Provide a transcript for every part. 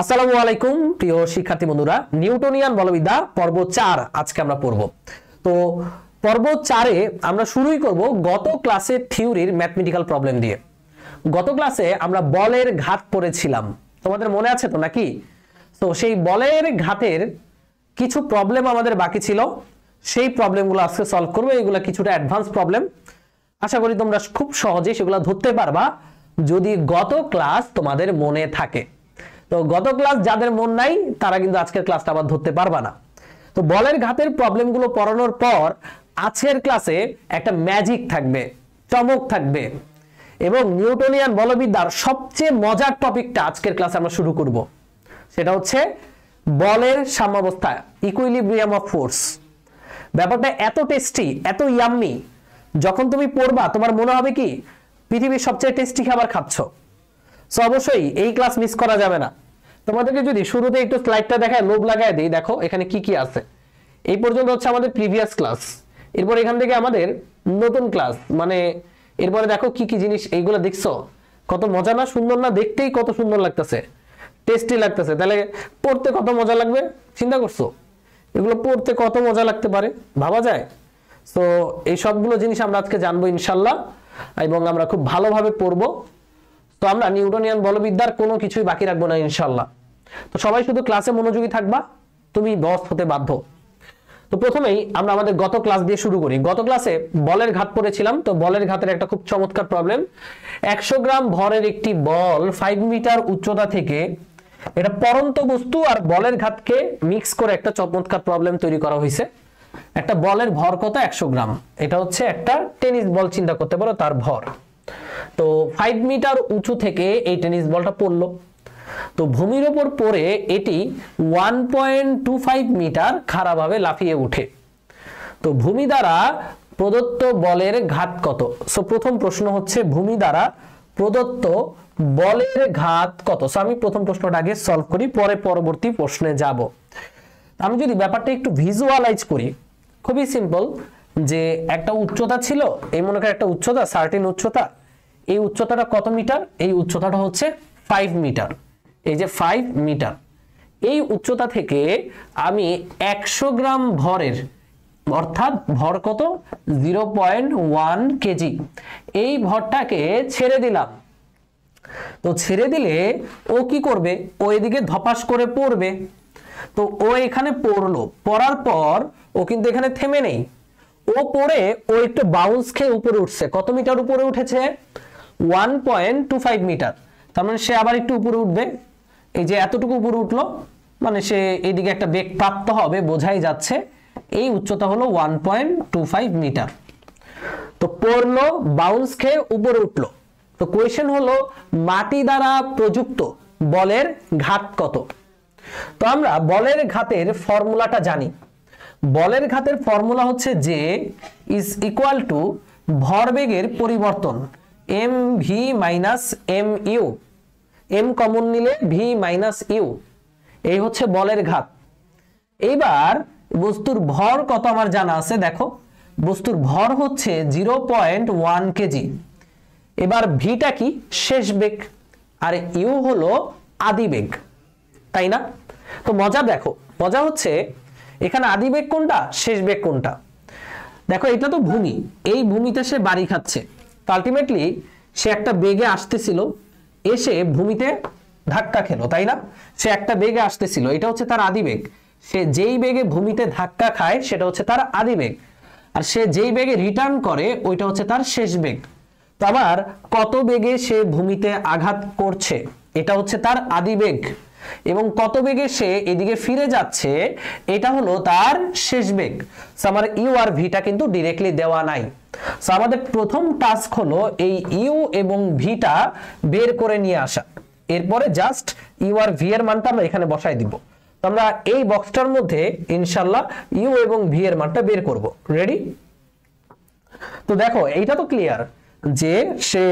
আসসালামু আলাইকুম, প্রিয় শিক্ষার্থী বন্ধুরা। নিউটনিয়ান বলবিদ্যা, পর্ব চার আজকে আমরা পড়ব। তো, পর্ব চারে আমরা শুরুই করব গত ক্লাসে থিওরির ম্যাথমেটিক্যাল প্রবলেম দিয়ে। গত ক্লাসে আমরা বলের ঘাত পড়েছিলাম। তোমাদের মনে আছে তো নাকি? তো, সেই বলের ঘাতের কিছু প্রবলেম আমাদের বাকি ছিল। সেই প্রবলেমগুলো আজকে সলভ করব, এগুলো কিছুটা অ্যাডভান্স প্রবলেম আশা করি তোমরা খুব সহজেই সেগুলো ধরতে পারবা, যদি গত ক্লাস তোমাদের মনে থাকে। তো গত ক্লাস যাদের মন নাই, তারা কিন্তু আজকের ক্লাসটা আবার ধরতে পারবা না। তো বলের ঘাতের প্রবলেমগুলো পড়ানোর পর, আজকের ক্লাসে একটা ম্যাজিক থাকবে, চমক থাকবে। এবং নিউটনিয়ান বলবিদ্যার সবচেয়ে মজার টপিকটা আজকের ক্লাসে আমরা শুরু করব। সেটা হচ্ছে বলের সাম্যাবস্থা ইকুইলিব্রিয়াম অফ ফোর্স ব্যাপারটা এত টেস্টি এত ইয়াম্মি যখন তুমি পড়বা, তোমার মনে হবে কি, পৃথিবীর সবচেয়ে টেস্টি খাবার খাচ্ছ। সো অবশ্যই এই ক্লাস মিস করা যাবে না। তোমাদেরকে যদি শুরুতে একটু স্লাইডটা দেখায় লোভ লাগায় দিই, দেখো এখানে কি কি আছে। এই পর্যন্ত হচ্ছে আমাদের প্রিভিয়াস ক্লাস এরপর এখান থেকে আমাদের নতুন ক্লাস মানে এরপরে দেখো কি কি জিনিস এইগুলো দেখছ। কত মজা না, সুন্দর না, দেখতেই কত সুন্দর লাগতেছে। টেস্টি লাগতেছে। তাহলে পড়তে কত মজা লাগবে? চিন্তা করছ? এগুলো পড়তে কত মজা লাগতে পারে? ভাবা যায়? তো এই সবগুলো জিনিস আমরা আজকে জানব ইনশাল্লাহ। এবং আমরা খুব ভালোভাবে পড়ব। তো আমরা নিউটনিয়ান বলবিদ্যার কোনো কিছুই বাকি রাখব না ইনশাল্লাহ তো সবাই শুধু ক্লাসে মনোযোগী থাকবা, তুমি বস হতে বাধ্য। তো প্রথমেই আমরা আমাদের গত ক্লাস দিয়ে শুরু করি। গত ক্লাসে বলের ঘাত পড়েছিলাম, তো বলের ঘাতের একটা খুব চমৎকার প্রবলেম একশো গ্রাম ভরের একটি বল ফাইভ মিটার উচ্চতা থেকে এটা পরন্ত বস্তু আর বলের ঘাতকে মিক্স করে একটা চমৎকার প্রবলেম তৈরি করা হয়েছে। একটা বলের ভর কত? একশো গ্রাম। এটা হচ্ছে একটা টেনিস বল চিন্তা করতে পারো, তার ভর। তো ফাইভ মিটার উঁচু থেকে এই টেনিস বলটা পড়ল। তো ভূমির ওপর পড়ে এটি one point two five metre খাড়াভাবে লাফিয়ে উঠে। তো ভূমি দ্বারা প্রদত্ত বলের ঘাত কত? সো প্রথম প্রশ্ন হচ্ছে ভূমি দ্বারা প্রদত্ত বলের ঘাত কত? সো আমি প্রথম প্রশ্নটা আগে সলভ করি, পরে পরবর্তী প্রশ্নে যাব। আমি যদি ব্যাপারটা একটু ভিজুয়ালাইজ করি, খুবই সিম্পল যে একটা উচ্চতা ছিল, এই মনে করি একটা উচ্চতা সার্টিন উচ্চতা এই উচ্চতাটা কত মিটার? এই উচ্চতাটা হচ্ছে ফাইভ মিটার। এই যে ফাইভ মিটার। এই উচ্চতা থেকে আমি একশো গ্রাম ভরের, অর্থাৎ ভর কত? Zero point one KG. এই ভরটাকে ছেড়ে দিলাম। তো ছেড়ে দিলে ও কি করবে? ও এদিকে ধপাস করে পড়বে। তো ও এখানে পড়ল। পড়ার পর ও কিন্তু এখানে থেমে নেই। ও পড়ে ও একটু বাউন্স খেয়ে উপরে উঠছে। কত মিটার উপরে উঠেছে? One point two five metre তার মানে সে আবার একটু উপরে উঠবে। এই যে এতটুকু উপরে উঠল মানে সে এইদিকে একটা বেগ প্রাপ্ত হবে, বোঝাই যাচ্ছে। এই উচ্চতা হলো one point two five metre তো পড়ল বাউন্স খেয়ে উপরে উঠল। তো কোয়েশ্চেন হলো, মাটি দ্বারা প্রযুক্ত বলের ঘাত কত? তো আমরা বলের ঘাতের ফর্মুলাটা জানি। বলের ঘাতের ফর্মুলা হচ্ছে যে ইজ ইকুয়াল টু ভরবেগের পরিবর্তন। M V minus M U M common নিলে ভি মাইনাস ইউ এই হচ্ছে বলের ঘাত। এইবার বস্তুর ভর কত আমার জানা আছে দেখো। বস্তুর ভর হচ্ছে জিরো পয়েন্ট ওয়ান কেজি। এবার ভিটা কি? শেষ বেগ। আর ইউ হলো আদি বেগ। তাই না? তো মজা দেখো। মজা হচ্ছে এখানে আদি বেগ কোনটা? শেষ বেগ কোনটা? দেখো, এটা তো ভূমি। এই ভূমিতে সে বাড়ি খাচ্ছে। আলটিমেটলি সে একটা বেগে আসতেছিল, এসে ভূমিতে ধাক্কা খেলো, তাই না? সে একটা বেগে আসতেছিল, এটা হচ্ছে তার আদি বেগ। সে যেই বেগে ভূমিতে ধাক্কা খায়, সেটা হচ্ছে তার আদি বেগ। আর সে যেই বেগে রিটার্ন করে, ওইটা হচ্ছে তার শেষ বেগ। তো আবার কত বেগে সে ভূমিতে আঘাত করছে, এটা হচ্ছে তার আদি বেগ। এবং কত বেগে সে এদিকে ফিরে যাচ্ছে, এটা হলো তার শেষ বেগ। আমার ইউ আর ভিটা কিন্তু ডিরেক্টলি দেওয়া নাই। সো আমাদের প্রথম টাস্ক হলো এই ইউ এবং ভিটা বের করে নিয়ে আসা। এরপরে জাস্ট ইউ আর ভি এর মানটা আমরা এখানে বসাই দিব। তো আমরা এই বক্সটার মধ্যে ইনশাল্লাহ ইউ এবং ভি এর মানটা বের করব। রেডি তো দেখো, এইটা তো ক্লিয়ার যে সে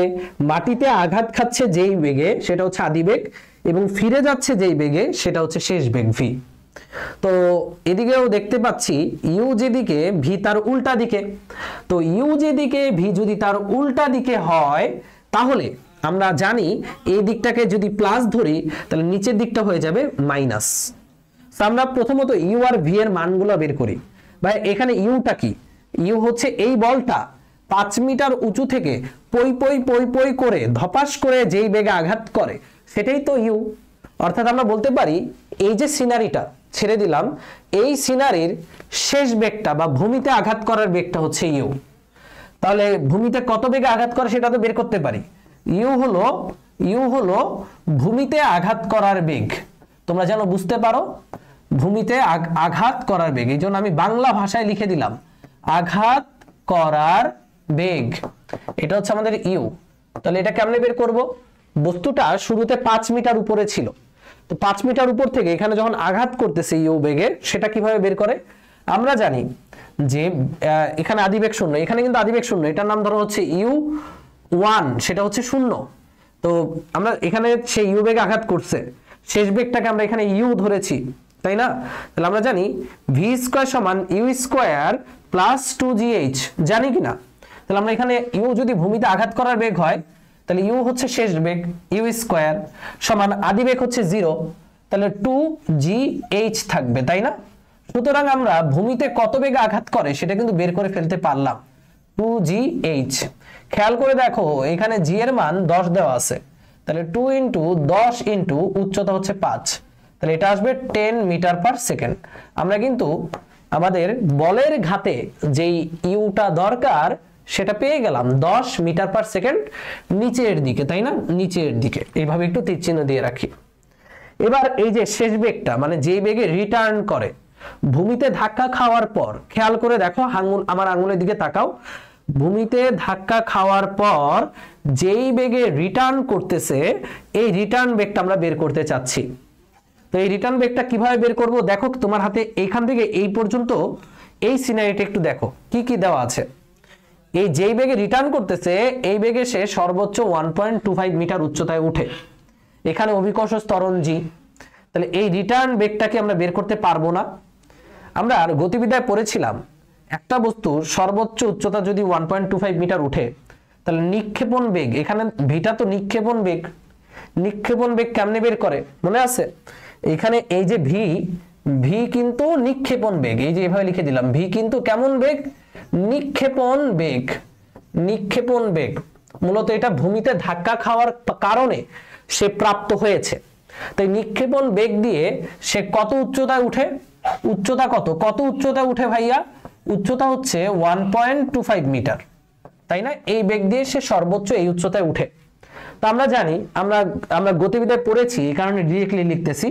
মাটিতে আঘাত খাচ্ছে যেই বেগে, সেটা হচ্ছে আদি বেগ। এবং ফিরে যাচ্ছে যেই বেগে, সেটা হচ্ছে শেষ বেগ ভি তো এদিকেও দেখতে পাচ্ছি ইউ যেদিকে ভি তার উল্টা দিকে। তো ইউ যেদিকে ভি যদি তার উল্টা দিকে হয়, তাহলে আমরা জানি এই দিকটাকে যদি প্লাস ধরি, তাহলে নিচের দিকটা হয়ে যাবে মাইনাস আমরা প্রথমত ইউ আর ভি এর মানগুলো বের করি। ভাই, এখানে ইউটা কি? ইউ হচ্ছে এই বলটা। পাঁচ মিটার উঁচু থেকে পই পই পই পই করে ধপাস করে যেই বেগে আঘাত করে সেটাই তো ইউ অর্থাৎ আমরা বলতে পারি, এই যে সিনারিটা ছেড়ে দিলাম, এই সিনারির শেষ বেগটা বা ভূমিতে আঘাত করার বেগটা হচ্ছে ইউ তাহলে ভূমিতে কত বেগে আঘাত করে সেটা তো বের করতে পারি। ইউ হলো ইউ হলো ভূমিতে আঘাত করার বেগ। তোমরা যেন বুঝতে পারো, ভূমিতে আঘ- আঘাত করার বেগ। এই জন্য আমি বাংলা ভাষায় লিখে দিলাম, আঘাত করার বেগ। এটা হচ্ছে আমাদের ইউ তাহলে এটা কেমনে বের করব? বস্তুটা শুরুতে পাঁচ মিটার উপরে ছিল। তো পাঁচ মিটার উপর থেকে এখানে যখন আঘাত করতেছে ইউ বেগে সেটা কীভাবে বের করে? আমরা জানি যে এখানে আদিবেগ শূন্য, এখানে কিন্তু আদিবেগ শূন্য, এটার নাম ধরো হচ্ছে ইউ ওয়ান, সেটা হচ্ছে শূন্য। তো আমরা এখানে সেই ইউ বেগে আঘাত করছে, শেষ বেগটাকে আমরা এখানে ইউ ধরেছি, তাই না? তাহলে আমরা জানি ভি স্কোয়ার সমান U square plus two G H, জানি কিনা? তাহলে আমরা এখানে ইউ যদি ভূমিতে আঘাত করার বেগ হয় তাহলে ইউ হচ্ছে শেষ বেগ ইউ স্কোয়ার সমান আদি বেগ হচ্ছে জিরো তাহলে টু জি এইচ থাকবে, তাই না? সুতরাং আমরা ভূমিতে কত বেগে আঘাত করে সেটা কিন্তু বের করে ফেলতে পারলাম টু জি এইচ খেয়াল করে দেখো, এখানে জি এর মান দশ দেওয়া আছে, তাহলে টু ইন্টু দশ ইন্টু উচ্চতা হচ্ছে পাঁচ, তাহলে এটা আসবে টেন মিটার পার সেকেন্ড আমরা কিন্তু আমাদের বলের ঘাতে যেই ইউটা দরকার সেটা পেয়ে গেলাম দশ মিটার পার সেকেন্ড নিচের দিকে, তাই না? নিচের দিকে। এইভাবে একটু তীর চিহ্ন দিয়ে রাখি। এবার এই যে শেষ বেগটা মানে যেই বেগে রিটার্ন করে, ভূমিতে ধাক্কা খাওয়ার পর, খেয়াল করে দেখো, আঙুল, আমার আঙুলের দিকে তাকাও। ভূমিতে ধাক্কা খাওয়ার পর, যেই বেগে রিটার্ন করতেছে, এই রিটার্ন বেগটা আমরা বের করতে চাচ্ছি। তো এই রিটার্ন বেগটা কীভাবে বের করব? দেখো, তোমার হাতে এইখান থেকে এই পর্যন্ত এই সিনারিটা একটু দেখো। কি কি দেওয়া আছে? এই যেই বেগে রিটার্ন করতেছে, এই বেগে সে সর্বোচ্চ one point two five metre উচ্চতায় উঠে। এখানে অভিকর্ষ স্তরণ জি তাহলে এই রিটার্ন বেগটাকে আমরা বের করতে পারব না। আমরা গতিবিদ্যায় পড়েছিলাম, একটা বস্তুর সর্বোচ্চ উচ্চতা যদি one point two five metre উঠে, তাহলে নিক্ষেপণ বেগ, এখানে ভিটা তো নিক্ষেপণ বেগ। নিক্ষেপণ বেগ কেমনে বের করে? মনে আছে? এখানে এই যে ভি ভি কিন্তু নিক্ষেপণ বেগ, এই যে এভাবে লিখে দিলাম, ভি কিন্তু কেমন বেগ? নিক্ষেপণ বেগ নিক্ষেপণ বেগ। মূলত এটা ভূমিতে ধাক্কা খাওয়ার কারণে সে প্রাপ্ত হয়েছে। তাই নিক্ষেপণ বেগ দিয়ে সে কত উচ্চতায় উঠে? উচ্চতা কত? কত উচ্চতায় উঠে ভাইয়া? উচ্চতা হচ্ছে one point two five metre তাই না? এই বেগ দিয়ে সে সর্বোচ্চ এই উচ্চতায় উঠে। তো আমরা জানি, আমরা আমরা গতিবিদ্যায় পড়েছি, এই কারণে ডিরেক্টলি লিখতেছি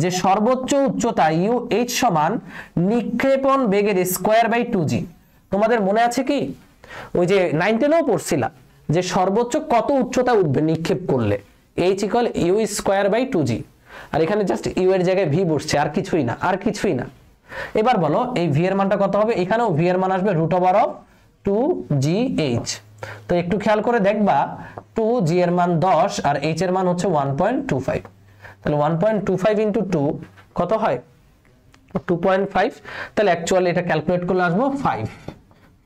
যে সর্বোচ্চ উচ্চতা ইউ এইচ সমান নিক্ষেপণ বেগের স্কোয়ার বাই টু জি তোমাদের মনে আছে কি? ওই যে নাইন টেনেও পড়ছিলা যে সর্বোচ্চ কত উচ্চতা উঠবে নিক্ষেপ করলে? H equal U square by two G আর এখানে জাস্ট ইউ এর জায়গায় ভি বসছে, আর কিছুই না, আর কিছুই না। এবার বলো, এই ভি এর মানটা কত হবে? এখানেও ভি এর মান আসবে root over of two G H তো একটু খেয়াল করে দেখবা টু জি এর মান দশ আর এইচ এর মান হচ্ছে ওয়ান পয়েন্ট টু ফাইভ তাহলে one point two five into two কত হয়? টু পয়েন্ট ফাইভ তাহলে অ্যাকচুয়ালি এটা ক্যালকুলেট করলে আসব five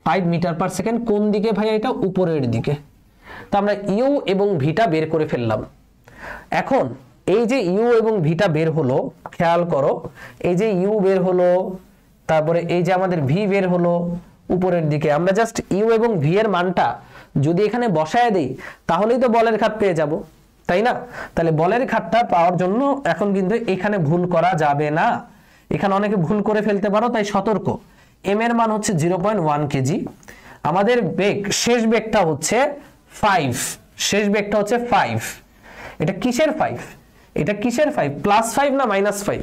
five metre per second কোন দিকে ভাইয়া এটা? উপরের দিকে। তো আমরা ইউ এবং ভিটা বের করে ফেললাম। এখন এই যে ইউ এবং ভিটা বের হলো, খেয়াল করো, এই যে ইউ বের হলো, তারপরে এই যে আমাদের ভি বের হলো উপরের দিকে, আমরা জাস্ট ইউ এবং ভি এর মানটা যদি এখানে বসায় দেই, তাহলেই তো বলের খাত পেয়ে যাব, তাই না? তাহলে বলের খাতটা পাওয়ার জন্য এখন কিন্তু এখানে ভুল করা যাবে না। এখানে অনেকে ভুল করে ফেলতে পারো, তাই সতর্ক। এম এর মান হচ্ছে জিরো পয়েন্ট ওয়ান কেজি। আমাদের বেগ শেষ বেগটা হচ্ছে ফাইভ শেষ বেগটা হচ্ছে ফাইভ এটা কিসের ফাইভ এটা কিসের ফাইভ প্লাস ফাইভ না মাইনাস ফাইভ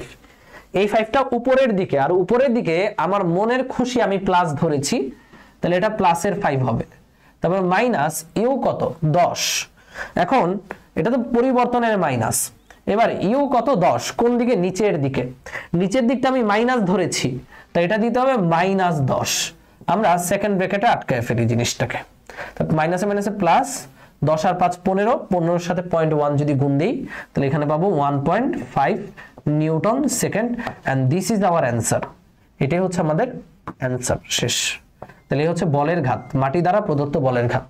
এই ফাইভটা উপরের দিকে, আর উপরের দিকে আমার মনের খুশি আমি প্লাস ধরেছি। তাহলে এটা প্লাসের ফাইভ হবে। তারপর মাইনাস ইউ কত? দশ। এখন এটা তো পরিবর্তনের মাইনাস এবার ইউ কত? দশ। কোন দিকে? নিচের দিকে। নিচের দিকটা আমি মাইনাস ধরেছি। তাই এটা দিতে হবে মাইনাস দশ। আমরা সেকেন্ড ব্র্যাকেটে আটকায় ফেলি জিনিসটাকে। মাইনাসে মাইনাসে প্লাস দশ আর পাঁচ পনেরো, পনেরোর সাথে পয়েন্ট ওয়ান যদি গুণ দিই, তাহলে এখানে পাবো one point five newton second and this is our answer এটাই হচ্ছে আমাদের অ্যান্সার শেষ। তাহলে হচ্ছে বলের ঘাত, মাটি দ্বারা প্রদত্ত বলের ঘাত।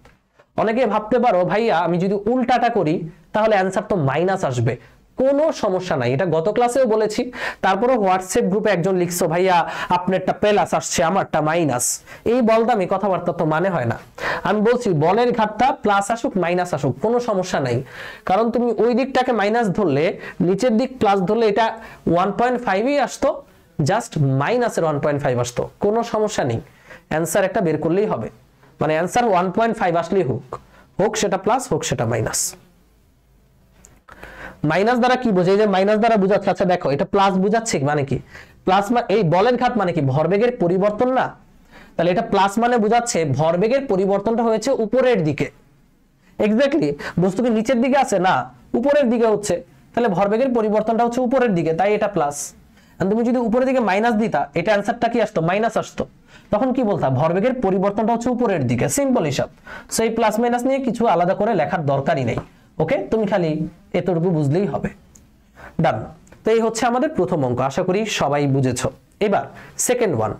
অনেকে ভাবতে পারো, ভাইয়া, আমি যদি উল্টাটা করি, তাহলে অ্যান্সার তো মাইনাস আসবে। কোনো সমস্যা নাই। এটা গত ক্লাসেও বলেছি। তারপরে হোয়াটসঅ্যাপ গ্রুপে একজন লিখছো, ভাইয়া, আপনারটা প্লাস আসছে, আমারটা মাইনাস এই বল বলদামি কথাবার্তা তো মানে হয় না। আমি বলছি, বলের ঘাটটা প্লাস আসুক মাইনাস আসুক, কোনো সমস্যা নাই। কারণ তুমি ওই দিকটাকে মাইনাস ধরলে, নিচের দিক প্লাস ধরলে এটা ওয়ান পয়েন্ট ফাইভই আসতো জাস্ট মাইনাসের ওয়ান পয়েন্ট ফাইভ আসতো। কোনো সমস্যা নেই। অ্যান্সার একটা বের করলেই হবে। মানে অ্যান্সার ওয়ান পয়েন্ট ফাইভ আসলেই হোক। হোক সেটা প্লাস হোক সেটা মাইনাস মাইনাস দ্বারা কি বোঝায়? যে মাইনাস দ্বারা বোঝাচ্ছে আচ্ছা দেখো, এটা প্লাস বোঝাচ্ছে মানে কি? প্লাস এই বলের ঘাত মানে কি? ভরবেগের পরিবর্তন না? তাহলে এটা প্লাস মানে বোঝাচ্ছে, ভরবেগের পরিবর্তনটা হয়েছে উপরের দিকে। এক্স্যাক্টলি বস্তু কি নিচের দিকে আছে? না, উপরের দিকে হচ্ছে। তাহলে ভরবেগের পরিবর্তনটা হচ্ছে উপরের দিকে, তাই এটা প্লাস তুমি যদি উপরের দিকে মাইনাস দিতা, এটা অ্যান্সারটা কি আসতো? মাইনাস আসতো। তখন কি বলতা? ভরবেগের পরিবর্তনটা হচ্ছে উপরের দিকে। সিম্পল হিসাব। সেই প্লাস মাইনাস নিয়ে কিছু আলাদা করে লেখার দরকারই নেই। ওকে? তুমি খালি এতটুকু বুঝলেই হবে। ডান তো এই হচ্ছে আমাদের প্রথম অঙ্ক, আশা করি সবাই বুঝেছ। এবার সেকেন্ড ওয়ান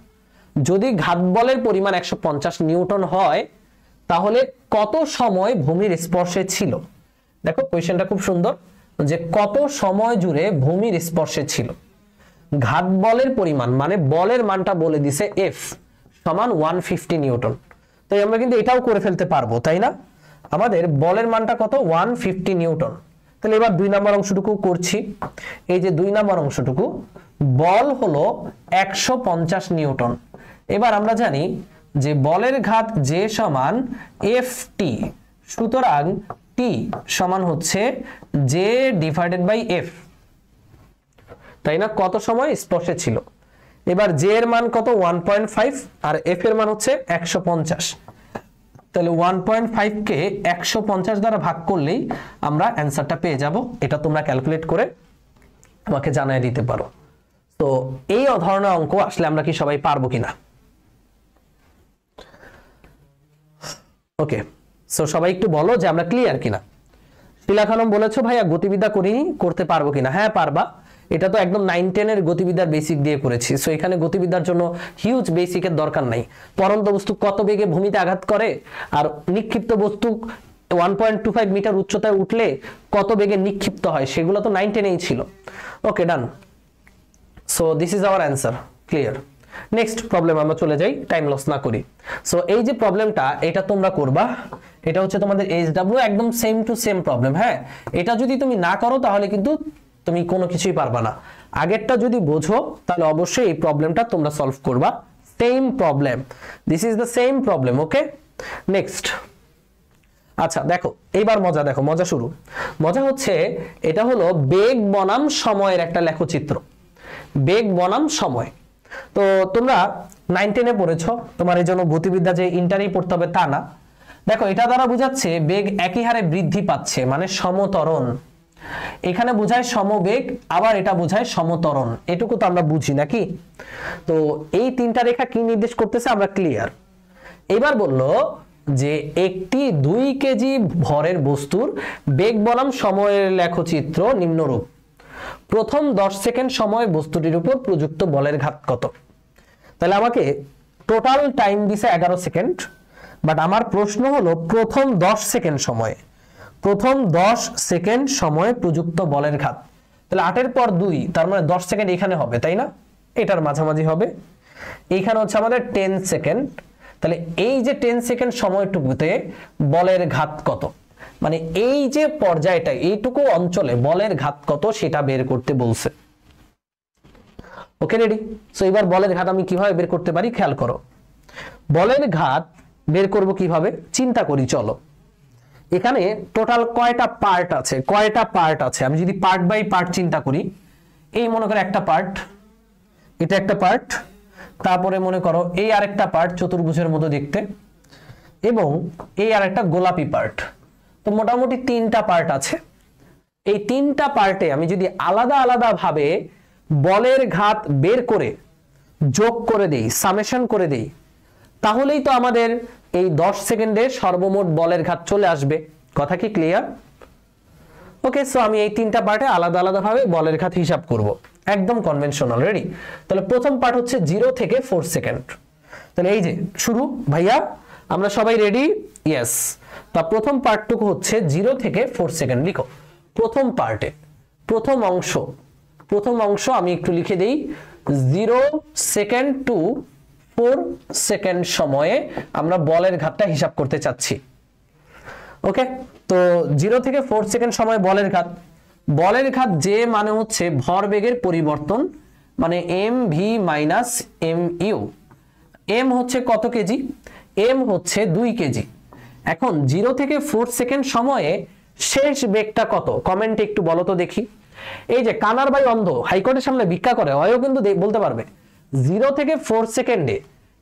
যদি ঘাত বলের পরিমাণ একশো পঞ্চাশ নিউটন হয়, তাহলে কত সময় ভূমির স্পর্শে ছিল? দেখো কোয়েশ্চেনটা খুব সুন্দর। যে কত সময় জুড়ে ভূমির স্পর্শে ছিল? ঘাত বলের পরিমাণ মানে বলের মানটা বলে দিছে এফ সমান ওয়ান নিউটন। তাই আমরা কিন্তু এটাও করে ফেলতে পারব, তাই না? আমাদের বলের মানটা কত? One fifty newton. তাহলে এবার দুই নম্বর অংশটুকু করছি। এই যে দুই নম্বর অংশটুকু, বল হলো একশো পঞ্চাশ নিউটন। এবার আমরা জানি যে বলের ঘাত যে সমান এফ টি সুতরাং টি সমান হচ্ছে জে ডিভাইডেড বাই এফ তাই না? কত সময়? স্পর্শে ছিল। এবার জে এর মান কত? ওয়ান পয়েন্ট ফাইভ আর এফ এর মান হচ্ছে একশো পঞ্চাশ। তাহলে ওয়ান পয়েন্ট ফাইভকে একশো পঞ্চাশ দ্বারা ভাগ করলেই আমরা অ্যান্সারটা পেয়ে যাব। এটা তোমরা ক্যালকুলেট করে আমাকে জানাই দিতে পারো। তো এই ধরনের অঙ্ক আসলে আমরা কি সবাই পারব কিনা? ওকে সো সবাই একটু বলো যে আমরা ক্লিয়ার কিনা। শিলা খানম বলেছ, ভাইয়া, গতিবিদ্যা করিনি, করতে পারব কিনা? হ্যাঁ পারবা। এটা তো একদম নাইন টেনের গতিবিদ্যার বেসিক দিয়ে করেছি। সো এখানে গতিবিদ্যার জন্য হিউজ বেসিকের দরকার নাই। পরন্ত বস্তু কত বেগে ভূমিতে আঘাত করে, আর নিক্ষিপ্ত বস্তু one point two five metre উচ্চতায় উঠলে কত বেগে নিক্ষিপ্ত হয়, সেগুলো তো নাইন টেনেই ছিল। Okay done so this is our answer clear next problem আমরা চলে যাই টাইম লস না করি। সো এই যে প্রবলেমটা এটা তোমরা করবা। এটা হচ্ছে তোমাদের এইচ ডাব্লিউ একদম সেম টু সেম প্রবলেম হ্যাঁ? এটা যদি তুমি না করো, তাহলে কিন্তু তুমি কোনো কিছুই পারবা না। আগেরটা যদি বোঝো, তাহলে অবশ্যই এই প্রবলেমটা তোমরা সলভ করবা। Same problem this is the same problem okay next আচ্ছা দেখো, এইবার মজা, দেখো, মজা শুরু। মজা হচ্ছে, এটা হলো বেগ বনাম সময়ের একটা লেখচিত্র। বেগ বনাম সময়। তো তোমরা নাইন টেনে পড়েছো, তোমার এই জন্য গতিবিদ্যা যে ইন্টারই পড়তে হবে তা না। দেখো, এটা দ্বারা বোঝাচ্ছে বেগ একই হারে বৃদ্ধি পাচ্ছে মানে সমতরণ। এখানে বোঝায় সমবেগ, আবার এটা বোঝায় সমতরণ। এটুকু তো আমরা বুঝি, নাকি? তো এই তিনটা রেখা কি নির্দেশ করতেছে? আমরা ক্লিয়ার এবার বলল যে একটি দুই কেজি ভরের বস্তুর বেগ বনাম সময়ের লেখচিত্র নিম্নরূপ। প্রথম দশ সেকেন্ড সময় বস্তুটির উপর প্রযুক্ত বলের ঘাত কত? তাহলে আমাকে টোটাল টাইম দিছে এগারো সেকেন্ড বাট আমার প্রশ্ন হলো প্রথম দশ সেকেন্ড সময়ে। প্রথম দশ সেকেন্ড সময় প্রযুক্ত বলের ঘাত। তাহলে আটের পর দুই, তার মানে দশ সেকেন্ড এখানে হবে, তাই না? এটার মাঝামাঝি হবে। এইখানে হচ্ছে আমাদের টেন সেকেন্ড। তাহলে এই যে টেন সেকেন্ড সময়টুকুতে বলের ঘাত কত? মানে এই যে পর্যায়টা, এইটুকু অঞ্চলে বলের ঘাত কত সেটা বের করতে বলছে। ওকে রেডি সো এবার বলের ঘাত আমি কীভাবে বের করতে পারি? খেয়াল করো। বলের ঘাত বের করব কীভাবে? চিন্তা করি, চলো। এখানে টোটাল কয়টা পার্ট আছে? কয়টা পার্ট আছে? আমি যদি পার্ট বাই পার্ট চিন্তা করি, এই মনে করো একটা পার্ট এটা একটা পার্ট তারপরে মনে করো এই আরেকটা পার্ট চতুর্ভুজের মতো দেখতে, এবং এই আরেকটা গোলাপি পার্ট তো মোটামুটি তিনটা পার্ট আছে। এই তিনটা পার্টে আমি যদি আলাদা আলাদা ভাবে বলের ঘাত বের করে যোগ করে দেই সামেশন করে দেই, তাহলেই তো আমাদের এই দশ সেকেন্ডে সর্বমোট বলের ঘাত চলে আসবে। কথা কি ক্লিয়ার ওকে সো আমি এই তিনটা পার্টে আলাদা আলাদা ভাবে বলের ঘাত হিসাব করব। একদম কনভেনশনাল রেডি তাহলে প্রথম পার্ট হচ্ছে জিরো থেকে ফোর সেকেন্ড তাহলে এই যে, শুরু, ভাইয়া, আমরা সবাই রেডি ইয়েস তা প্রথম পার্টটুকু হচ্ছে জিরো থেকে ফোর সেকেন্ড লিখো। প্রথম পার্টে প্রথম অংশ প্রথম অংশ আমি একটু লিখে দিই। Zero second to four second সময়ে আমরা বলের ঘাতটা হিসাব করতে চাচ্ছি। ওকে? তো জিরো থেকে ফোর সেকেন্ড সময় বলের ঘাত বলের ঘাত যে মানে হচ্ছে ভরবেগের পরিবর্তন মানে M V minus M U. M হচ্ছে কত কেজি? এম হচ্ছে দুই কেজি। এখন জিরো থেকে ফোর সেকেন্ড সময়ে শেষ বেগটা কত? কমেন্টে একটু বলো তো দেখি। এই যে কানার বাই অন্ধ, হাইকোর্টের সামনে ভিক্ষা করে হয়ও কিন্তু বলতে পারবে। জিরো থেকে ফোর সেকেন্ডে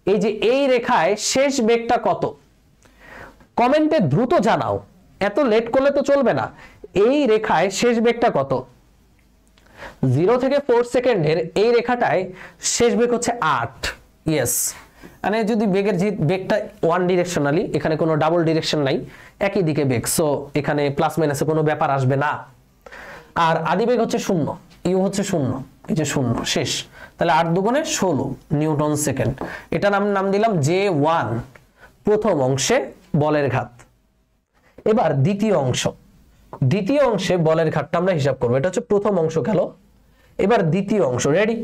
এই যে এই রেখায় শেষ বেগটা কত? কমেন্টে দ্রুত জানাও। এত লেট করলে তো চলবে না। এই রেখায় শেষ বেগটা কত? জিরো থেকে ফোর সেকেন্ডের এই রেখাটায় শেষ বেগ হচ্ছে আট। ইয়েস মানে যদি বেগের যে বেগটা ওয়ান ডিরেকশনালি এখানে কোনো ডাবল ডিরেকশন নাই, একই দিকে বেগ। সো এখানে প্লাস মাইনাসে কোনো ব্যাপার আসবে না। আর আদি বেগ হচ্ছে শূন্য। ইউ হচ্ছে শূন্য। এই যে শূন্য, শেষ। তাহলে আট দুগুণে ষোলো নিউটন সেকেন্ড। এটা নাম নাম দিলাম জে ওয়ান, প্রথম অংশে বলের ঘাত। এবার দ্বিতীয় অংশ। দ্বিতীয় অংশে বলের ঘাটটা আমরা হিসাব করব। এটা হচ্ছে প্রথম অংশ গেল। এবার দ্বিতীয় অংশ রেডি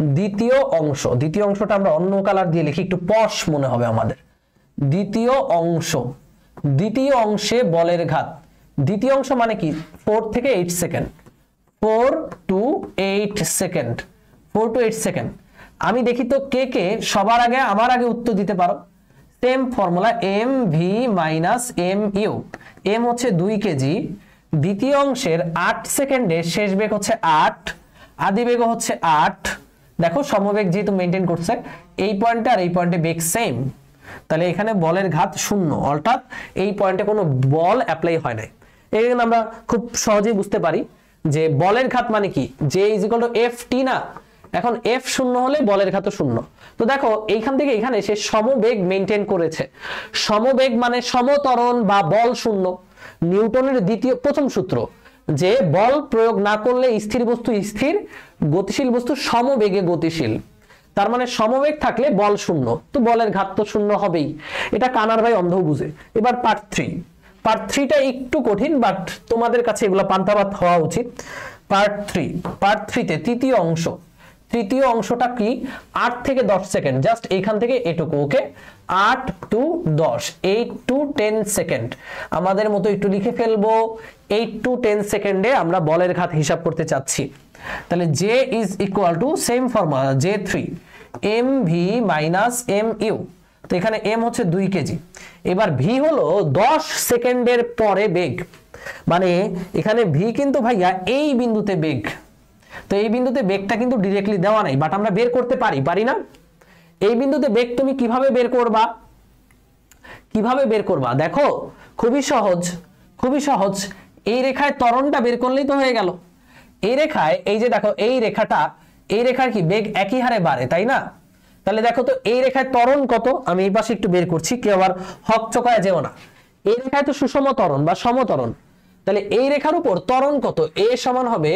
দ্বিতীয় অংশ। দ্বিতীয় অংশটা আমরা অন্য কালার দিয়ে লিখি, একটু পশ মনে হবে আমাদের। দ্বিতীয় অংশ। দ্বিতীয় অংশে বলের ঘাত। দ্বিতীয় অংশ মানে কি? ফোর থেকে eight second four to eight second four to eight second আমি দেখি তো কে কে সবার আগে আমার আগে উত্তর দিতে পারো। Same formula M V minus M U M হচ্ছে দুই কেজি। দ্বিতীয় অংশের আট সেকেন্ডে শেষ বেগ হচ্ছে আট। আদি বেগ হচ্ছে আট। দেখো সমবেগ যেহেতু মেনটেন করছে, এই পয়েন্টে আর এই পয়েন্টে বেগ সেম তাহলে এখানে বলের ঘাত শূন্য, অর্থাৎ এই পয়েন্টে কোনো বল অ্যাপ্লাই হয় নাই। এখানে আমরা খুব সহজেই বুঝতে পারি যে বলের ঘাত মানে কি? J is equal to F T না? এখন এফ শূন্য হলে বলের ঘাত শূন্য। তো দেখো, এইখান থেকে এখানে সে সমবেগ মেনটেন করেছে। সমবেগ মানে সমতরণ বা বল শূন্য। নিউটনের দ্বিতীয়, প্রথম সূত্র, যে বল প্রয়োগ না করলে স্থির বস্তু স্থির, গতিশীল বস্তু সমবেগে গতিশীল। তার মানে সমবেগ থাকলে বল শূন্য। তো বলের ঘাত তো শূন্য হবেই। এটা কানার ভাই অন্ধ বুঝে। এবার পার্ট থ্রি পার্ট থ্রিটা একটু কঠিন বাট তোমাদের কাছে এগুলো পান্তাবাদ হওয়া উচিত। পার্ট থ্রি পার্ট থ্রিতে তৃতীয় অংশ। তৃতীয় অংশটা কি? আট থেকে দশ সেকেন্ড। জাস্ট এইখান থেকে এটুকু, ওকে? আট টু দশ, এইট টু টেন সেকেন্ড। আমাদের মতো একটু লিখে ফেলব। এইট টু টেন সেকেন্ডে আমরা বলের ঘাত হিসাব করতে চাচ্ছি। তাহলে J is equal to same formula J three M V minus M U তো এখানে এম হচ্ছে দুই কেজি। এবার ভি হলো দশ সেকেন্ডের পরে বেগ। মানে এখানে ভি কিন্তু ভাইয়া এই বিন্দুতে বেগ। তো এই বিন্দুতে বেগটা কিন্তু ডিরেক্টলি দেওয়া নাই বাট আমরা বের করতে পারি পারি না। এই বিন্দুতে বেগ তুমি কীভাবে বের করবা? কীভাবে বের করবা? দেখো, খুবই সহজ খুবই সহজ। এই রেখায় ত্বরণটা বের করলেই তো হয়ে গেল। এই রেখায়, এই যে দেখো, এই রেখাটা, এই রেখার কি, বেগ একই হারে বাড়ে, তাই না? তাহলে দেখো তো, এই রেখায় তরণ কত? আমি এই পাশে একটু বের করছি, কেউ আবার হক চকায় যেও না। এই রেখায় তো সুষম তরণ বা সমতরণ। তাহলে এই রেখার উপর তরণ কত? এ সমান হবে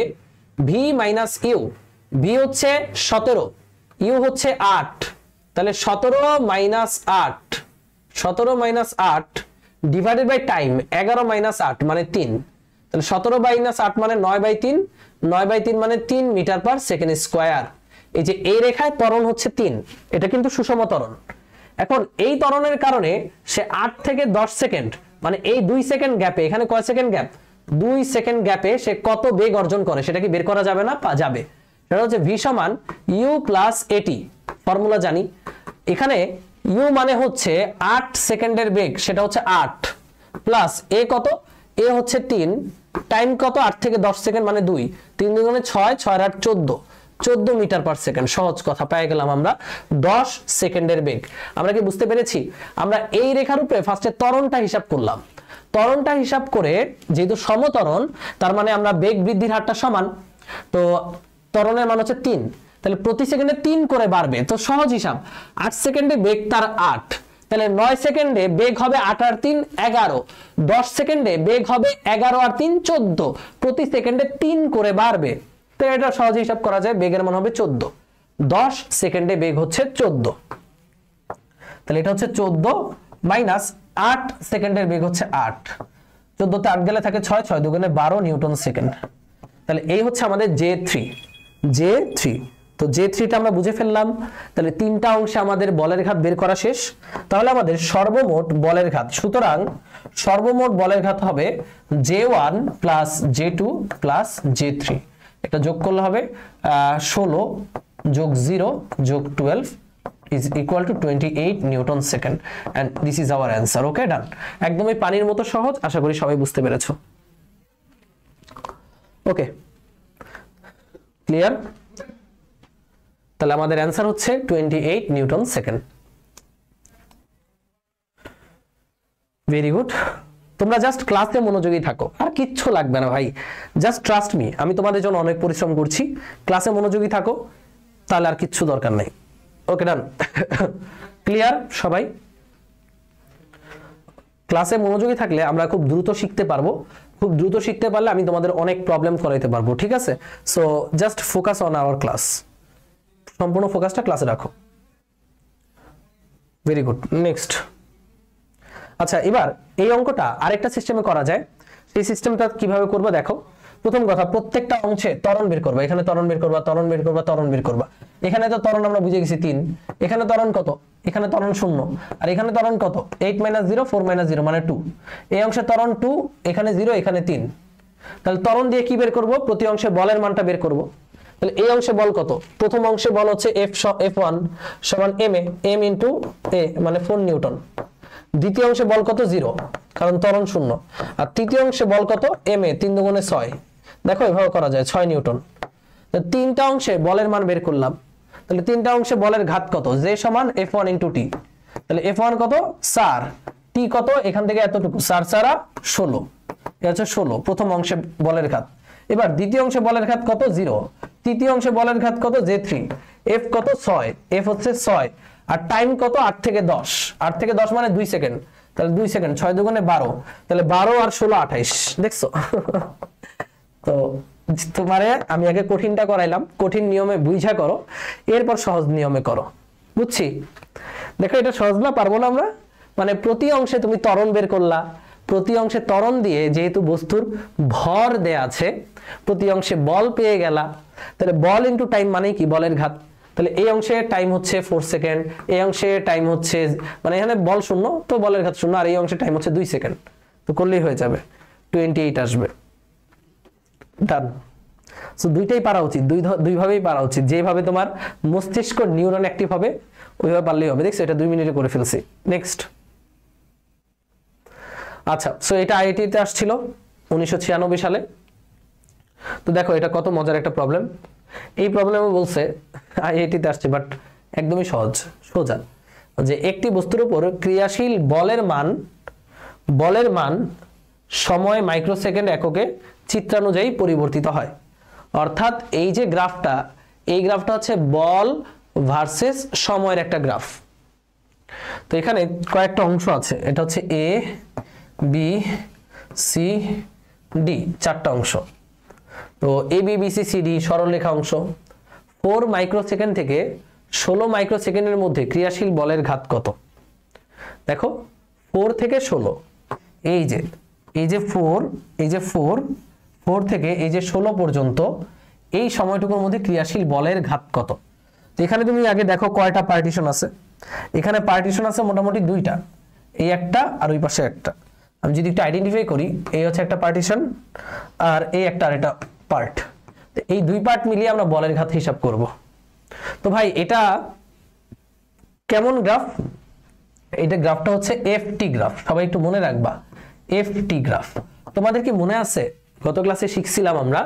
ভি মাইনাস ইউ ভি হচ্ছে সতেরো ইউ হচ্ছে আট। তাহলে সতেরো মাইনাস আট, সতেরো মাইনাস আট ডিভাইডেড বাই টাইম এগারো মাইনাস আট মানে তিন। তাহলে সতেরো মাইনাস আট মানে নয় বাই তিন, নয় বাই তিন মানে তিন মিটার পার সেকেন্ড স্কোয়ার এই যে এই রেখায় ত্বরণ হচ্ছে তিন, এটা কিন্তু সুষম ত্বরণ। এখন এই ত্বরণের কারণে সে আট থেকে দশ সেকেন্ড মানে এই দুই সেকেন্ড গ্যাপে এখানে কয় সেকেন্ড গ্যাপ দুই সেকেন্ড গ্যাপে সে কত বেগ অর্জন করে, সেটা কি বের করা যাবে না? যাবে। সেটা হচ্ছে ভি সমান ইউ প্লাস এটি ফর্মুলা জানি। এখানে ইউ মানে হচ্ছে আট সেকেন্ডের বেগ, সেটা হচ্ছে আট প্লাস এ কত? এ হচ্ছে তিন টাইম কত? আট থেকে দশ সেকেন্ড মানে দুই। তিন দুগুণে ছয় ছয় আট চোদ্দ। চোদ্দ মিটার পার সেকেন্ড সহজ কথা, পেয়ে গেলাম আমরা দশ সেকেন্ডের বেগ। আমরা কি বুঝতে পেরেছি? আমরা এই রেখার উপরে ফার্স্টে তরণটা হিসাব করলাম। ত্বরণটা হিসাব করে যেহেতু সমতরণ, তার মানে আমরা বেগ বৃদ্ধির হারটা সমান। তো ত্বরণের মান হচ্ছে তিন। তাহলে প্রতি সেকেন্ডে তিন করে বাড়বে। তো সহজ হিসাব, আট সেকেন্ডে বেগ তার আট। তাহলে নয় সেকেন্ডে বেগ হবে আট আর তিন, এগারো। দশ সেকেন্ডে বেগ হবে এগারো আর তিন, চোদ্দ। প্রতি সেকেন্ডে তিন করে বাড়বে। তো এটা সহজ হিসাব করা যায়, বেগের মান হবে চোদ্দ। দশ সেকেন্ডে বেগ হচ্ছে চোদ্দ। তাহলে এটা হচ্ছে চোদ্দ মাইনাস আট সেকেন্ডের বেগ হচ্ছে আট। চোদ্দতে আট গেলে থাকে ছয় ছয় দুগুণে বারো নিউটন সেকেন্ড। তাহলে এই হচ্ছে আমাদের জে থ্রি। J three. তো জে থ্রিটা আমরা বুঝে ফেললাম। তাহলে তিনটা অংশে আমাদের বলের ঘাত বের করা শেষ। তাহলে আমাদের সর্বমোট বলের ঘাত। সুতরাং সর্বমোট বলের ঘাত হবে J one plus J two plus J three. এটা যোগ করলে হবে ষোলো যোগ জিরো যোগ twelve is equal to 28 newton second and this is our answer okay done একদমই পানির মতো সহজ, আশা করি সবাই বুঝতে পেরেছ। ওকে ক্লিয়ার তাহলে আমাদের অ্যান্সার হচ্ছে 28 নিউটন সেকেন্ড ভেরি গুড তোমরা জাস্ট ক্লাসে মনোযোগী থাকো, আর কিচ্ছু লাগবে না ভাই। জাস্ট ট্রাস্ট মি আমি তোমাদের জন্য অনেক পরিশ্রম করছি। ক্লাসে মনোযোগী থাকো, তাহলে আর কিচ্ছু দরকার নেই। ওকে ডান ক্লিয়ার সবাই? ক্লাসে মনোযোগী থাকলে আমরা খুব দ্রুত শিখতে পারব। খুব দ্রুত শিখতে পারলে আমি তোমাদের অনেক প্রবলেম করাইতে পারব, ঠিক আছে? So just focus on our class সম্পূর্ণ ফোকাসটা ক্লাসে রাখো। ভেরি গুড নেক্সট আচ্ছা এবার এই অঙ্কটা আরেকটা সিস্টেমে করা যায়। সেই সিস্টেমটা কীভাবে করব দেখো। প্রথম কথা, প্রত্যেকটা অংশে ত্বরণ বের করবা। এখানে ত্বরণ বের করবা, ত্বরণ বের করবা, ত্বরণ বের করবা। এখানে তো ত্বরণ আমরা বুঝে গেছি তিন। এখানে ত্বরণ কত? এখানে ত্বরণ শূন্য। আর এখানে ত্বরণ কত? Eight minus zero four minus zero মানে টু এই অংশে ত্বরণ টু এখানে জিরো এখানে তিন। তাহলে ত্বরণ দিয়ে কি বের করব? প্রতি অংশে বলের মানটা বের করব। তাহলে এই অংশে বল কত? প্রথম অংশে বল হচ্ছে এফ এফ ওয়ান সমান M A M into A মানে ফোর নিউটন। দ্বিতীয় অংশে বল কত? জিরো কারণ তরণ শূন্য। আর তৃতীয় অংশে বল কত? এম এ তিন দুগুণে ছয়। দেখো এভাবে করা যায়, ছয় নিউটন। তিনটা অংশে বলের মান বের করলাম। তাহলে তিনটা অংশে বলের ঘাত কত? যে সমান এফ ওয়ান ইন্টু টি তাহলে এফ ওয়ান কত? সার। টি কত? এখান থেকে এতটুকু। সার সারা ষোলো। এটা হচ্ছে ষোলো, প্রথম অংশে বলের ঘাত। এবার দ্বিতীয় অংশে বলের ঘাত কত? জিরো। তৃতীয় অংশে বলের ঘাত কত? J three. এফ কত? ছয়। এফ হচ্ছে ছয়। আর টাইম কত? আট থেকে দশ। আট থেকে দশ মানে দুই সেকেন্ড। তাহলে দুই সেকেন্ড, ছয় দুগুণে বারো। তাহলে বারো আর ষোলো আঠাইশ। দেখছ? তো তোমারে আমি আগে কঠিনটা করাইলাম। কঠিন নিয়মে বুঝা করো, এরপর সহজ নিয়মে করো। বুঝছি? দেখো, এটা সহজ না, পারব না আমরা? মানে প্রতি অংশে তুমি ত্বরণ বের করলা, প্রতি অংশে ত্বরণ দিয়ে যেহেতু বস্তুর ভর দেয়া আছে, প্রতি অংশে বল পেয়ে গেলা, তাহলে বল ইন্টু টাইম মানে কি? বলের ঘাত। তাহলে এই অংশে টাইম হচ্ছে ফোর সেকেন্ড এই অংশে টাইম হচ্ছে মানে এখানে বল শূন্য, তো বলের ঘাত শূন্য, আর এই অংশে টাইম হচ্ছে দুই সেকেন্ড তো করলেই হয়ে যাবে। টোয়েন্টি এইট আসবে। ডান সো দুইটাই পারা উচিত। দুই দুইভাবেই পারা উচিত। যেভাবে তোমার মস্তিষ্ক নিউরন অ্যাক্টিভ হবে, ওইভাবে পারলেই হবে। দেখছ, এটা দুই মিনিটে করে ফেলছি। নেক্সট আচ্ছা সো এটা আইআইটিতে আসছিল উনিশশো সালে। তো দেখো, এটা কত মজার একটা প্রবলেম এই প্রবলেমও বলছে আইআইটিতে আসছে বাট একদমই সহজ, সোজা। যে একটি বস্তুর উপর ক্রিয়াশীল বলের মান বলের মান সময় মাইক্রোসেকেন্ড এককে চিত্রানুযায়ী পরিবর্তিত হয়। অর্থাৎ এই যে গ্রাফটা, এই গ্রাফটা হচ্ছে বল ভার্সেস সময়ের একটা গ্রাফ। তো এখানে কয়েকটা অংশ আছে। এটা হচ্ছে এ, বি, সি, ডি, চারটা অংশ। তো A, B B, C C, D সরলরেখা অংশ। ফোর মাইক্রোসেকেন্ড থেকে ষোলো মাইক্রোসেকেন্ডের মধ্যে ক্রিয়াশীল বলের ঘাত কত? দেখো, ফোর থেকে ষোলো। এই যে এই যে ফোর, এই যে ফোর ফোর থেকে এই যে ষোলো পর্যন্ত, এই সময়টুকুর মধ্যে ক্রিয়াশীল বলের ঘাত কত? তো এখানে তুমি আগে দেখো কয়টা পার্টিশন আছে। এখানে পার্টিশন আছে মোটামুটি দুইটা, এই একটা আর ওই পাশে একটা। আমি যদি একটু আইডেন্টিফাই করি, এই হচ্ছে একটা পার্টিশন আর এই একটা আর এটা পার্ট এই দুই পার্ট মিলিয়ে আমরা বলের ঘাত হিসাব করব। তো ভাই, এটা কেমন গ্রাফ এটা গ্রাফটা হচ্ছে এফটি গ্রাফ সবাই একটু মনে রাখবা এফটি গ্রাফ তোমাদের কি মনে আছে গত ক্লাসে শিখছিলাম আমরা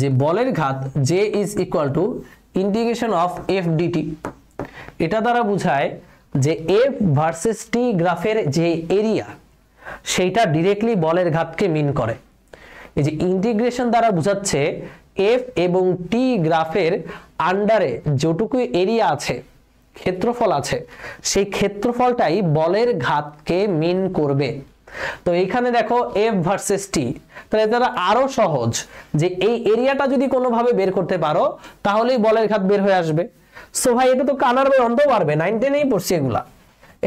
যে বলের ঘাত J is equal to integration of F dt এটা দ্বারা বোঝায় যে এফ ভার্সেস টি গ্রাফের যে এরিয়া সেইটা ডিরেক্টলি বলের ঘাতকে মিন করে। এই যে ইন্টিগ্রেশন দ্বারা বোঝাচ্ছে এফ এবং টি গ্রাফের আন্ডারে যেটুকু এরিয়া আছে, ক্ষেত্রফল আছে, সেই ক্ষেত্রফলটাই বলের ঘাতকে মিন করবে। তো এখানে দেখো এফ ভার্সেস টি তাহলে তারা আরও সহজ যে এই এরিয়াটা যদি কোনোভাবে বের করতে পারো, তাহলেই বলের ঘাত বের হয়ে আসবে। সো ভাই, এটা তো কানার ভাই অন্ধ পারবে নাইন টেনেই পড়ছি এগুলা।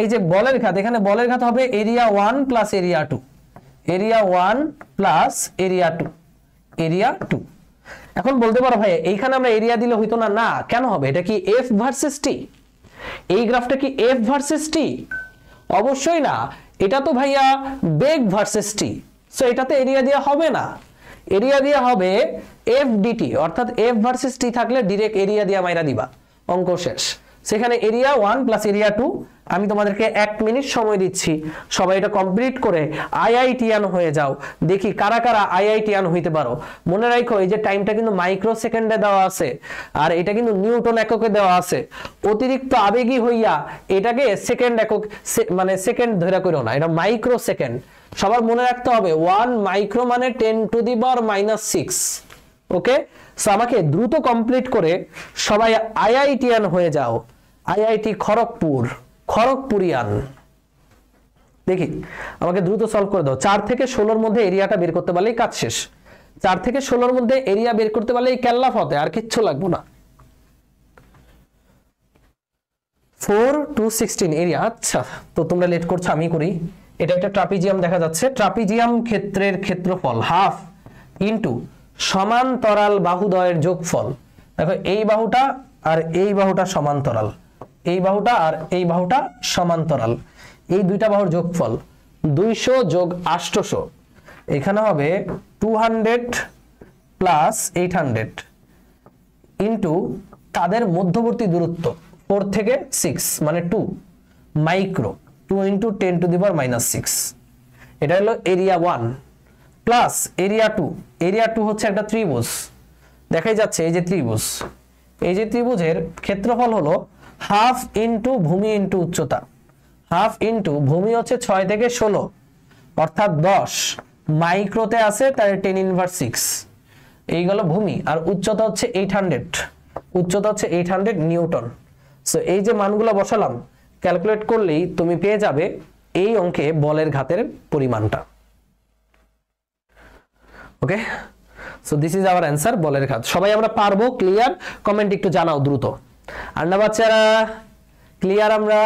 এই যে বলের ঘাত, এখানে বলের ঘাত হবে area one plus area two area one plus area two area two এখন বলতে পারো ভাই, এইখানে আমরা এরিয়া দিলে হইতো না না, কেন হবে? এটা কি এফ ভার্সেস টি এই গ্রাফটা কি এফ ভার্সেস টি অবশ্যই না। এটা তো ভাইয়া বেগ ভার্সেস টি সো এটাতে এরিয়া দেওয়া হবে না। এরিয়া দেওয়া হবে এফ ডিটি অর্থাৎ এফ ভার্সেস টি থাকলে ডিরেক্ট এরিয়া দিয়া মাইরা দিবা। অঙ্ক শেষ। সেখানে area one plus area two আমি তোমাদেরকে এক মিনিট সময় দিচ্ছি। সবাই এটা কমপ্লিট করে আইআইটিয়ান হয়ে যাও। দেখি কারা কারা আইআইটিয়ান হইতে পারো। মনে রাখো, এই যে টাইমটা কিন্তু মাইক্রো সেকেন্ডে দেওয়া আছে। আর এটা কিন্তু নিউটন এককে দেওয়া আছে। অতিরিক্ত আবেগী হইয়া এটাকে সেকেন্ড একক মানে সেকেন্ড ধরে করো না, এটা মাইক্রো সেকেন্ড সবার মনে রাখতে হবে ওয়ান মাইক্রো মানে ten to the power minus six okay so আমাকে দ্রুত কমপ্লিট করে সবাই আইআইটিয়ান হয়ে যাও। আইআইটি খড়গপুর, খড়গপুরিয়ান। দেখি, আমাকে দ্রুত সলভ করে দাও। চার থেকে ষোলোর মধ্যে এরিয়াটা বের করতে পারলেই কাজ শেষ। চার থেকে ষোলোর মধ্যে এরিয়া বের করতে পারলেই ক্যাল্লাফ হতে আর কিচ্ছু লাগবে না। ফোর টু সিক্সটিন এরিয়া আচ্ছা তো তোমরা লেট করছ, আমি করি। এটা একটা ট্রাপিজিয়াম দেখা যাচ্ছে। ট্রাপিজিয়াম ক্ষেত্রের ক্ষেত্রফল হাফ ইন্টু সমান্তরাল বাহুদয়ের যোগফল। দেখো, এই বাহুটা আর এই বাহুটা সমান্তরাল। এই বাহুটা আর এই বাহুটা সমান্তরাল। এই দুইটা বাহুর যোগফল দুইশো যোগ আষ্টশো এখানে হবে two hundred plus eight hundred into তাদের মধ্যবর্তী দূরত্ব, ফোর থেকে সিক্স মানে two, micro, two into ten to the power minus six. এটা হলো area one plus area two. Area two হচ্ছে একটা ত্রিভুজ। দেখাই যাচ্ছে এই যে ত্রিভুজ। এই যে ত্রিভুজের ক্ষেত্রফল হলো হাফ ইন্টু ভূমি ইন্টু উচ্চতা। হাফ ইন্টু ভূমি হচ্ছে ছয় থেকে ষোলো। অর্থাৎ দশ। মাইক্রোতে আছে তার টেন ইনভার সিক্স। এইগুলো ভূমি। আর উচ্চতা হচ্ছে এইট হান্ড্রেড। উচ্চতা হচ্ছে এইট হান্ড্রেড নিউটন। সো এই যে মানগুলো বসালাম, ক্যালকুলেট করলেই তুমি পেয়ে যাবে এই অঙ্কে বলের ঘাতের পরিমাণটা। Okay so this is our answer বলের ঘাত। সবাই আমরা পারব ক্লিয়ার কমেন্ট একটু জানাও দ্রুত। আর না বাচ্চারা ক্লিয়ার আমরা?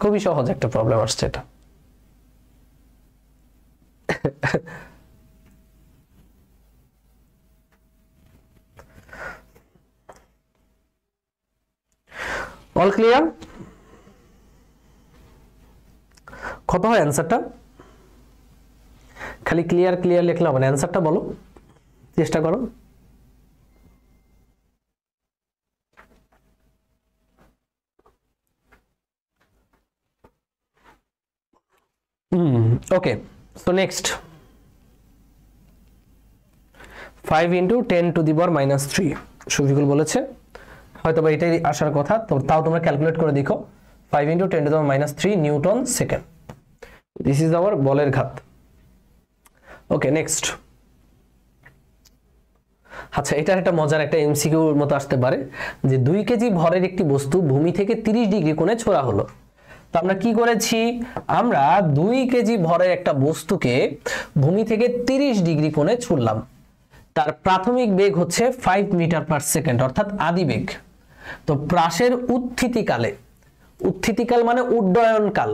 খুবই সহজ একটা প্রবলেম আসছে এটা। অল ক্লিয়ার কত হয় অ্যান্সারটা খালি ক্লিয়ার ক্লিয়ার লিখলাম মানে অ্যান্সারটা বলো। চেষ্টা করো। Okay so next five into ten to the power minus three Shafiqul বলেছে। হয়তো বা এটাই আসার কথা, তো তাও তোমরা ক্যালকুলেট করে দেখো। Five into ten to the minus three newton second. This is our বলের ঘাত। ওকে নেক্সট আচ্ছা এটার একটা মজার একটা এমসিকিউর মতো আসতে পারে, যে দুই কেজি ভরের একটি বস্তু ভূমি থেকে তিরিশ ডিগ্রি কোণে ছোড়া হলো। তো আমরা কি করেছি? আমরা দুই কেজি ভরের একটা বস্তুকে ভূমি থেকে তিরিশ ডিগ্রি কোণে ছুড়লাম। তার প্রাথমিক বেগ হচ্ছে ফাইভ মিটার পার সেকেন্ড অর্থাৎ আদি বেগ। তো প্রাসের উত্থিতিকালে, উত্থিতিকাল মানে উড্ডয়নকাল।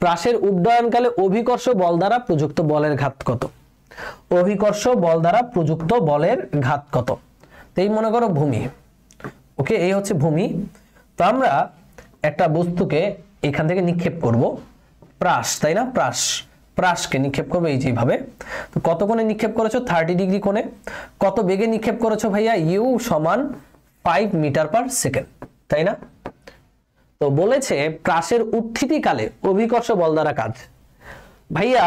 প্রাসের উড্ডয়নকালে অভিকর্ষ বল দ্বারা প্রযুক্ত বলের ঘাত কত? অভিকর্ষ বল দ্বারা প্রযুক্ত বলের ঘাত কত? এই মনে করো ভূমি। ওকে, এই হচ্ছে ভূমি। তো আমরা একটা বস্তুকে এখান থেকে নিক্ষেপ করব। প্রাস, তাই না? প্রাস। প্রাসকে নিক্ষেপ করব এই যেভাবে। তো কত কোণে নিক্ষেপ করেছ? থার্টি ডিগ্রি কোণে। কত বেগে নিক্ষেপ করেছ ভাইয়া? ইউ সমান ফাইভ মিটার পার সেকেন্ড তাই না? তো বলেছে প্রাসের উত্থিতিকালে অভিকর্ষ বল দ্বারা কাজ। ভাইয়া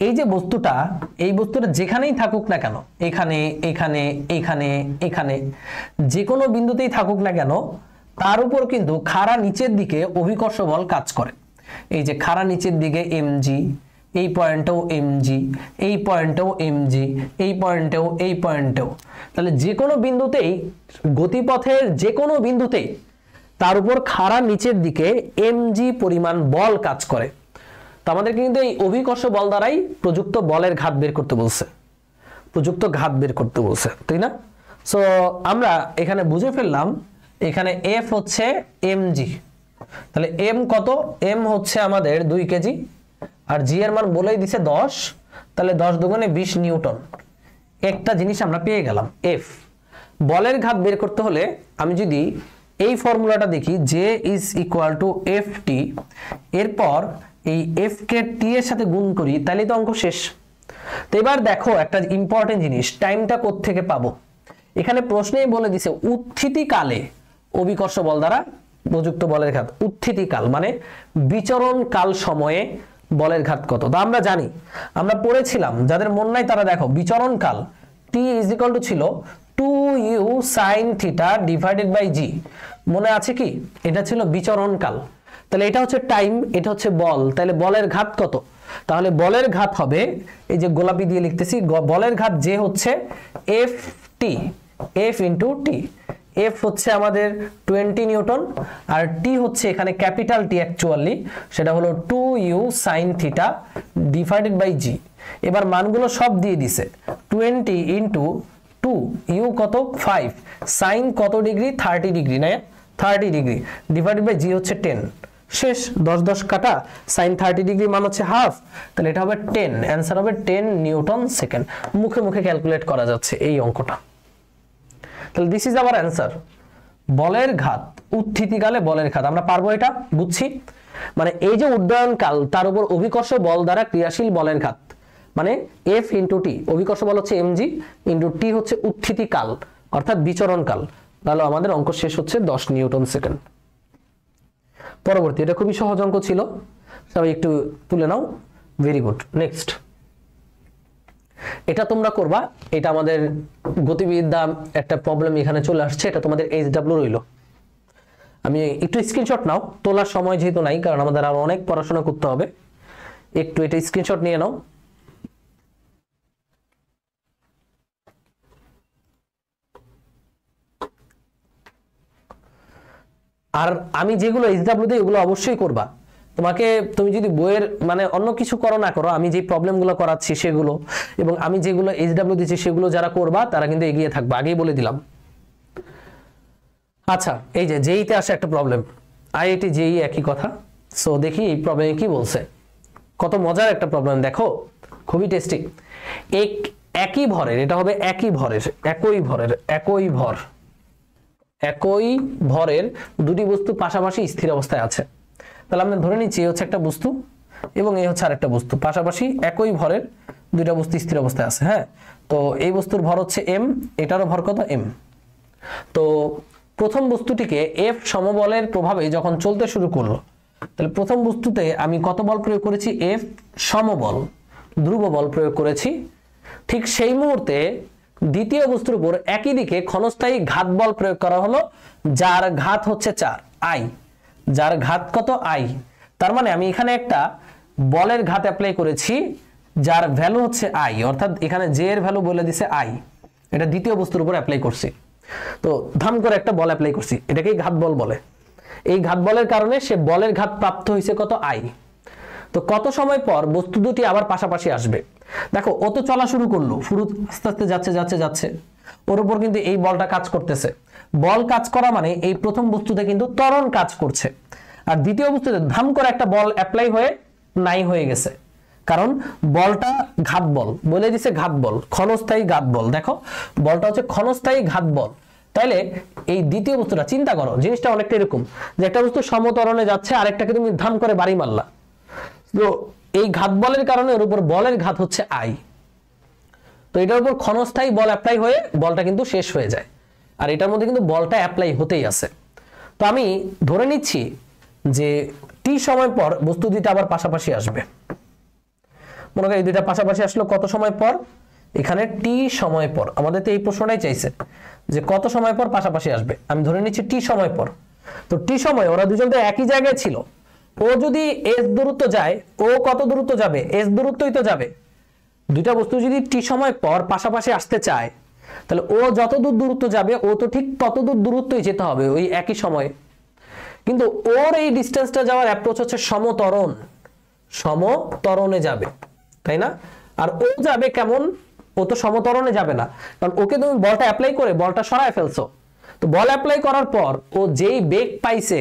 এই যে বস্তুটা, এই বস্তুটা যেখানেই থাকুক না কেন, এখানে এখানে এখানে এখানে, যে কোনো বিন্দুতেই থাকুক না কেন, তার উপর কিন্তু খাড়া নিচের দিকে অভিকর্ষ বল কাজ করে। এই যে খাড়া নিচের দিকে এমজি এই পয়েন্টেও এমজি এই পয়েন্টেও এমজি এই পয়েন্টেও এই পয়েন্টেও। তাহলে যে কোনো বিন্দুতেই, গতিপথের যে কোনো বিন্দুতেই তার উপর খাড়া নিচের দিকে এমজি পরিমাণ বল কাজ করে। তো আমাদেরকে কিন্তু এই অভিকর্ষ বল দ্বারাই প্রযুক্ত বলের ঘাত বের করতে বলছে। প্রযুক্ত ঘাত বের করতে বলছে, তাই না? সো আমরা এখানে বুঝে ফেললাম, এখানে এফ হচ্ছে এমজি তাহলে এম কত? এম হচ্ছে আমাদের দুই কেজি আর জি এর মান বলেই দিছে দশ। তাহলে দশ দুগুণে বিশ নিউটন। একটা জিনিস আমরা পেয়ে গেলাম এফ বলের ঘাত বের করতে হলে আমি যদি এই ফর্মুলাটা দেখি J is equal to F T এরপর এই এফ কে টি এর সাথে গুণ করি তাহলে তো অঙ্ক শেষ। তো এবার দেখো একটা ইম্পর্টেন্ট জিনিস টাইমটা থেকে পাবো? এখানে প্রশ্নেই বলে দিছে, উত্থিতিকালে, অভিকর্ষ বল দ্বারা প্রযুক্ত বলের ঘাত, উত্থিতিকাল মানে বিচরণ কাল সময়ে বলের ঘাত কত? তা আমরা জানি। আমরা পড়েছিলাম, যাদের মন নাই তারা দেখো বিচরণ কাল টি ইজ ইকাল টু ছিল two U sine theta divided by G মনে আছে কি? এটা ছিল বিচরণ কাল তাহলে এটা হচ্ছে টাইম এটা হচ্ছে বল। তাহলে বলের ঘাত কত? তাহলে বলের ঘাত হবে, এই যে গোলাপি দিয়ে লিখতেছি বলের ঘাত যে হচ্ছে F T F into T F হচ্ছে আমাদের টোয়েন্টি নিউটন, আর টি হচ্ছে এখানে ক্যাপিটাল টি অ্যাকচুয়ালি সেটা হলো two U sine theta divided by G এবার মানগুলো সব দিয়ে দিছে টোয়েন্টি ইন্টু টু ইউ কত? ফাইভ সাইন কত ডিগ্রি থার্টি ডিগ্রি না thirty degree divided by G হচ্ছে টেন শেষ, দশ দশ কাটা সাইন থার্টি ডিগ্রি মান হচ্ছে হাফ তাহলে এটা হবে টেন অ্যান্সার হবে টেন নিউটন সেকেন্ড। মুখে মুখে ক্যালকুলেট করা যাচ্ছে এই অঙ্কটা। তাহলে দিস ইজ আওয়ার অ্যান্সার বলের ঘাত, উত্থিতিকালে বলের ঘাত, আমরা পারব এটা, বুঝছি? মানে এই যে উড্ডয়নকাল তার উপর অভিকর্ষ বল দ্বারা ক্রিয়াশীল বলের ঘাত মানে এফ ইন্টু টি অভিকর্ষ বল হচ্ছে এমজি ইন্টু টি হচ্ছে উত্থিতিকাল, অর্থাৎ বিচরণকাল তাহলে আমাদের অঙ্ক শেষ হচ্ছে দশ নিউটন সেকেন্ড। পরবর্তী, এটা খুবই সহজ অঙ্ক ছিল। সবাই একটু তুলে নাও। ভেরি গুড নেক্সট এটা তোমরা করবা, এটা আমাদের গতিবিদ্যা একটা প্রবলেম এখানে চলে আসছে, এটা তোমাদের এইচ ডাব্লিউ রইল। আমি একটু স্ক্রিনশট নাও, তোলার সময় যেহেতু নাই, কারণ আমাদের আরও অনেক পড়াশোনা করতে হবে। একটু এটা স্ক্রিনশট নিয়ে নাও। আর আমি যেগুলো এইচডাব্লিউ দিই, ওগুলো অবশ্যই করবা। তোমাকে, তুমি যদি বইয়ের মানে অন্য কিছু করো না করো, আমি যে প্রবলেমগুলো করাচ্ছি সেগুলো এবং আমি যেগুলো এইচডাব্লিউ দিচ্ছি সেগুলো যারা করবা, তারা কিন্তু এগিয়ে থাকবে। আগেই বলে দিলাম। আচ্ছা এই যে জেইতে আসে একটা প্রবলেম আইআইটি জেই একই কথা। সো দেখি এই প্রবলেমে কি বলছে। কত মজার একটা প্রবলেম দেখো। খুবই টেস্টি এক, একই ভরের, এটা হবে একই ভরের একই ভরের, একই ভর। একই ভরের দুটি বস্তু পাশাপাশি স্থির অবস্থায় আছে। তাহলে আমরা ধরে নিচ্ছি এই হচ্ছে একটা বস্তু এবং এই হচ্ছে আরেকটা বস্তু। পাশাপাশি একই ভরের দুইটা বস্তু স্থির অবস্থায় আছে হ্যাঁ? তো এই বস্তুর ভর হচ্ছে এম এটারও ভর কত? এম তো প্রথম বস্তুটিকে এফ সমবলের প্রভাবে যখন চলতে শুরু করল, তাহলে প্রথম বস্তুতে আমি কত বল প্রয়োগ করেছি? এফ সমবল, ধ্রুব বল প্রয়োগ করেছি। ঠিক সেই মুহূর্তে দ্বিতীয় বস্তুর উপর একই দিকে ক্ষণস্থায়ী ঘাত বল প্রয়োগ করা হলো, যার ঘাত হচ্ছে চার, আই। যার ঘাত কত? আই। তার মানে আমি এখানে একটা বলের ঘাত অ্যাপ্লাই করেছি, যার ভ্যালু হচ্ছে আই। অর্থাৎ এখানে জে এর ভ্যালু বলে দিছে আই। এটা দ্বিতীয় বস্তুর উপর অ্যাপ্লাই করছি। তো ধাম করে একটা বল অ্যাপ্লাই করছি। এটাকেই ঘাত বল বলে। এই ঘাত বলের কারণে সে বলের ঘাত প্রাপ্ত হয়েছে কত? আই। তো কত সময় পর বস্তু দুটি আবার পাশাপাশি আসবে? দেখো, ও তো চলা শুরু করল। শুরু আস্তে আস্তে যাচ্ছে যাচ্ছে যাচ্ছে। ওর উপর কিন্তু এই বলটা কাজ করতেছে। বল কাজ করা মানে এই প্রথম বস্তুতে কিন্তু ত্বরণ কাজ করছে। আর দ্বিতীয় বস্তুতে ধাম করে একটা বল অ্যাপ্লাই হয়ে নাই হয়ে গেছে। কারণ বলটা ঘাত বল, বলে দিছে ঘাত বল, ক্ষণস্থায়ী ঘাত বল। দেখো, বলটা হচ্ছে ক্ষণস্থায়ী ঘাত বল। তাইলে এই দ্বিতীয় বস্তুটা চিন্তা করো, জিনিসটা অনেকটা এরকম যে একটা বস্তু সমতরণে যাচ্ছে, আরেকটাকে তুমি ধাম করে বাড়ি মারলা। তো এই ঘাত বলের কারণে এর উপর বলের ঘাত হচ্ছে আই। তো এটার উপর ক্ষণস্থায়ী বল অ্যাপ্লাই হয়ে বলটা কিন্তু শেষ হয়ে যায়। আর এটার মধ্যে কিন্তু বলটা অ্যাপ্লাই হতেই আছে। তো আমি ধরে নিচ্ছি যে টি সময় পর বস্তু দুইটা আবার পাশাপাশি আসবে। মনে করি এই দুইটা পাশাপাশি আসলো কত সময় পর? এখানে টি সময় পর। আমাদের তো এই প্রশ্নটাই চাইছে যে কত সময় পর পাশাপাশি আসবে। আমি ধরে নিচ্ছি টি সময় পর। তো টি সময় ওরা দুজন তো একই জায়গায় ছিল। ও যদি এস দূরত্ব যায়, ও কত দূরত্ব যাবে? এস দূরত্বই তো যাবে। দুইটা বস্তু যদি টি সময় পর পাশাপাশি আসতে চায়, তাহলে ও যত দূর দূরত্ব যাবে, ও তো ঠিক তত দূর দূরত্বই যেতে হবে ওই একই সময়ে। কিন্তু ওর এই ডিস্টেন্সটা যাওয়ার অ্যাপ্রোচ হচ্ছে সমতরণ। সমতরণে যাবে, তাই না? আর ও যাবে কেমন? ও তো সমতরণে যাবে না। কারণ ওকে তুমি বলটা অ্যাপ্লাই করে, বলটা সরায় ফেলছো। তো বল অ্যাপ্লাই করার পর ও যেই বেগ পাইছে,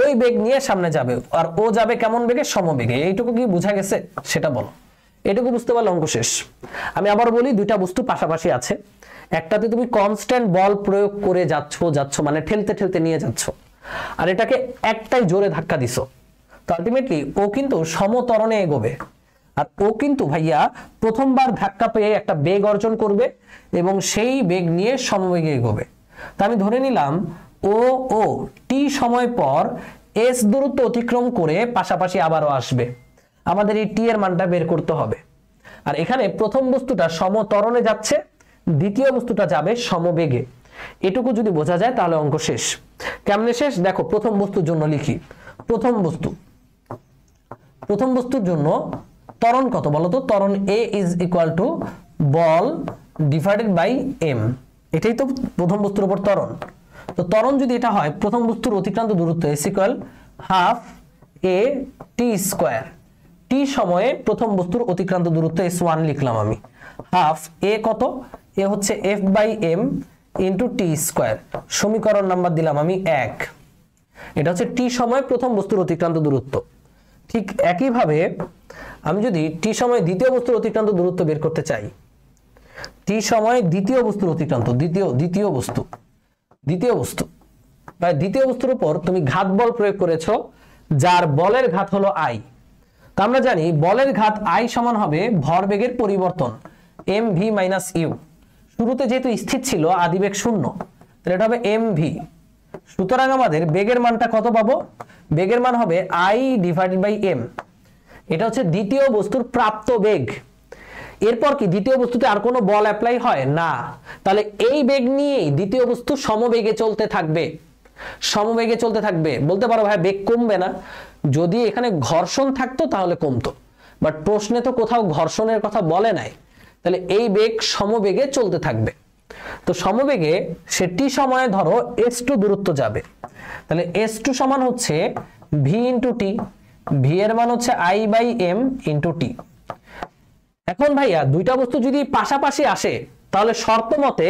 ওই বেগ নিয়ে সামনে যাবে। আর ও যাবে কেমন বেগে সমবেগে এইটুকু কি বোঝা গেছে? সেটা বলো। এটুকু বুঝতে পারলে অঙ্ক শেষ। আমি আবার বলি, দুইটা বস্তু পাশাপাশি আছে। একটাতে তুমি কনস্ট্যান্ট বল প্রয়োগ করে যাচ্ছ যাচ্ছ মানে ঠেলতে ঠেলতে নিয়ে যাচ্ছ। আর এটাকে একটাই জোরে ধাক্কা দিছো। তো আলটিমেটলি ও কিন্তু সমতরণে এগোবে। আর ও কিন্তু ভাইয়া প্রথমবার ধাক্কা পেয়ে একটা বেগ অর্জন করবে এবং সেই বেগ নিয়ে সমবেগে এগোবে। তা আমি ধরে নিলাম, ও ও, টি সময় পর এস দূরত্ব অতিক্রম করে পাশাপাশি আবারও আসবে। আমাদের এই টি এর মানটা বের করতে হবে। আর এখানে প্রথম বস্তুটা সমতরণে যাচ্ছে, দ্বিতীয় বস্তুটা যাবে সমবেগে। এটুকু যদি বোঝা যায় তাহলে অঙ্ক শেষ। কেমনে শেষ? দেখো, প্রথম বস্তুর জন্য লিখি। প্রথম বস্তু। প্রথম বস্তুর জন্য ত্বরণ কত বলো তো ত্বরণ এ ইজ ইকুয়াল টু বল ডিভাইডেড বাই এম এটাই তো প্রথম বস্তুর উপর ত্বরণ। তো ত্বরণ যদি এটা হয়, প্রথম বস্তুর অতিক্রান্ত দূরত্ব S equal half A T square T সময়ে প্রথম বস্তুর অতিক্রান্ত দূরত্ব এস ওয়ান লিখলাম আমি। হাফ এ কত? এ হচ্ছে F by M into T square সমীকরণ নাম্বার দিলাম আমি এক। এটা হচ্ছে টি সময় প্রথম বস্তুর অতিক্রান্ত দূরত্ব। ঠিক একইভাবে আমি যদি টি সময় দ্বিতীয় বস্তুর অতিক্রান্ত দূরত্ব বের করতে চাই টি সময় দ্বিতীয় বস্তুর অতিক্রান্ত, দ্বিতীয় দ্বিতীয় বস্তু দ্বিতীয় বস্তু। বা দ্বিতীয় বস্তুর উপর তুমি ঘাত বল প্রয়োগ করেছ, যার বলের ঘাত হলো আই। তা আমরা জানি বলের ঘাত আই সমান হবে ভরবেগের পরিবর্তন এম ভি মাইনাস ইউ। শুরুতে যেহেতু স্থির ছিল, আদিবেগ শূন্য, তাহলে এটা হবে এম ভি সুতরাং আমাদের বেগের মানটা কত পাবো? বেগের মান হবে আই ডিভাইডেড বাই এম। এটা হচ্ছে দ্বিতীয় বস্তুর প্রাপ্ত বেগ। এরপর কি দ্বিতীয় বস্তুতে আর কোনো বল অ্যাপ্লাই হয়? না। তাহলে এই বেগ নিয়েই দ্বিতীয় বস্তু সমবেগে চলতে থাকবে। সমবেগে চলতে থাকবে। বলতে পারো ভাই, বেগ কমবে না। যদি এখানে ঘর্ষণ থাকতো তাহলে কমতো। বাট প্রশ্নে তো কোথাও ঘর্ষণের কথা বলে নাই। তাহলে এই বেগ সমবেগে চলতে থাকবে। তো সমবেগে সেটি সময়ে ধরো এস টু দূরত্ব যাবে। তাহলে এস টু সমান হচ্ছে ভি ইন্টু টি ভি এর মান হচ্ছে I by M into T এখন ভাইয়া দুইটা বস্তু যদি পাশাপাশি আসে, তাহলে শর্ত মতে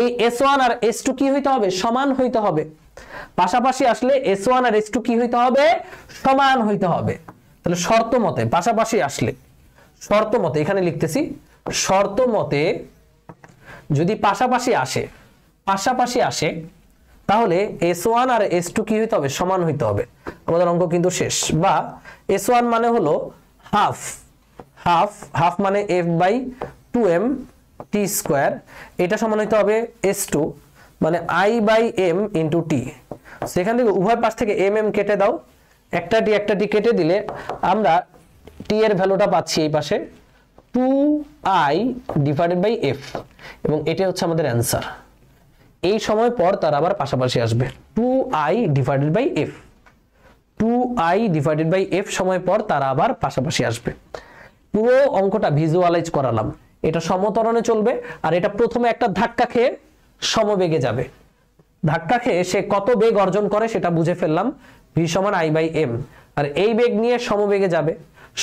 এই এস ওয়ান আর এস টু কি হইতে হবে? সমান হইতে হবে। পাশাপাশি আসলে এস ওয়ান আর এস টু কি হইতে হবে? সমান হইতে হবে। তাহলে শর্ত মতে, পাশাপাশি আসলে শর্ত মতে, এখানে লিখতেছি, শর্ত মতে যদি পাশাপাশি আসে পাশাপাশি আসে, তাহলে এস ওয়ান আর এস টু কি হইতে হবে? সমান হইতে হবে। আমাদের অঙ্ক কিন্তু শেষ। বা এস ওয়ান মানে হলো হাফ হাফ হাফ মানে F by two M T square এটা সমান হইতে হবে এস টু মানে I by M into T সেখান থেকে উভয় পাশ থেকে এম এম কেটে দাও। একটা টি একটা টি কেটে দিলে আমরা টি এর ভ্যালুটা পাচ্ছি এই পাশে two I divided by F এবং এটা হচ্ছে আমাদের অ্যান্সার এই সময় পর তার আবার পাশাপাশি আসবে two I divided by F two I divided by F সময় পর তারা আবার পাশাপাশি আসবে। পুরো অঙ্কটা ভিজুয়ালাইজ করালাম। এটা সমতরণে চলবে আর এটা প্রথমে একটা ধাক্কা খেয়ে সমবেগে যাবে। ধাক্কা খেয়ে সে কত বেগ অর্জন করে সেটা বুঝে ফেললাম। ভি সমান আই বাই এম আর এই বেগ নিয়ে সমবেগে যাবে।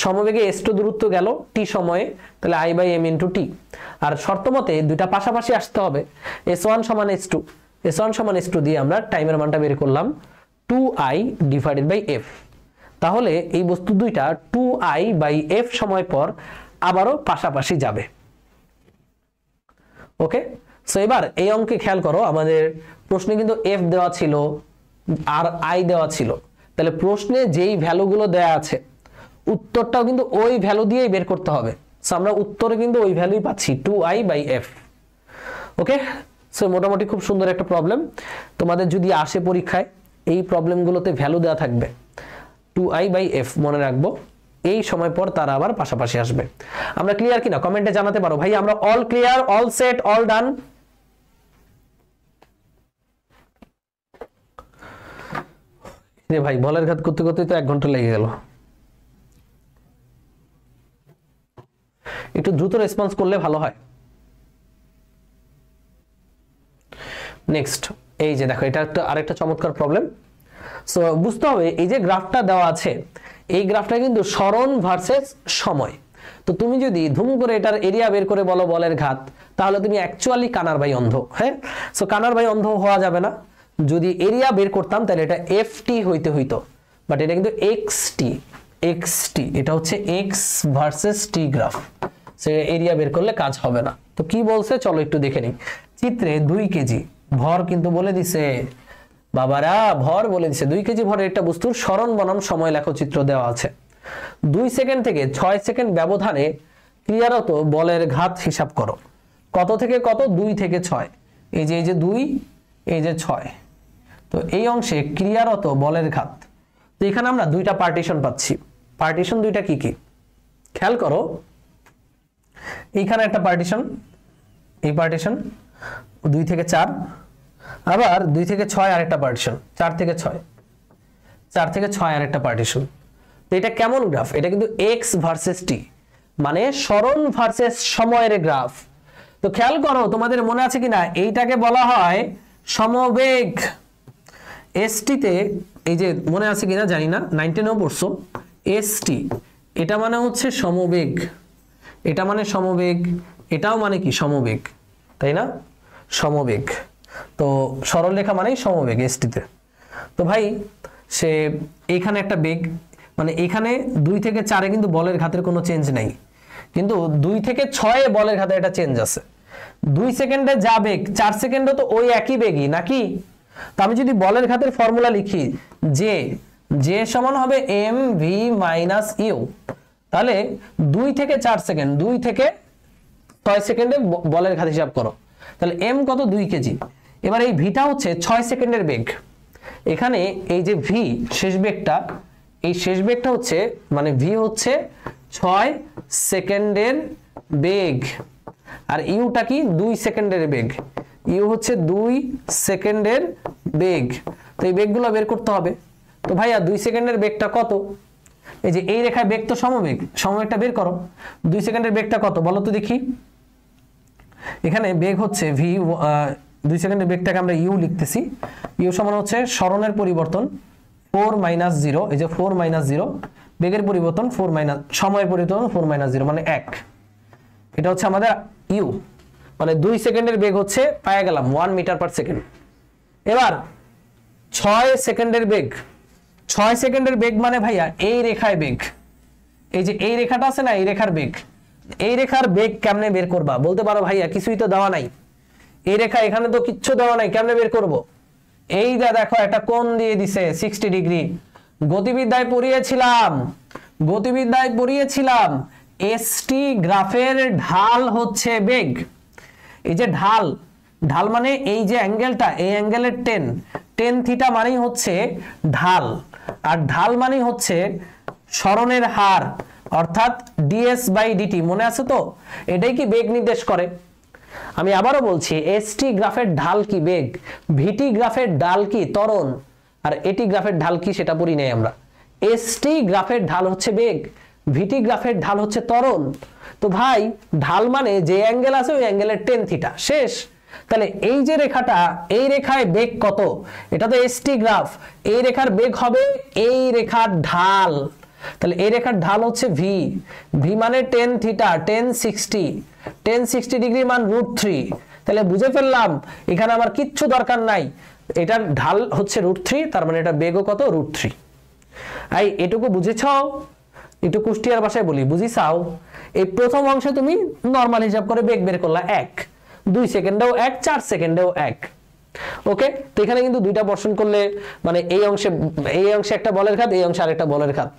সমবেগে এস টু দূরত্ব গেল টি সময়ে, তাহলে I by M into T আর শর্ত মতে দুইটা পাশাপাশি আসতে হবে। এস ওয়ান সমান এস টু এস ওয়ান সমান এস টু দিয়ে আমরা টাইমের মানটা বের করলাম। Two I divided by F তাহলে এই বস্তু দুইটা টু আই বাই এফ সময় পর আবারও পাশাপাশি যাবে। ওকে সো এবার এই অঙ্কে খেয়াল করো, আমাদের প্রশ্নে কিন্তু এফ দেওয়া ছিল, আর আই দেওয়া ছিল। তাহলে প্রশ্নে যেই ভ্যালুগুলো দেওয়া আছে, উত্তরটাও কিন্তু ওই ভ্যালু দিয়েই বের করতে হবে। সো আমরা উত্তরে কিন্তু ওই ভ্যালুই পাচ্ছি two I by F okay so মোটামুটি খুব সুন্দর একটা প্রবলেম তোমাদের যদি আসে পরীক্ষায়, এই প্রবলেমগুলোতে ভ্যালু দেওয়া থাকবে। টু আই বাই এফ মনে রাখব। এই সময় পর তারা আবার পাশাপাশি আসবে। আমরা ক্লিয়ার কিনা? কমেন্টে জানাতে পারো। ভাই, আমরা all clear all set all done রে ভাই, বলের ঘাত করতে করতে তো এক ঘণ্টা লেগে গেল। একটু দ্রুত রেসপন্স করলে ভালো হয়। নেক্সট এই যে দেখো, এটা একটা আরেকটা চমৎকার প্রবলেম সো বুঝতে হবে, এই যে গ্রাফটা দেওয়া আছে, এই গ্রাফটা কিন্তু স্মরণ ভার্সেস সময়। তো তুমি যদি ধুম করে এটার এরিয়া বের করে বলো বলের ঘাত, তাহলে তুমি অ্যাকচুয়ালি কানার ভাই অন্ধ হ্যাঁ? সো কানার ভাই অন্ধ হওয়া যাবে না। যদি এরিয়া বের করতাম, তাহলে এটা এফ টি হইতে হইতো। বাট এটা কিন্তু এক্স টি এক্স টি এটা হচ্ছে এক্স ভার্সেস টি গ্রাফ সে এরিয়া বের করলে কাজ হবে না। তো কি বলছে? চলো একটু দেখে নিই। চিত্রে দুই কেজি, ভর কিন্তু বলে দিছে বাবারা, ভর বলে দিছে। দুই কেজি ভরের একটা বস্তুর স্মরণ বনাম, সময় লেখচিত্র দেওয়া আছে। দুই সেকেন্ড থেকে ছয় সেকেন্ড ব্যবধানে ক্রিয়ারত বলের ঘাত হিসাব করো। কত থেকে কত? দুই থেকে ছয়। এই যে এই যে দুই, এই যে ছয়। তো এই অংশে ক্রিয়ারত বলের ঘাত। তো এখানে আমরা দুইটা পার্টিশন পাচ্ছি। পার্টিশন দুইটা কি কি? খেয়াল করো। এইখানে একটা পার্টিশন এই পার্টিশন দুই থেকে চার। আবার দুই থেকে ছয় আরেকটা পার্টিশন চার থেকে ছয়। চার থেকে ছয় আরেকটা পার্টিশন তো এটা কেমন গ্রাফ এটা কিন্তু এক্স ভার্সেস টি মানে স্মরণ ভার্সেস সময়ের গ্রাফ তো খেয়াল করো, তোমাদের মনে আছে কিনা? এইটাকে বলা হয় সমবেগ। এসটিতে এই যে মনে আছে কিনা জানি না নাইনটিনেও পড়ছো। এসটি এটা মানে হচ্ছে সমবেগ। এটা মানে সমবেগ, এটাও মানে কি? সমবেগ। তাই না? সমবেগ। তো সরলরেখা মানেই সমবেগ এসটিতে তো। ভাই, সে এখানে একটা বেগ মানে এখানে দুই থেকে চারে কিন্তু বলের ঘাতের কোনো চেঞ্জ নেই। কিন্তু দুই থেকে ছয়ে বলের ঘাতে একটা চেঞ্জ আছে। দুই সেকেন্ডে যা বেগ, চার সেকেন্ডে তো ওই একই বেগই, নাকি? তো আমি যদি বলের ঘাতের ফর্মুলা লিখি, যে যে সমান হবে এম ভি মাইনাস ইউ তাহলে দুই থেকে চার সেকেন্ড, দুই থেকে ছয় সেকেন্ডে বলের ঘাত হিসাব করো। তাহলে এম কত? দুই কেজি। এবার এই ভিটা হচ্ছে ছয় সেকেন্ডের বেগ। এখানে এই যে ভি, শেষ বেগটা, এই শেষ বেগটা হচ্ছে মানে ভি হচ্ছে ছয় সেকেন্ডের বেগ। আর ইউটা কি? দুই সেকেন্ডের বেগ। ইউ হচ্ছে দুই সেকেন্ডের বেগ। তো এই বেগগুলো বের করতে হবে। তো ভাইয়া, দুই সেকেন্ডের বেগটা কত? এই যে এই রেখায় বেগ তো সমবেগ। সমবেগটা বের করো। দুই সেকেন্ডের বেগটা কত? বলো তো দেখি। এখানে বেগ হচ্ছে ভি দুই সেকেন্ডের বেগটাকে আমরা ইউ লিখতেছি। ইউ সমান হচ্ছে স্মরণের পরিবর্তন ফোর মাইনাস জিরো, এই যে ফোর মাইনাস জিরো, বেগের পরিবর্তন ফোর মাইনাস, সময়ের পরিবর্তন ফোর মাইনাস জিরো মানে এক। এটা হচ্ছে আমাদের ইউ। মানে দুই সেকেন্ডের বেগ হচ্ছে, পায়ে গেলাম ওয়ান মিটার পার সেকেন্ড এবার, ছয় সেকেন্ডের বেগ। ছয় সেকেন্ডের বেগ মানে ভাইয়া এই রেখায় বেগ। এই যে এই রেখাটা আছে না, এই রেখার বেগ। এই রেখার বেগ কেমনে বের করবা? বলতে পারো ভাইয়া, কিছুই তো দেওয়া নাই। এই রেখা এখানে তো কিচ্ছু দেওয়া নাই, কেমনে বের করব? এই দা দেখো, একটা কোণ দিয়ে দিছে সিক্সটি ডিগ্রি গতিবিদ্যায় পড়িয়েছিলাম গতিবিদ্যায় পড়িয়েছিলাম। এসটি গ্রাফের ঢাল হচ্ছে বেগ। এই যে ঢাল ঢাল মানে এই যে অ্যাঙ্গেলটা, এই অ্যাঙ্গেলের টেন। টেন থিটা মানেই হচ্ছে ঢাল, আর ঢাল মানেই হচ্ছে স্মরণের হার, অর্থাৎ ডিএস বাই ডিটি মনে আছে তো? এটাই কি বেগ নির্দেশ করে? আমি আবারও বলছি এসটি গ্রাফের ঢাল কি বেগ? ভিটি গ্রাফের ঢাল কি ত্বরণ? আর এটি গ্রাফের ঢাল কি সেটা পড়ি নেই আমরা। এসটি গ্রাফের ঢাল হচ্ছে বেগ ভিটি গ্রাফের ঢাল হচ্ছে ত্বরণ। তো ভাই, ঢাল মানে যে অ্যাঙ্গেল আছে ওই অ্যাঙ্গেলের টেন থিটা শেষ। তাহলে এই যে রেখাটা, এই রেখায় বেগ কত? এটা তো এসটি গ্রাফ। এই রেখার বেগ হবে এই রেখার ঢাল। তাহলে এই রেখার ঢাল হচ্ছে ভি ভি মানে tan theta tan sixty tan sixty degree মান রুট থ্রি তাহলে বুঝে ফেললাম, এখানে আমার কিচ্ছু দরকার নাই। এটার ঢাল হচ্ছে রুট থ্রি তার মানে এটা বেগও কত? রুট থ্রি আই এটুকু বুঝেছ? একটু কুষ্টিয়ার ভাষায় বলি বুঝিছাও এই প্রথম অংশে তুমি নর্মাল হিসাব করে বেগ বের করলা এক। দুই সেকেন্ডেও এক, চার সেকেন্ডেও এক। ওকে তো এখানে কিন্তু দুইটা বর্ষণ করলে মানে এই অংশে এই অংশে একটা বলের খাত, এই অংশে আরেকটা বলের খাত।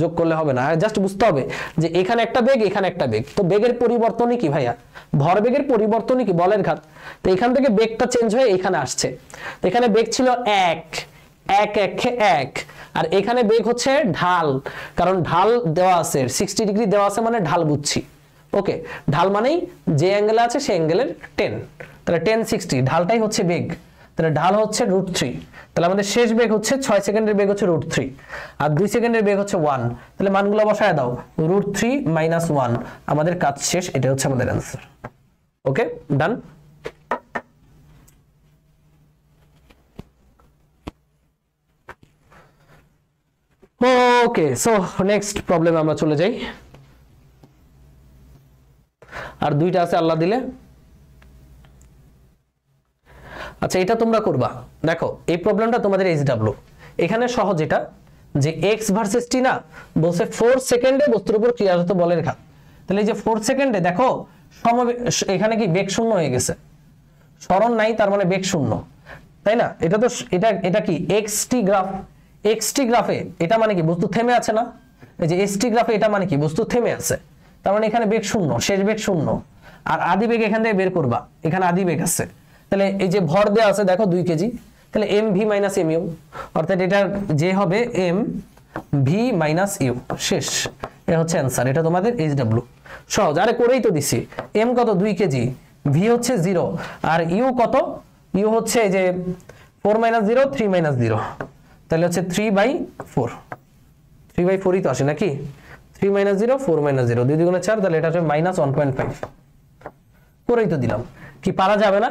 যোগ করলে হবে না। জাস্ট বুঝতে হবে যে এখানে একটা বেগ, এখানে একটা বেগ। তো বেগের পরিবর্তনই কি ভাইয়া? ভর বেগের পরিবর্তনই কি? বলের ঘাত তো এখান থেকে বেগটা চেঞ্জ হয়ে এখানে আসছে। তো এখানে বেগ ছিল এক। এক এক এক। আর এখানে বেগ হচ্ছে ঢাল। কারণ ঢাল দেওয়া আছে সিক্সটি ডিগ্রি দেওয়া আছে মানে ঢাল বুঝছি। ওকে ঢাল মানেই যে অ্যাঙ্গেলে আছে সেই অ্যাঙ্গেলের টেন তাহলে টেন সিক্সটি ঢালটাই হচ্ছে বেগ। তাহলে ঢাল হচ্ছে রুট থ্রি তাহলে আমাদের শেষ বেগ হচ্ছে ছয় সেকেন্ডের বেগ হচ্ছে রুট থ্রি আর দুই সেকেন্ডের বেগ হচ্ছে ওয়ান তাহলে মানগুলো বসায় দাও। রুট থ্রি মাইনাস ওয়ান আমাদের কাজ শেষ এটা হচ্ছে আমাদের answer okay done okay so next problem আমরা চলে যাই। আর দুইটা আছে আল্লাহ দিলে? আচ্ছা এটা তোমরা করবা। দেখো, এই প্রবলেমটা তোমাদের এইচ ডাব্লু এখানে সহজ এটা যে এক্স ভার্সেস টি না, বলছে ফোর সেকেন্ডে বস্তুর উপর ক্রিয়ারত বলের ঘাত। তাহলে এই যে ফোর সেকেন্ডে দেখো, সমবে এখানে কি বেগ শূন্য হয়ে গেছে? স্মরণ নাই, তার মানে বেগ শূন্য। তাই না? এটা তো এটা এটা কি? X T graph X T গ্রাফে এটা মানে কি? বস্তু থেমে আছে না? এই যে এস টি গ্রাফে এটা মানে কি? বস্তু থেমে আছে। তার মানে এখানে বেগ শূন্য, শেষ বেগ শূন্য। আর আদি বেগ এখান থেকে বের করবা, এখানে আদি বেগ আছে। তাহলে এই যে ভর দেওয়া আছে, দেখো দুই কেজি, তাহলে M V minus M U অর্থাৎ এটা যে হবে এম ভি মাইনাস ইউ শেষ। এটা হচ্ছে অ্যান্সার এটা তোমাদের এইচ ডাব্লু সহজ, আরে করেই তো দিছি। এম কত দুই কেজি ভি হচ্ছে জিরো আর ইউ কত? ইউ হচ্ছে এই যে four minus zero three minus zero তাহলে হচ্ছে three by four three by ফোরই তো আসে নাকি? Three minus zero four minus zero দুই দুগুণে চার, তাহলে এটা হচ্ছে মাইনাস ওয়ান পয়েন্ট ফাইভ করেই তো দিলাম। কি, পারা যাবে না?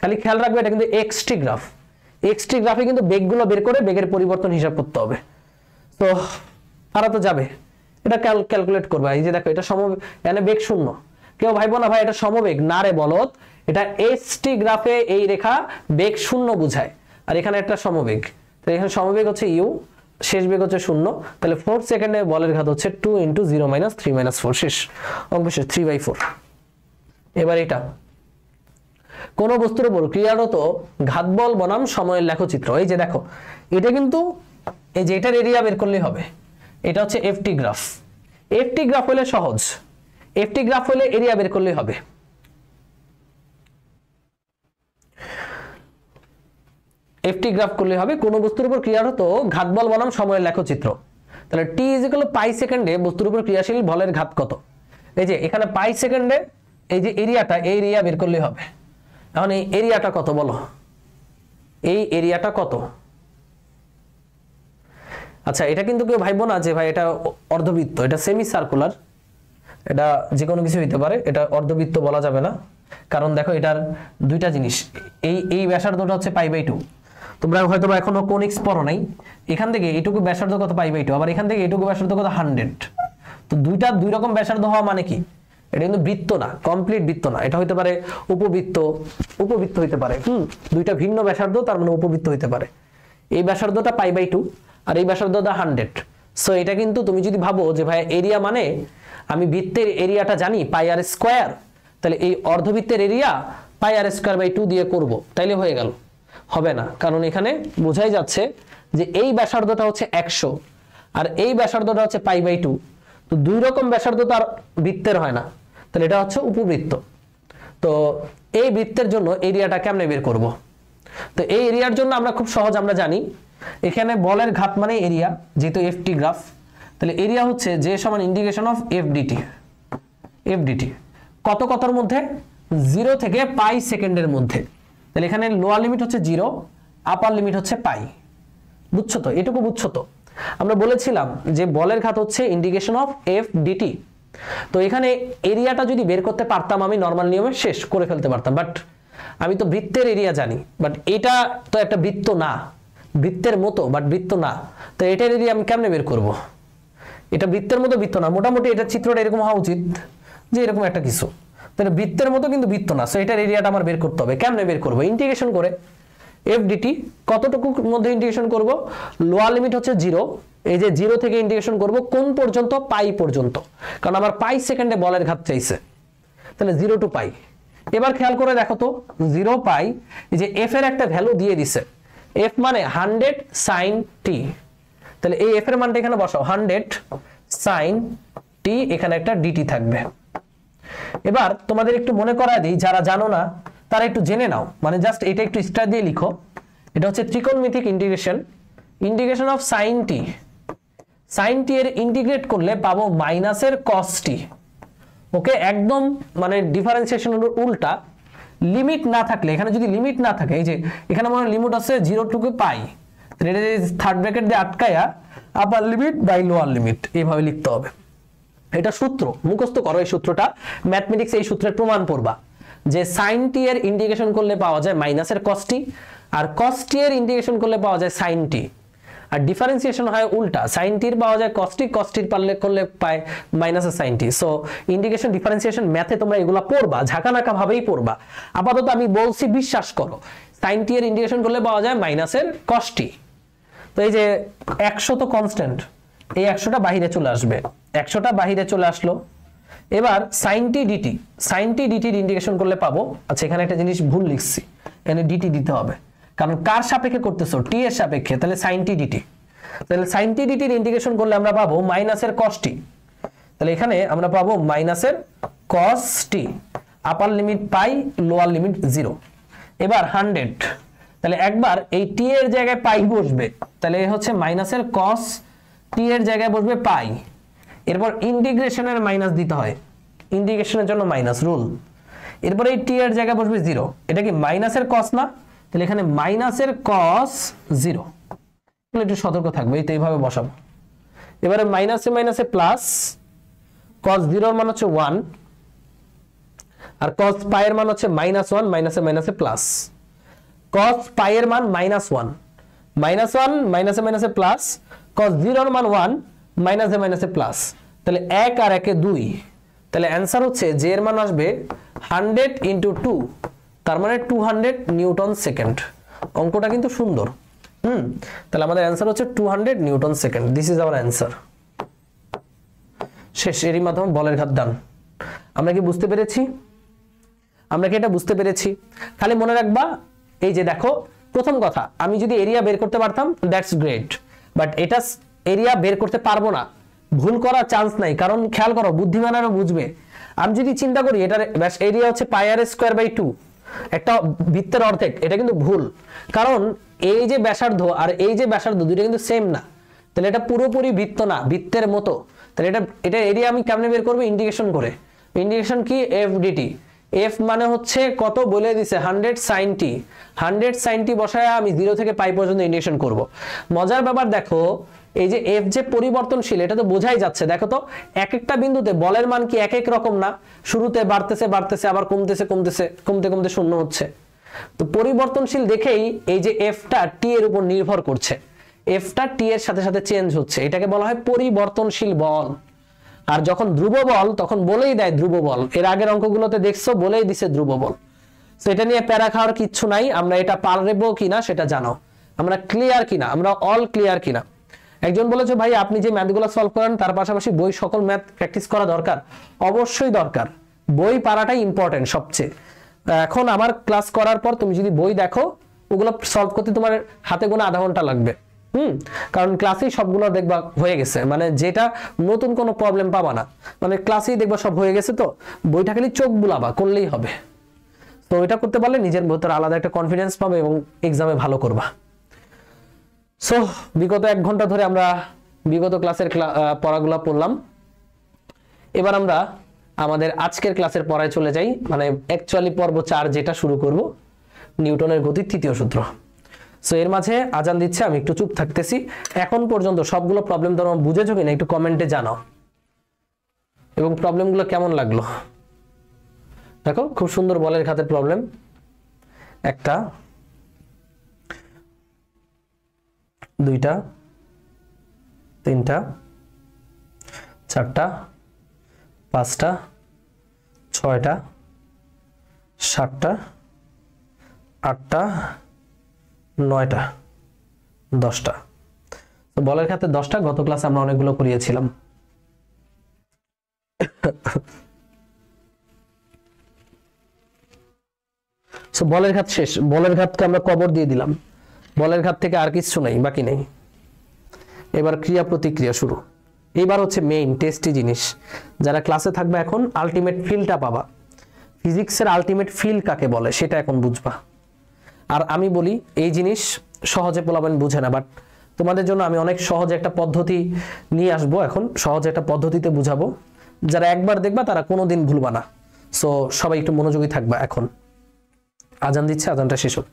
খালি খেয়াল রাখবে, এটা কিন্তু এক্সটি গ্রাফ এক্সটি গ্রাফে কিন্তু বেগগুলো বের করে বেগের পরিবর্তন হিসাব করতে হবে। তো, পারা তো যাবে। এটা ক্যালকুলেট করবে। এই যে দেখো, এটা সম এখানে বেগ শূন্য। কেউ ভাইবো না, ভাই, এটা সমবেগ। না রে বলত এটা এসটি গ্রাফে এই রেখা বেগ শূন্য বুঝায়। আর এখানে একটা সমবেগ। তো এখানে সমবেগ হচ্ছে ইউ শেষ বেগ হচ্ছে শূন্য। তাহলে ফোর সেকেন্ডে বলের ঘাত হচ্ছে two into zero minus three minus four শেষ। অঙ্ক শেষ থ্রি বাই ফোর এবার এটা। কোন বস্তুর উপর ক্রিয়ারত ঘাতবল বনাম সময়ের লেখচিত্র। এই যে দেখো, এটা কিন্তু এই যে এটার এরিয়া বের করলেই হবে। এটা হচ্ছে এফটি গ্রাফ এফটি গ্রাফ হলে সহজ। এফটি গ্রাফ হলে এরিয়া বের করলেই হবে। এফটি গ্রাফ করলে হবে, কোন বস্তুর উপর ক্রিয়ারত ঘাতবল বনাম সময়ের লেখচিত্র। তাহলে টি ইজ ইকুয়াল পাই সেকেন্ডে বস্তুর উপর ক্রিয়াশীল বলের ঘাত কত? এই যে, এখানে পাই সেকেন্ডে এই যে এরিয়াটা এই এরিয়া বের করলেই হবে। এখন এই এরিয়াটা কত বলো? এই এরিয়াটা কত? আচ্ছা এটা কিন্তু কেউ ভাইবো না যে ভাই এটা অর্ধবৃত্ত, এটা সেমি সার্কুলার এটা যে কোনো কিছু হইতে পারে, এটা অর্ধবৃত্ত বলা যাবে না। কারণ দেখো এটার দুইটা জিনিস, এই এই ব্যাসার্ধটা হচ্ছে পাই বাই টু তোমরা হয়তো বা এখনও কোনিক্স পড়ো নাই। এখান থেকে এইটুকু ব্যাসার্ধ কত পাই বাই টু আবার এখান থেকে এইটুকু ব্যাসার্ধ কত হান্ড্রেড। তো দুইটা দুই রকম ব্যাসার্ধ হওয়া মানে কি? এটা কিন্তু বৃত্ত না কমপ্লিট বৃত্ত না। এটা হইতে পারে উপবৃত্ত উপবৃত্ত হইতে পারে। হুম, দুইটা ভিন্ন ব্যাসার্ধ, তার মানে উপবৃত্ত হইতে পারে। এই ব্যাসার্ধটা পাই বাই টু, আর এই ব্যাসার্ধটা হান্ড্রেড। সো এটা কিন্তু তুমি যদি ভাবো যে, ভাই, এরিয়া মানে আমি বৃত্তের এরিয়াটা জানি, পাই আর স্কোয়ার, তাহলে এই অর্ধবৃত্তের area pi R square by two দিয়ে করব। তাইলে হয়ে গেল। হবে না। কারণ এখানে বোঝাই যাচ্ছে যে এই ব্যাসার্ধটা হচ্ছে একশো আর এই ব্যাসার্ধটা হচ্ছে পাই বাই টু। তো দুই রকম ব্যাসার্ধ তার বৃত্তের হয় না। তাহলে এটা হচ্ছে উপবৃত্ত। তো এই বৃত্তের জন্য এরিয়াটা কেমনে বের করব? তো এই এরিয়ার জন্য আমরা খুব সহজ আমরা জানি, এখানে বলের ঘাত মানে এরিয়া, যেহেতু এফটি গ্রাফ। তাহলে এরিয়া হচ্ছে যে সমান indication of F dt F dt কত কতর মধ্যে? জিরো থেকে পাই সেকেন্ডের মধ্যে। তাহলে এখানে লোয়ার লিমিট হচ্ছে জিরো আপার লিমিট হচ্ছে পাই বুঝছ তো? এটুকু বুঝছ তো? আমরা বলেছিলাম যে বলের ঘাত হচ্ছে ইন্ডিকেশন অফ এফ ডিটি তো এখানে এরিয়াটা যদি বের করতে পারতাম আমি নর্মাল নিয়মে শেষ করে ফেলতে পারতাম। বাট আমি তো বৃত্তের এরিয়া জানি। বাট এটা তো একটা বৃত্ত না। বৃত্তের মতো বাট বৃত্ত না। তো এটার এরিয়া আমি কেমনে বের করব? এটা বৃত্তের মতো বৃত্ত না। মোটামুটি এটা চিত্রটা এরকম হওয়া উচিত যে এরকম একটা কিছু। তাহলে বৃত্তের মতো কিন্তু বৃত্ত না। সো এটার এরিয়াটা আমার বের করতে হবে। কেমনে বের করব? ইন্টিগ্রেশন করে এফ ডিটি কতটুকুর মধ্যে ইন্টিগ্রেশন করব? লোয়ার লিমিট হচ্ছে জিরো এই যে জিরো থেকে ইন্টিগ্রেশন করব কোন পর্যন্ত? পাই পর্যন্ত। কারণ আমার পাই সেকেন্ডে বলের ঘাত চাইছে। তাহলে জিরো টু পাই। এবার খেয়াল করে দেখো তো জিরো পাই যে এফ এর একটা ভ্যালু দিয়ে দিছে। এফ মানে হান্ড্রেড সাইন টি তাহলে এই এফ এর মানটা এখানে বসাও। হান্ড্রেড সাইন টি এখানে একটা ডিটি থাকবে। এবার তোমাদের একটু মনে করা দিই, যারা জানো না, তারা একটু জেনে নাও। মানে জাস্ট এটা একটু স্টার দিয়ে লিখো। এটা হচ্ছে ত্রিকোণমিতিক integration integration of sine T sine T এর ইন্টিগ্রেট করলে পাবো মাইনাসের কস টি ওকে একদম মানে ডিফারেন্সিয়েশন উল্টা। লিমিট না থাকলে, এখানে যদি লিমিট না থাকে, এই যে এখানে মনে লিমিট আছে জিরো টুকু পাই এটা থার্ড ব্র্যাকেট দিয়ে আটকায়া upper limit by lower limit এইভাবে লিখতে হবে। এটা সূত্র, মুখস্থ করো এই সূত্রটা। ম্যাথমেটিক্স এই সূত্রের প্রমাণ পড়বা। যে সাইন টি এর ইন্টিগ্রেশন করলে পাওয়া যায় মাইনাসের কস টি আর কস টি এর ইন্টিগ্রেশন করলে পাওয়া যায় সাইন টি আর ডিফারেন্সিয়েশন হয় উল্টা সাইন টির পাওয়া যায় কস্টি কস্টির পারলে করলে পায় মাইনাসের sine T so indication differentiation ম্যাথে তোমরা এগুলা পড়বা ঝাঁকানাকা ভাবেই পড়বা। আপাতত আমি বলছি বিশ্বাস করো সাইন টি এর ইন্ডিকেশন করলে পাওয়া যায় মাইনাসের কস্টি তো এই যে একশো তো কনস্ট্যান্ট এই একশোটা বাহিরে চলে আসবে। একশোটা বাহিরে চলে আসলো। এবার sine T dt sine T ডিটির indication করলে পাবো আচ্ছা এখানে একটা জিনিস ভুল লিখছি, এখানে ডিটি দিতে হবে। কারণ কার সাপেক্ষে করতেছো? টি এর সাপেক্ষে, তাহলে সাইন টি ডিটি তাহলে সাইন টি ডিটির ইন্ডিকেশন করলে আমরা পাবো মাইনাসের কস্টি তাহলে এখানে আমরা পাবো মাইনাসের cos T upper limit pi lower limit zero এবার হান্ড্রেড তাহলে একবার এই টি এর জায়গায় পাই বসবে, তাহলে হচ্ছে মাইনাসের কস টি এর জায়গায় বসবে পাই। এরপর ইন্টিগ্রেশনের মাইনাস দিতে হয়। ইন্টিগ্রেশনের জন্য মাইনাস রুল এরপর এই টি এর জায়গায় বসবে জিরো এটা কি মাইনাসের কস না? তাহলে এখানে মাইনাসের কস জিরো একটু সতর্ক থাকবে, এই তো এইভাবে বসাবো। এবারে মাইনাসে মাইনাসে প্লাস কস জিরোর মান হচ্ছে ওয়ান আর কস পায়ের মান হচ্ছে মাইনাস ওয়ান মাইনাসে মাইনাসে প্লাস কস পায়ের মান মাইনাস ওয়ান মাইনাস ওয়ান মাইনাসে মাইনাসে প্লাস কস জিরোর মান ওয়ান মাইনাসে মাইনাসে প্লাস তাহলে এক আর একে দুই। তাহলে অ্যান্সার হচ্ছে যে এর মান আসবে হান্ড্রেড ইন্টু টু তার মানে টু হান্ড্রেড নিউটন সেকেন্ড। অঙ্কটা কিন্তু সুন্দর। হুম? তাহলে আমাদের অ্যান্সার হচ্ছে two hundred newton second. This is our answer শেষ, এরই মাধ্যমে বলের ঘাত ডান আমরা কি বুঝতে পেরেছি? আমরা কি এটা বুঝতে পেরেছি? খালি মনে রাখবা, এই যে দেখো, প্রথম কথা, আমি যদি এরিয়া বের করতে পারতাম দ্যাটস গ্রেট বাট এটা এরিয়া বের করতে পারব না। ভুল করার চান্স নাই, কারণ খেয়াল করো বুদ্ধিমানেরা বুঝবে। আমি যদি চিন্তা করি, এটার এরিয়া হচ্ছে পায়ার স্কোয়ার বাই টু একটা বৃত্তের অর্ধেক, এটা কিন্তু ভুল। কারণ এই যে ব্যাসার্ধ আর এই যে ব্যাসার্ধ দুটো কিন্তু সেম না। তাহলে এটা পুরোপুরি বৃত্ত না, বৃত্তের মতো। তাহলে এটা এটা এরিয়া আমি কেমনে বের করব? ইন্ডিকেশন করে। ইন্ডিকেশন কি? এফ ডিটি এফ মানে হচ্ছে কত বলে দিছে? Hundred sine T hundred sine T বসায় আমি জিরো থেকে পাই পর্যন্ত ইন্ডিকেশন করব। মজার ব্যাপার দেখো, এই যে এফ যে পরিবর্তনশীল, এটা তো বোঝাই যাচ্ছে। দেখো তো এক একটা বিন্দুতে বলের মান কি এক এক রকম না? শুরুতে বাড়তেছে বাড়তেছে, আবার কমতেছে কমতেছে, কমতে কমতে শূন্য হচ্ছে। তো পরিবর্তনশীল দেখেই এই যে এফটা টি এর উপর নির্ভর করছে। এফটা টি এর সাথে সাথে চেঞ্জ হচ্ছে। এটাকে বলা হয় পরিবর্তনশীল বল। আর যখন ধ্রুব বল তখন বলেই দেয় ধ্রুব বল এর আগের অঙ্কগুলোতে দেখছ, বলেই দিছে ধ্রুব বল এটা নিয়ে প্যারা খাওয়ার কিচ্ছু নাই, আমরা এটা পারব কিনা সেটা জানো। আমরা ক্লিয়ার কিনা, আমরা অল ক্লিয়ার কিনা। একজন বলেছে, ভাই, আপনি যে ম্যাথগুলো সলভ করেন, তার পাশাপাশি বই সকল ম্যাথ প্র্যাকটিস করা দরকার? অবশ্যই দরকার। বই পারাটাই ইম্পর্টেন্ট সবচেয়ে। এখন আমার ক্লাস করার পর তুমি যদি বই দেখো, ওগুলো সলভ করতে তোমার হাতে গোনা আধা ঘণ্টা লাগবে। হুম, কারণ ক্লাসেই সবগুলো দেখবা হয়ে গেছে। মানে যেটা নতুন কোনো প্রবলেম পাবা না। মানে ক্লাসেই দেখবা সব হয়ে গেছে তো, বইটা খালি চোখ বুলাবা, করলেই হবে। তো এটা করতে পারলে নিজের ভেতর আলাদা একটা কনফিডেন্স পাবে এবং এক্সামে ভালো করবা। সো বিগত এক ঘণ্টা ধরে আমরা বিগত ক্লাসের পড়াগুলো পড়লাম। এবার আমরা আমাদের আজকের ক্লাসের পড়ায় চলে যাই। মানে অ্যাকচুয়ালি পর্ব চার যেটা শুরু করব, নিউটনের গতির তৃতীয় সূত্র। সো এর মাঝে আজান দিচ্ছে, আমি একটু চুপ থাকতেছি। এখন পর্যন্ত সবগুলো প্রবলেম তোমরা বুঝেছ কিনা, একটু কমেন্টে জানাও। এবং প্রবলেমগুলো কেমন লাগল? দেখো, খুব সুন্দর বলের খাতের প্রবলেম একটা, দুইটা, তিনটা, চারটা, পাঁচটা, ছয়টা, সাতটা, আটটা নয়টা, দশটা। তো বলের খাতে দশটা, গত ক্লাসে আমরা অনেকগুলো করিয়েছিলাম। বলের ঘাত শেষ। বলের ঘাতকে আমরা কবর দিয়ে দিলাম। বলের ঘাত থেকে আর কিছু নেই, বাকি নেই। এবার ক্রিয়া প্রতিক্রিয়া শুরু। এইবার হচ্ছে মেইন টেস্টি জিনিস। যারা ক্লাসে থাকবে এখন আলটিমেট ফিলটা পাবা। ফিজিক্সের আলটিমেট ফিল কাকে বলে, সেটা এখন বুঝবা। আর আমি বলি, এই জিনিস সহজে পোলাবেন বুঝে না বাট তোমাদের জন্য আমি অনেক সহজে একটা পদ্ধতি নিয়ে আসব এখন। সহজে একটা পদ্ধতিতে বুঝাবো। যারা একবার দেখবা, তারা কোনো দিন ভুলবা না। সো সবাই একটু মনোযোগী থাকবা এখন। আজান দিচ্ছে, আজানটা শেষ হোক।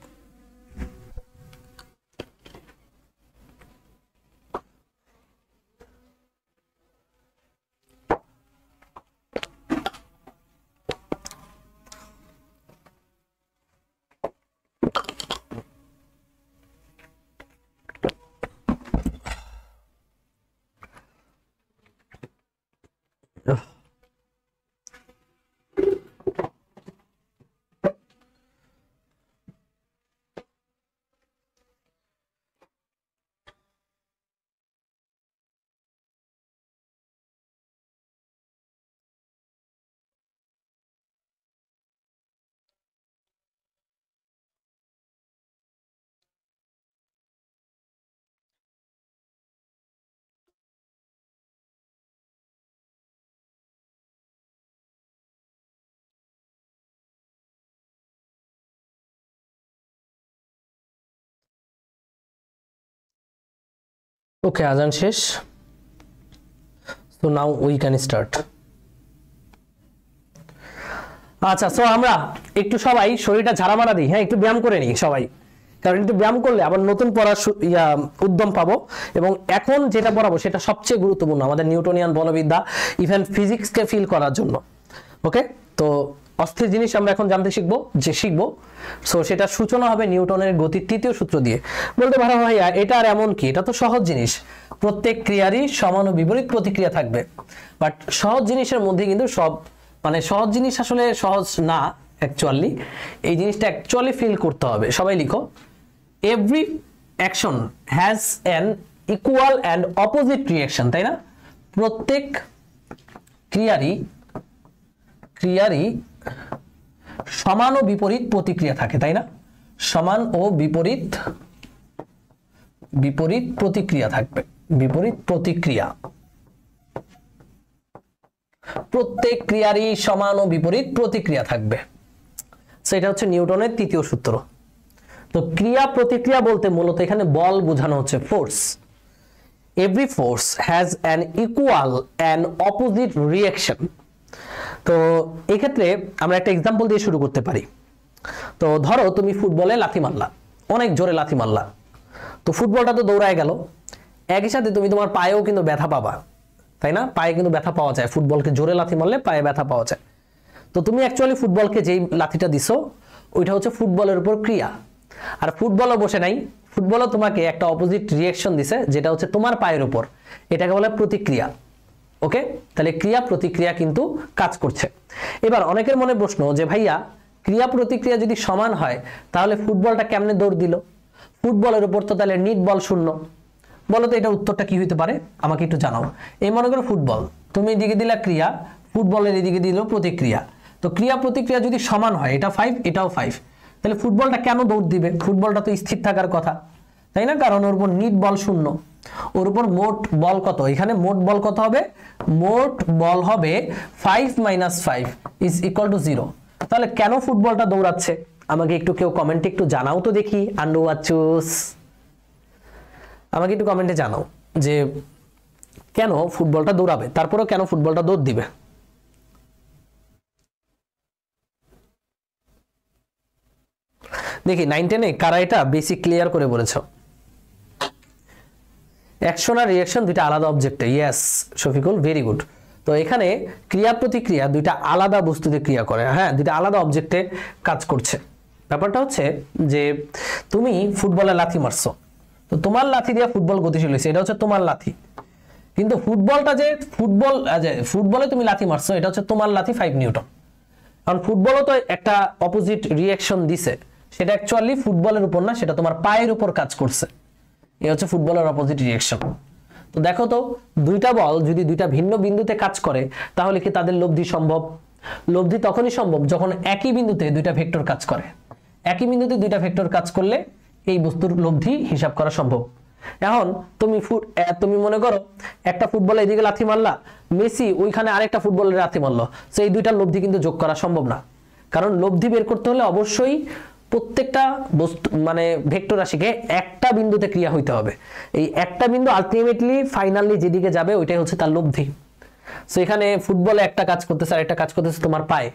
ওকে আজান শেষ। So now we can start আচ্ছা সো আমরা একটু সবাই শরীরটা ঝাড়া মারা দিই। হ্যাঁ একটু ব্যায়াম করে নিই সবাই। কারণ একটু ব্যায়াম করলে আবার নতুন পড়ার ইয়া, উদ্যম পাবো। এবং এখন যেটা পড়াবো, সেটা সবচেয়ে গুরুত্বপূর্ণ আমাদের নিউটনিয়ান বলবিদ্যা ইভেন ফিজিক্সকে ফিল করার জন্য। ওকে তো অস্থির জিনিস আমরা এখন জানতে শিখব, যে শিখব। সো সেটা সূচনা হবে নিউটনের গতির তৃতীয় সূত্র দিয়ে। বলতে পারো ভাইয়া, এটা আর এমন কি? এটা তো সহজ জিনিস। প্রত্যেক ক্রিয়ারই সমান ও বিপরীত প্রতিক্রিয়া থাকবে। বাট সহজ জিনিসের মধ্যে কিন্তু সব মানে সহজ জিনিস আসলে সহজ না অ্যাকচুয়ালি এই জিনিসটা অ্যাকচুয়ালি ফিল করতে হবে। সবাই লিখো। Every action has an equal and opposite reaction তাই না? প্রত্যেক ক্রিয়ারই ক্রিয়ারই সমান ও বিপরীত প্রতিক্রিয়া থাকে, তাই না? সমান ও বিপরীত বিপরীত প্রতিক্রিয়া থাকবে। বিপরীত প্রতিক্রিয়া। প্রত্যেক ক্রিয়ারই সমান ও বিপরীত প্রতিক্রিয়া থাকবে। সেটা হচ্ছে নিউটনের তৃতীয় সূত্র। তো ক্রিয়া প্রতিক্রিয়া বলতে মূলত এখানে বল বোঝানো হচ্ছে force every force has an equal and opposite reaction তো এক্ষেত্রে আমরা একটা এক্সাম্পল দিয়ে শুরু করতে পারি। তো ধরো তুমি ফুটবলে লাথি মারলা, অনেক জোরে লাথি মারলা। তো ফুটবলটা তো দৌড়ায় গেল। একই সাথে তুমি তোমার পায়েও কিন্তু ব্যথা পাবা, তাই না? পায়ে কিন্তু ব্যথা পাওয়া যায়। ফুটবলকে জোরে লাথি মারলে পায়ে ব্যথা পাওয়া যায়। তো তুমি অ্যাকচুয়ালি ফুটবলকে যেই লাথিটা দিছো, ওইটা হচ্ছে ফুটবলের উপর ক্রিয়া। আর ফুটবলও বসে নাই। ফুটবলও তোমাকে একটা অপোজিট রিয়াকশন দিছে, যেটা হচ্ছে তোমার পায়ের উপর। এটাকে বলে প্রতিক্রিয়া। ওকে? তাহলে ক্রিয়া প্রতিক্রিয়া কিন্তু কাজ করছে। এবার অনেকের মনে প্রশ্ন যে, ভাইয়া, ক্রিয়া প্রতিক্রিয়া যদি সমান হয়, তাহলে ফুটবলটা কেমনে দৌড় দিল? ফুটবলের উপর তো তাহলে নিট বল শূন্য। বলো তো, এটার উত্তরটা কি হইতে পারে? আমাকে একটু জানাও। এই মনে করো ফুটবল। তুমি এদিকে দিলা ক্রিয়া, ফুটবলের এদিকে দিল প্রতিক্রিয়া। তো ক্রিয়া প্রতিক্রিয়া যদি সমান হয়, এটা ফাইভ এটাও ফাইভ তাহলে ফুটবলটা কেন দৌড় দিবে? ফুটবলটা তো স্থির থাকার কথা। তাই না? কারণ ওর উপর নিট বল শূন্য। ওর উপর মোট বল কত? এখানে মোট বল কত হবে? মোট বল হবে five minus five is equal to zero তাহলে কেন ফুটবলটা দৌড়াচ্ছে? আমাকে একটু কেউ কমেন্টে একটু জানাও তো দেখি, আন্ডু আচুস আমাকে একটু কমেন্টে জানাও যে কেন ফুটবলটা দৌড়াবে? তারপরেও কেন ফুটবলটা দৌড় দিবে? দেখি নাইন টেনে কারা এটা বেসিক ক্লিয়ার করে বলেছ? অ্যাকশন আর রিয়াকশন দুইটা আলাদা অবজেক্টে ইয়েস শফিকুল ভেরি গুড তো এখানে ক্রিয়া প্রতিক্রিয়া দুইটা আলাদা বস্তুতে ক্রিয়া করে। হ্যাঁ দুইটা আলাদা অবজেক্টে কাজ করছে। ব্যাপারটা হচ্ছে যে তুমি ফুটবলে লাথি মারছো। তো তোমার লাথি দিয়ে ফুটবল গতিশীল হয়েছে, এটা হচ্ছে তোমার লাথি। কিন্তু ফুটবলটা যে ফুটবল যে ফুটবলে তুমি লাথি মারছো, এটা হচ্ছে তোমার লাথি ফাইভ নিউটন। কারণ ফুটবলও তো একটা অপোজিট রিয়াকশন দিছে। সেটা অ্যাকচুয়ালি ফুটবলের উপর না, সেটা তোমার পায়ের উপর কাজ করছে। এই হচ্ছে ফুটবলের অপোজিট রিয়াকশন তো দেখো তো, দুইটা বল যদি দুইটা ভিন্ন বিন্দুতে কাজ করে, তাহলে কি তাদের লব্ধি সম্ভব? লব্ধি তখনই সম্ভব যখন একই বিন্দুতে দুইটা ভেক্টর কাজ করে। একই বিন্দুতে দুইটা ভেক্টর কাজ করলে এই বস্তুর লব্ধি হিসাব করা সম্ভব। এখন তুমি তুমি মনে করো, একটা ফুটবল এদিকে লাথি মারলা, মেসি ওইখানে আরেকটা ফুটবলের লাথি মারলো। তো এই দুইটার লব্ধি কিন্তু যোগ করা সম্ভব না। কারণ লব্ধি বের করতে হলে অবশ্যই প্রত্যেকটা বস্তু মানে ভেক্টর রাশিকে একটা বিন্দুতে ক্রিয়া হইতে হবে। এই একটা বিন্দু আলটিমেটলি ফাইনালি যেদিকে যাবে, ওইটাই হচ্ছে তার লব্ধি। সো এখানে ফুটবলে একটা কাজ করতেছে আর একটা কাজ করতেছে তোমার পায়ে।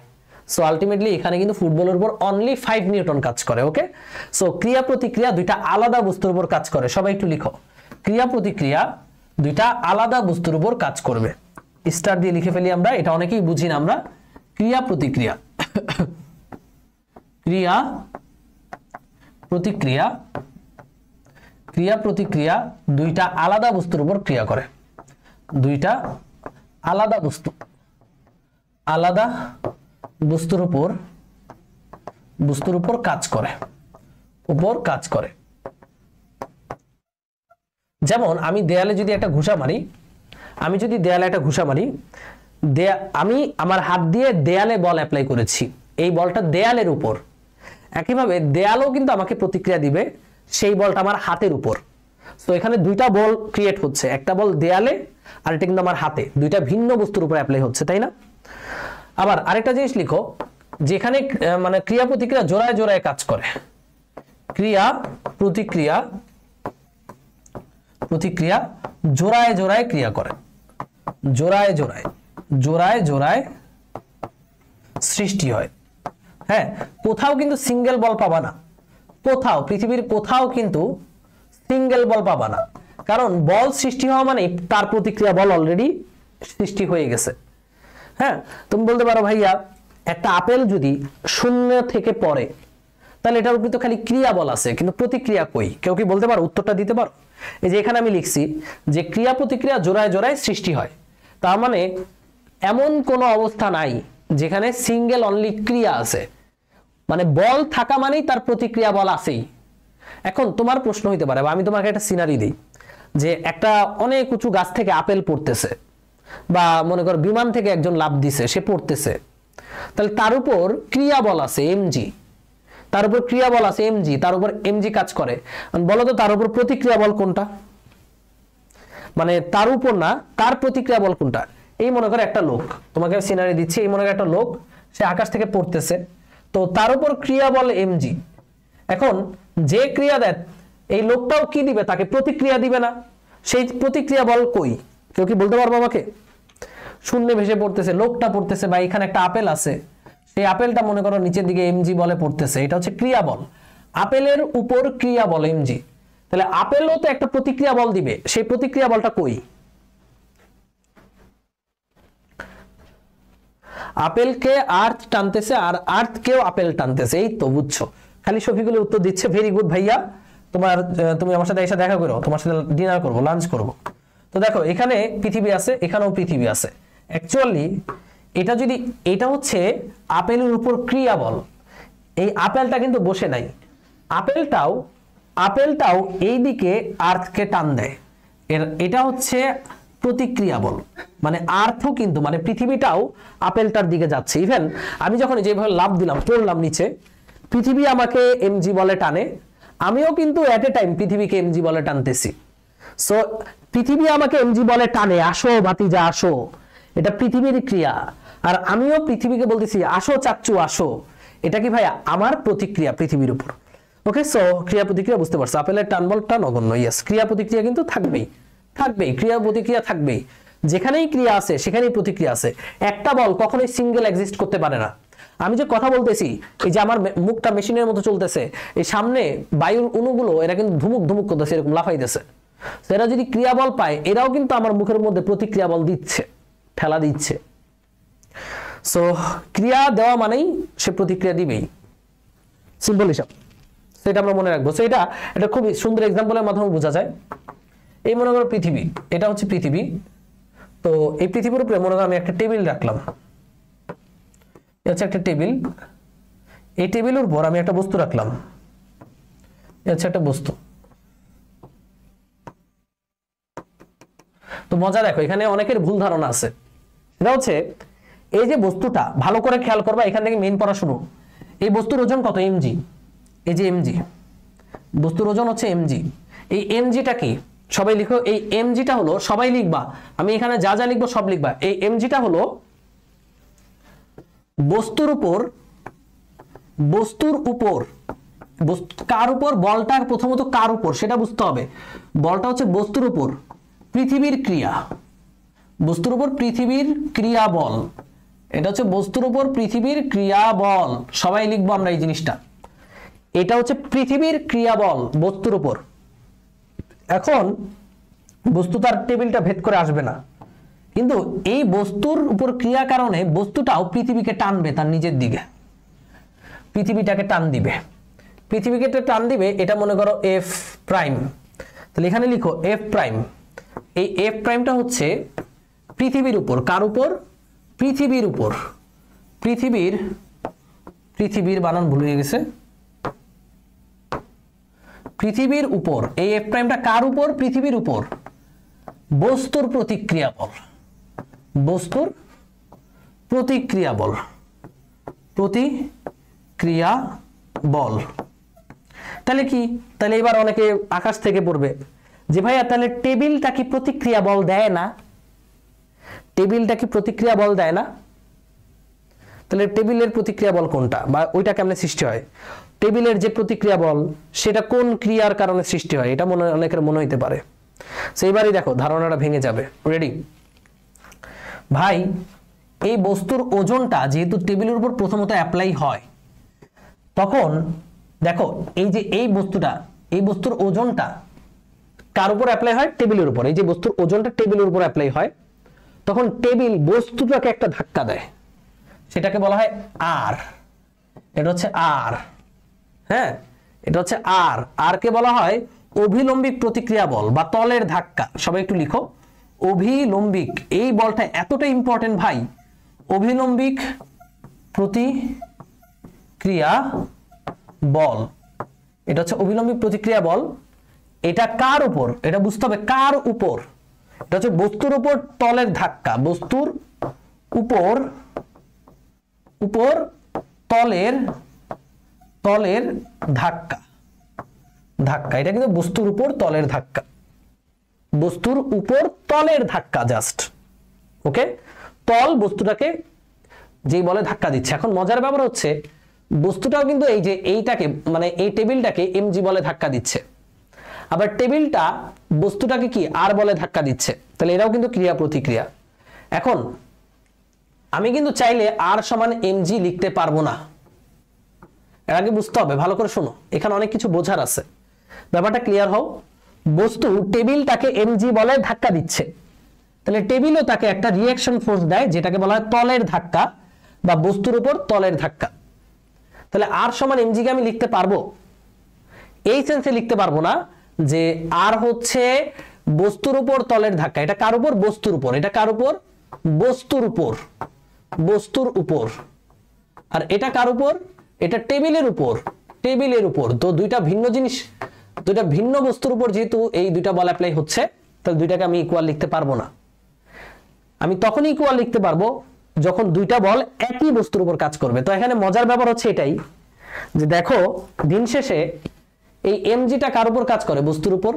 সো আলটিমেটলি এখানে কিন্তু ফুটবলের উপর অনলি ফাইভ নিউটন কাজ করে ওকে সো ক্রিয়া প্রতিক্রিয়া দুইটা আলাদা বস্তুর উপর কাজ করে। সবাই একটু লিখো। ক্রিয়া প্রতিক্রিয়া দুইটা আলাদা বস্তুর উপর কাজ করবে। স্টার দিয়ে লিখে ফেলি আমরা, এটা অনেকেই বুঝি না আমরা। ক্রিয়া প্রতিক্রিয়া। ক্রিয়া প্রতিক্রিয়া, ক্রিয়া প্রতিক্রিয়া দুইটা আলাদা বস্তুর উপর ক্রিয়া করে। দুইটা আলাদা বস্তু, আলাদা বস্তুর উপর বস্তুর উপর কাজ করে, উপর কাজ করে। যেমন আমি দেয়ালে যদি একটা ঘুষা মারি, আমি যদি দেয়ালে একটা ঘুষা মারি, দেয়া, আমি আমার হাত দিয়ে দেয়ালে বল অ্যাপ্লাই করেছি। এই বলটা দেয়ালের উপর। একইভাবে দেয়ালও কিন্তু আমাকে প্রতিক্রিয়া দিবে সেই বলটা আমার হাতের উপর। তো এখানে দুইটা বল ক্রিয়েট হচ্ছে। একটা বল দেয়ালে, আর এটা কিন্তু আমার হাতে। দুইটা ভিন্ন বস্তুর উপর অ্যাপ্লাই হচ্ছে, তাই না? আবার আরেকটা জিনিস লিখো, যেখানে মানে ক্রিয়া প্রতিক্রিয়া জোড়ায় জোড়ায় কাজ করে। ক্রিয়া প্রতিক্রিয়া প্রতিক্রিয়া জোড়ায় জোড়ায় ক্রিয়া করে। জোড়ায় জোড়ায় জোড়ায় জোড়ায় সৃষ্টি হয়। হ্যাঁ কোথাও কিন্তু সিঙ্গেল বল পাবা না। কোথাও, পৃথিবীর কোথাও কিন্তু সিঙ্গেল বল পাবা না। কারণ বল সৃষ্টি হওয়া মানে তার প্রতিক্রিয়া বল অলরেডি সৃষ্টি হয়ে গেছে। হ্যাঁ তুমি বলতে পারো ভাইয়া, একটা আপেল যদি শূন্য থেকে পড়ে, তাহলে এটার উপরে তো খালি ক্রিয়া বল আছে, কিন্তু প্রতিক্রিয়া কই? কেউ কি বলতে পারো? উত্তরটা দিতে পারো? এই যে এখানে আমি লিখছি যে ক্রিয়া প্রতিক্রিয়া জোড়ায় জোড়ায় সৃষ্টি হয়। তার মানে এমন কোনো অবস্থা নাই যেখানে সিঙ্গেল অনলি ক্রিয়া আছে। মানে বল থাকা মানেই তার প্রতিক্রিয়া বল আছেই। এখন তোমার প্রশ্ন হইতে পারে, বা আমি তোমাকে একটা সিনারি দিই, যে একটা অনেক উঁচু গাছ থেকে আপেল পড়তেছে, বা মনে করো বিমান থেকে একজন লাভ দিছে, সে পড়তেছে। তাহলে তার উপর ক্রিয়া বল আছে এমজি তার উপর ক্রিয়া বল আছে এমজি তার উপর এমজি কাজ করে। বলো তো, তার উপর প্রতিক্রিয়া বল কোনটা? মানে তার উপর না, তার প্রতিক্রিয়া বল কোনটা? এই মনে করে একটা লোক, তোমাকে সিনারি দিচ্ছি, এই মনে করে একটা লোক, সে আকাশ থেকে পড়তেছে। তো তার উপর ক্রিয়া বল এমজি এখন যে ক্রিয়া দেয়, এই লোকটাও কি দিবে? তাকে প্রতিক্রিয়া দিবে না। সেই প্রতিক্রিয়া বল কই? কেউ কি বলতে পারব আমাকে? শূন্যে ভেসে পড়তেছে, লোকটা পড়তেছে বা এখানে একটা আপেল আছে, সেই আপেলটা মনে করো নিচের দিকে এমজি বলে পড়তেছে, এটা হচ্ছে ক্রিয়া বল। আপেলের উপর ক্রিয়া বল এমজি তাহলে আপেলও তো একটা প্রতিক্রিয়া বল দিবে, সেই প্রতিক্রিয়া বলটা কই? আপেলকে আর্থ টানতেছে আর আর্থকেও আপেল টানতেছে, এই তো বুঝছ। খালি শফিকুল উত্তর দিচ্ছে ভেরি গুড ভাইয়া, তোমার তুমি আমার সাথে এসে দেখা করো, তোমার সাথে ডিনার করব লাঞ্চ করব। তো দেখো, এখানে পৃথিবী আছে, এখানেও পৃথিবী আছে। অ্যাকচুয়ালি এটা যদি, এটা হচ্ছে আপেলের উপর ক্রিয়া বল। এই আপেলটা কিন্তু বসে নাই। আপেলটাও আপেলটাও এই দিকে আর্থকে টান দেয়। এর, এটা হচ্ছে প্রতিক্রিয়া বল। মানে আর্থও কিন্তু মানে পৃথিবীটাও আপেলটার দিকে যাচ্ছে। ইভেন আমি যখন যেভাবে লাভ দিলাম, পড়লাম নিচে, পৃথিবী আমাকে এমজি বলে টানে। আমিও কিন্তু এট এ টাইম পৃথিবীকে এমজি বলে টানতেছি। সো পৃথিবী আমাকে এমজি বলে টানে, আসো বাতিজা আসো। এটা পৃথিবীর ক্রিয়া। আর আমিও পৃথিবীকে বলতেছি, আসো চাচ্চু, আসো। এটা কি ভাই আমার প্রতিক্রিয়া পৃথিবীর উপর? ওকে সো ক্রিয়া প্রতিক্রিয়া বুঝতে পারছ। আপেলের টান বলটা নগণ্য ইয়েস ক্রিয়া প্রতিক্রিয়া কিন্তু থাকবেই। থাকবেই, ক্রিয়া প্রতিক্রিয়া থাকবেই। যেখানেই ক্রিয়া আছে, সেখানেই প্রতিক্রিয়া আছে। একটা বল কখনোই সিঙ্গেল এক্সিস্ট করতে পারে না। আমি যে কথা বলতেছি, এই যে আমার মুখটা মেশিনের মতো চলতেছে, এই সামনে বায়ুর অণুগুলো, এরা কিন্তু ধুমুক ধুমুক করতেছে, এরকম লাফাইতেছে। এরা যদি ক্রিয়া বল পায়, এরাও কিন্তু আমার মুখের মধ্যে প্রতিক্রিয়া বল দিচ্ছে, ঠেলা দিচ্ছে। সো ক্রিয়া দেওয়া মানেই সে প্রতিক্রিয়া দিবেই। সিম্পল হিসাব। সেটা আমরা মনে রাখব। সো এটা এটা খুব সুন্দর এক্সাম্পলের মাধ্যমে বোঝা যায়। এই মনে করো পৃথিবী, এটা হচ্ছে পৃথিবী। তো এই পৃথিবীর উপরে মনে করো আমি একটা টেবিল রাখলাম। হচ্ছে একটা টেবিল। এই টেবিলের উপর আমি একটা বস্তু রাখলাম। হচ্ছে একটা বস্তু। তো মজা দেখো, এখানে অনেকের ভুল ধারণা আছে। সেটা হচ্ছে, এই যে বস্তুটা, ভালো করে খেয়াল করবা, এখান থেকে মেইন পড়া শুরু। এই বস্তুর ওজন কত? এমজি এই যে এমজি বস্তুর ওজন হচ্ছে এমজি এই এমজিটা কি? সবাই লিখো, এই এম জিটা হলো সবাই লিখবা। আমি এখানে যা যা লিখব সব লিখবা। এই এম জিটা হলো বস্তুর উপর বস্তুর উপর কার উপর? বলটা প্রথমত কার উপর? সেটা বুঝতে হবে। বলটা হচ্ছে বস্তুর উপর, পৃথিবীর ক্রিয়া। বস্তুর উপর পৃথিবীর ক্রিয়া বল এটা হচ্ছে বস্তুর উপর পৃথিবীর ক্রিয়া বল সবাই লিখব আমরা এই জিনিসটা। এটা হচ্ছে পৃথিবীর ক্রিয়া বল বস্তুর উপর। এখন বস্তু তার টেবিলটা ভেদ করে আসবে না। কিন্তু এই বস্তুর উপর ক্রিয়া কারণে বস্তুটাও পৃথিবীকে টানবে তার নিজের দিকে। পৃথিবীটাকে টান দিবে। পৃথিবীকে টান দিবে, এটা মনে করো এফ প্রাইম তাহলে এখানে লিখো এফ প্রাইম এই এফ প্রাইমটা হচ্ছে পৃথিবীর উপর। কার উপর? পৃথিবীর উপর। পৃথিবীর পৃথিবীর বানান ভুলে গেছে। পৃথিবীর উপর, এই এফ প্রাইমটা কার উপর? পৃথিবীর উপর। বস্তুর প্রতিক্রিয়া বল। বস্তুর প্রতিক্রিয়া বল। প্রতিক্রিয়া বল। তাহলে কি? তাহলে এবার অনেকে আকাশ থেকে পড়বে যে, ভাইয়া, তাহলে টেবিলটা কি প্রতিক্রিয়া বল দেয় না? টেবিলটা কি প্রতিক্রিয়া বল দেয় না? তাহলে টেবিলের প্রতিক্রিয়া বল কোনটা? বা ওইটা কেমনে সৃষ্টি হয়? টেবিলের যে প্রতিক্রিয়া বল, সেটা কোন ক্রিয়ার কারণে সৃষ্টি হয়? এটা মনে অনেকের মনে হইতে পারে। সেইবারই দেখো, ধারণাটা ভেঙে যাবে। রেডি ভাই, এই বস্তুর ওজনটা যেহেতু টেবিলের উপর প্রথমত অ্যাপ্লাই হয়, তখন দেখো, এই যে এই বস্তুটা, এই বস্তুর ওজনটা কার উপর অ্যাপ্লাই হয়? টেবিলের উপর। এই যে বস্তুর ওজনটা টেবিলের উপর অ্যাপ্লাই হয়, তখন টেবিল বস্তুটাকে একটা ধাক্কা দেয়। সেটাকে বলা হয় আর এটা হচ্ছে আর হ্যাঁ? এটা হচ্ছে আর। আর কে বলা হয়? অভিলম্বিক প্রতিক্রিয়া বল বা তলের ধাক্কা। সবাই একটু লিখো। অভিলম্বিক। এই বলটা এতটা ইম্পর্টেন্ট ভাই। অভিলম্বিক প্রতিক্রিয়া বল। এটা হচ্ছে অভিলম্বিক প্রতিক্রিয়া বল। এটা কার উপর? এটা বুঝতে হবে কার উপর? এটা হচ্ছে বস্তুর উপর তলের ধাক্কা। বস্তুর উপর উপর তলের তলের ধাক্কা। ধাক্কা, এটা কিন্তু বস্তুর উপর তলের ধাক্কা। বস্তুর উপর তলের ধাক্কা জাস্ট ওকে তল বস্তুটাকে যেই বলে ধাক্কা দিচ্ছে। এখন মজার ব্যাপার হচ্ছে, বস্তুটাও কিন্তু এই যে এইটাকে মানে এই টেবিলটাকে এমজি বলে ধাক্কা দিচ্ছে। আবার টেবিলটা বস্তুটাকে কি আর বলে ধাক্কা দিচ্ছে। তাহলে এরাও কিন্তু ক্রিয়া প্রতিক্রিয়া এখন, আমি কিন্তু চাইলে আর সমান এমজি লিখতে পারব না। এর আগে বুঝতে হবে, ভালো করে শোনো, এখানে অনেক কিছু বোঝার আছে। ব্যাপারটা ক্লিয়ার হও। বস্তু টেবিলটাকে এমজি বলে ধাক্কা দিচ্ছে। তাহলে টেবিলও তাকে একটা রিয়াকশন ফোর্স দেয়, যেটাকে বলা হয় তলের ধাক্কা বা বস্তুর উপর তলের ধাক্কা। তাহলে আর সমান এমজি কে আমি লিখতে পারব? এই সেন্সে লিখতে পারব না যে আর হচ্ছে বস্তুর উপর তলের ধাক্কা। এটা কার উপর? বস্তুর উপর। এটা কার উপর? বস্তুর উপর। বস্তুর উপর। আর এটা কার উপর? এটা টেবিলের উপর টেবিলের উপর। তো দুইটা ভিন্ন জিনিস, দুইটা ভিন্ন বস্তুর উপর যেহেতু এই দুইটা বল অ্যাপ্লাই হচ্ছে, তাহলে দুইটাকে আমি ইকুয়াল লিখতে পারব না। আমি তখনই ইকুয়াল লিখতে পারব যখন দুইটা বল একই বস্তুর উপর কাজ করবে। তো এখানে মজার ব্যাপার হচ্ছে এটাই যে দেখো, দিন শেষে এই এমজিটা কার উপর কাজ করে? বস্তুর উপর।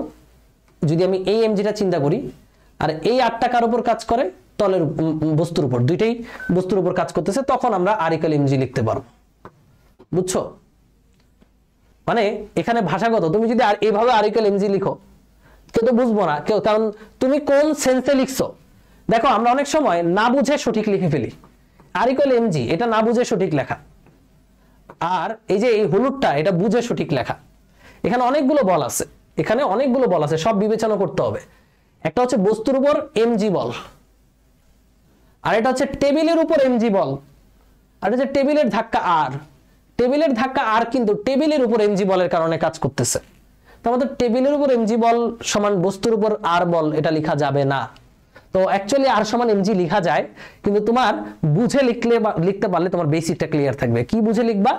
যদি আমি এই এমজিটা চিন্তা করি, আর এই আটটা কার উপর কাজ করে? তলের বস্তুর উপর। দুইটাই বস্তুর উপর কাজ করতেছে, তখন আমরা আরিকাল এমজি লিখতে পারব। বুঝছ? মানে এখানে ভাষাগত, তুমি যদি আর এইভাবে আরিকাল এমজি লিখো, কেউ তো বুঝব না, কেউ, কারণ তুমি কোন সেন্সে লিখছো? দেখো, আমরা অনেক সময় না বুঝে সঠিক লিখে ফেলি। আরিকল এমজি এটা না বুঝে সঠিক লেখা। আর এই যে এই হলুদটা, এটা বুঝে সঠিক লেখা। এখানে অনেকগুলো বল আছে। এখানে অনেকগুলো বল আছে, সব বিবেচনা করতে হবে। একটা হচ্ছে বস্তুর উপর এমজি বল। আর এটা হচ্ছে টেবিলের উপর এমজি বল। আর এটা হচ্ছে টেবিলের ধাক্কা আর টেবিলের ধাক্কা আর কিন্তু টেবিলের উপর এমজি বলের কারণে কাজ করতেছে। তো আমাদের টেবিলের উপর এমজি বল সমান বস্তুর উপর আর বল, এটা লেখা যাবে না। তো অ্যাকচুয়ালি আর সমান এমজি লেখা যায়, কিন্তু তোমার বুঝে লিখলে বা, লিখতে পারলে তোমার বেসিকটা ক্লিয়ার থাকবে। কি বুঝে লিখবা?